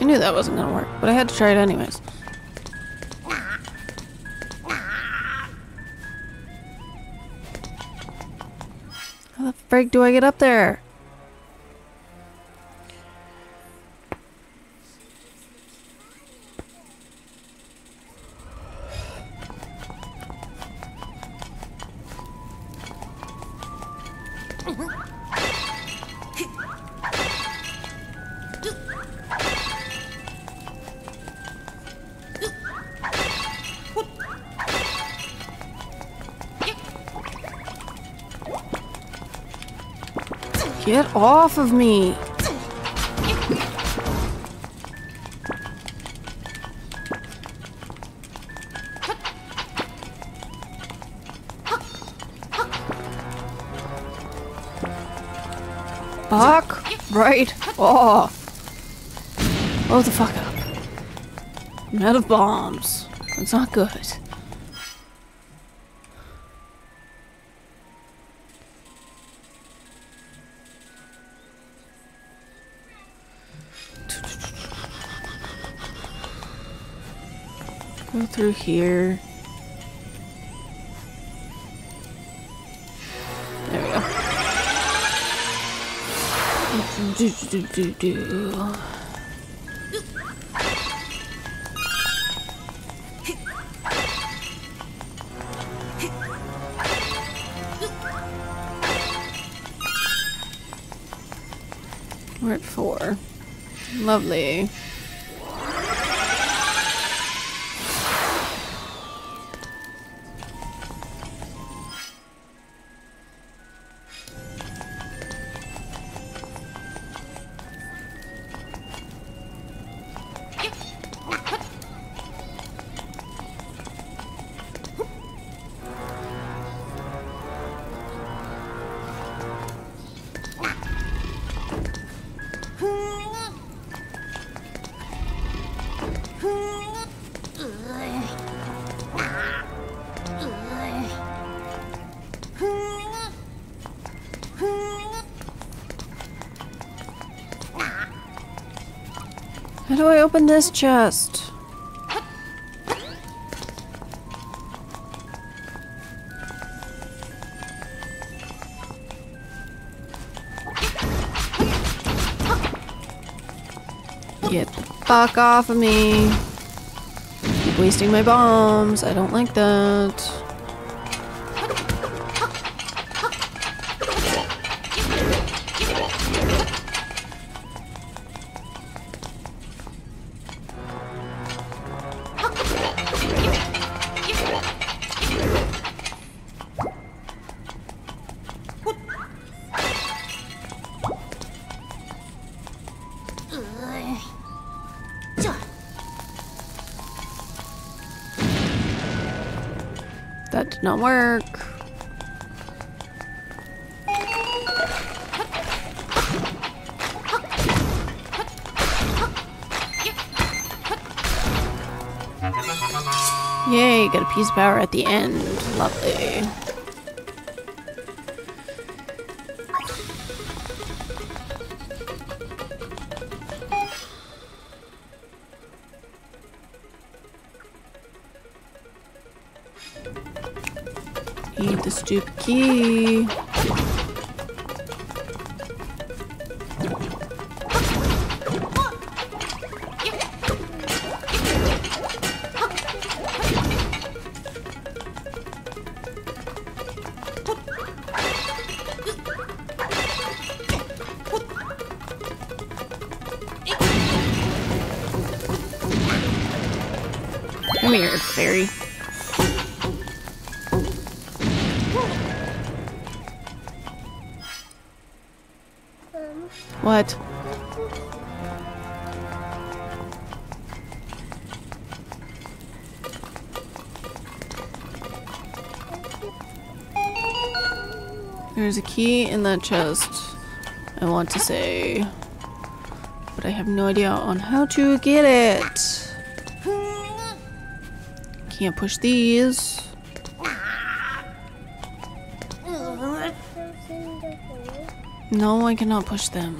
I knew that wasn't gonna work, but I had to try it anyways. How the frig do I get up there? Off of me! Fuck right off! Blow the fuck up. I'm out of bombs. That's not good. Here. There we go. Do, do, do, do. We're at four. Lovely. Do I open this chest? Get the fuck off of me. Keep wasting my bombs. I don't like that. Not work. Yay, got a piece of power at the end. Lovely. That chest. I want to say. But I have no idea on how to get it. Can't push these. No, I cannot push them.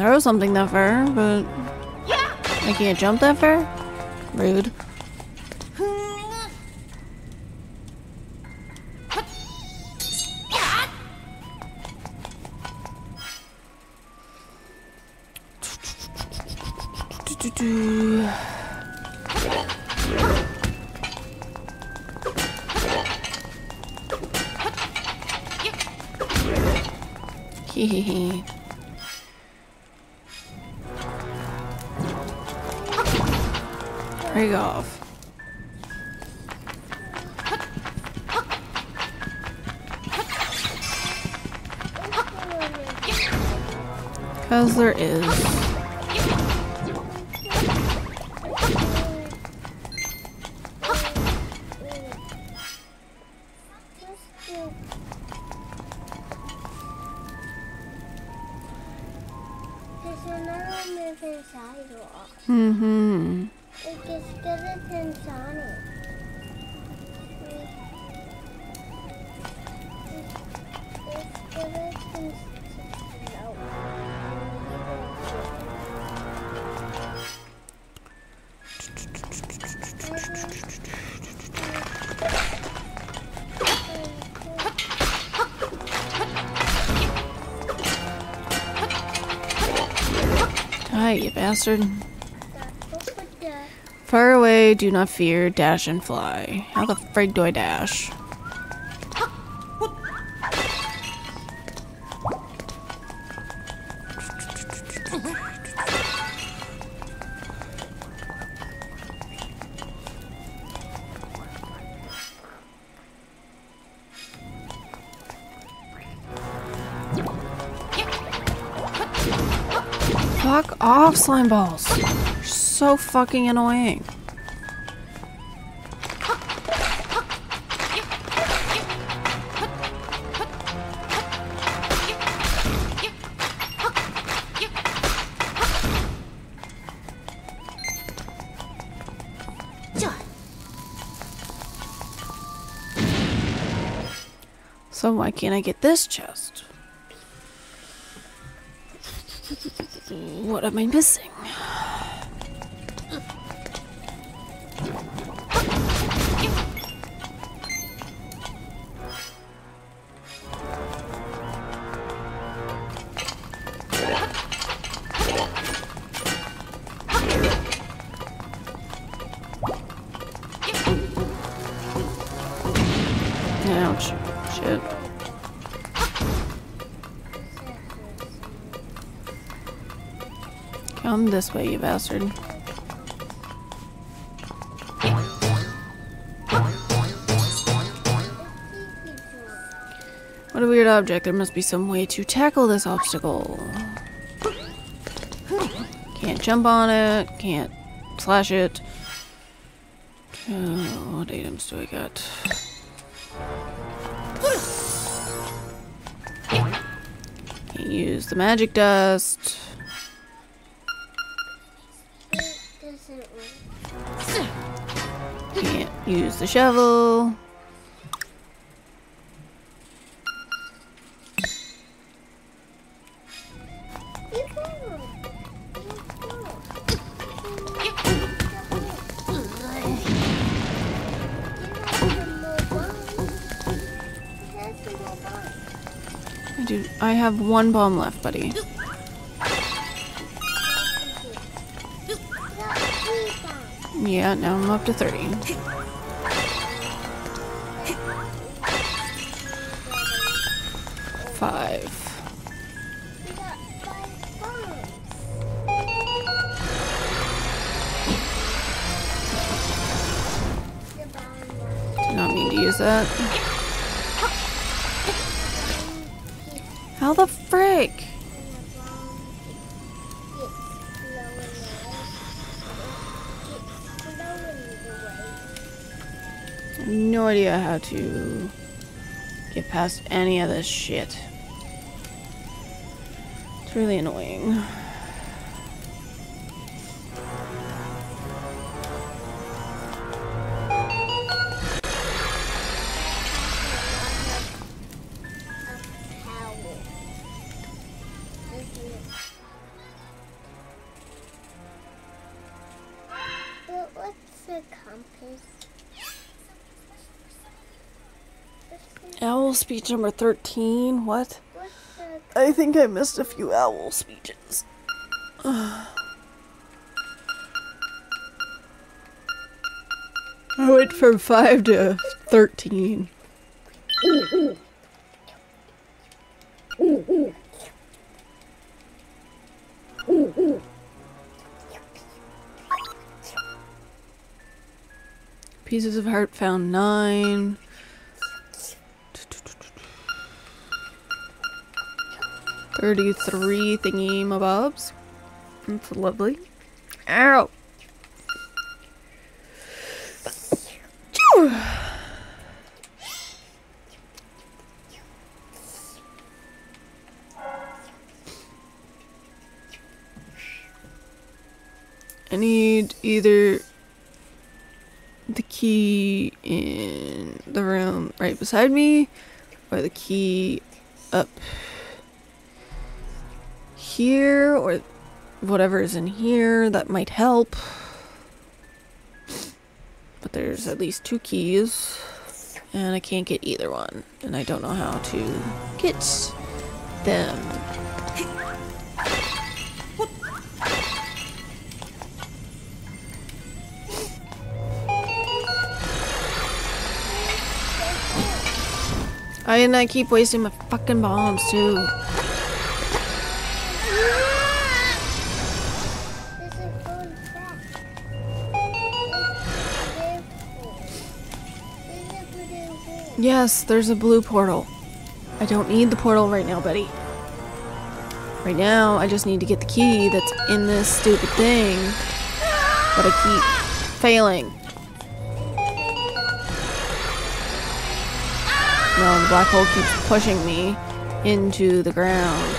Throw something that far, but I can't jump that far? Rude. Bastard. Far away, do not fear, dash and fly. How the frig do I dash? Slime balls. So fucking annoying. So why can't I get this chest? What am I missing? This way, you bastard. What a weird object. There must be some way to tackle this obstacle. Can't jump on it. Can't slash it. Oh, what items do I got? Can't use the magic dust. Use the shovel. Dude, I have one bomb left, buddy. Yeah, now I'm up to 30. That. How the frick? No idea how to get past any of this shit. It's really annoying. Speech number 13? What? I think I missed a few owl speeches. I went from 5 to 13. Pieces of heart found 9. Thirty-three thingy mabobs. That's lovely. Ow. I need either the key in the room right beside me or the key up here or whatever is in here that might help. But there's at least two keys and I can't get either one and I don't know how to get them. I and I keep wasting my fucking bombs too. Yes, there's a blue portal. I don't need the portal right now, buddy. Right now, I just need to get the key that's in this stupid thing. But I keep failing. No, the black hole keeps pushing me into the ground.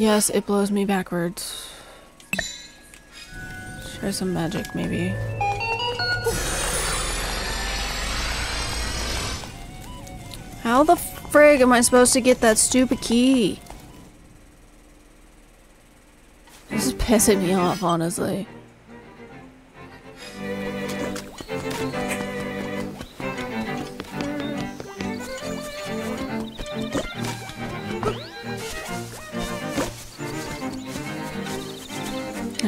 Yes, it blows me backwards. Try some magic, maybe. How the frig am I supposed to get that stupid key? This is pissing me off, honestly.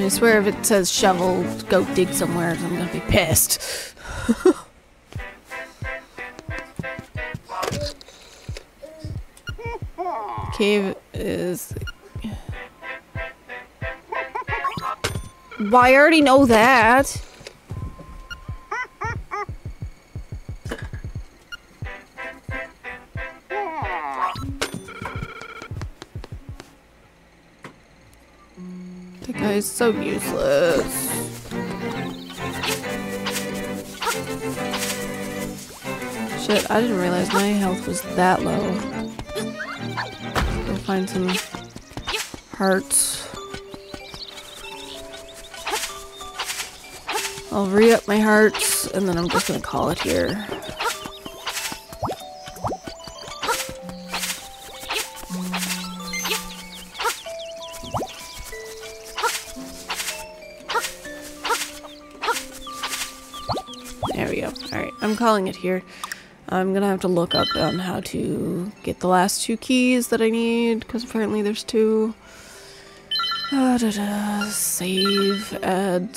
I swear if it says shovel, go dig somewhere, I'm gonna be pissed. Cave is. Why I already know that. Is so useless. Shit, I didn't realize my health was that low. Go find some hearts. I'll re-up my hearts and then I'm just gonna call it here. Calling it here. I'm gonna have to look up on how to get the last two keys that I need, because apparently there's two. Ah, da, da, save, add.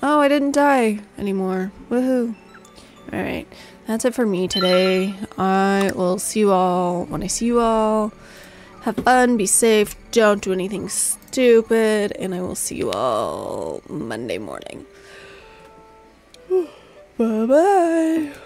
Oh, I didn't die anymore. Woohoo. Alright, that's it for me today. I will see you all when I see you all. Have fun, be safe, don't do anything stupid, and I will see you all Monday morning. Bye bye.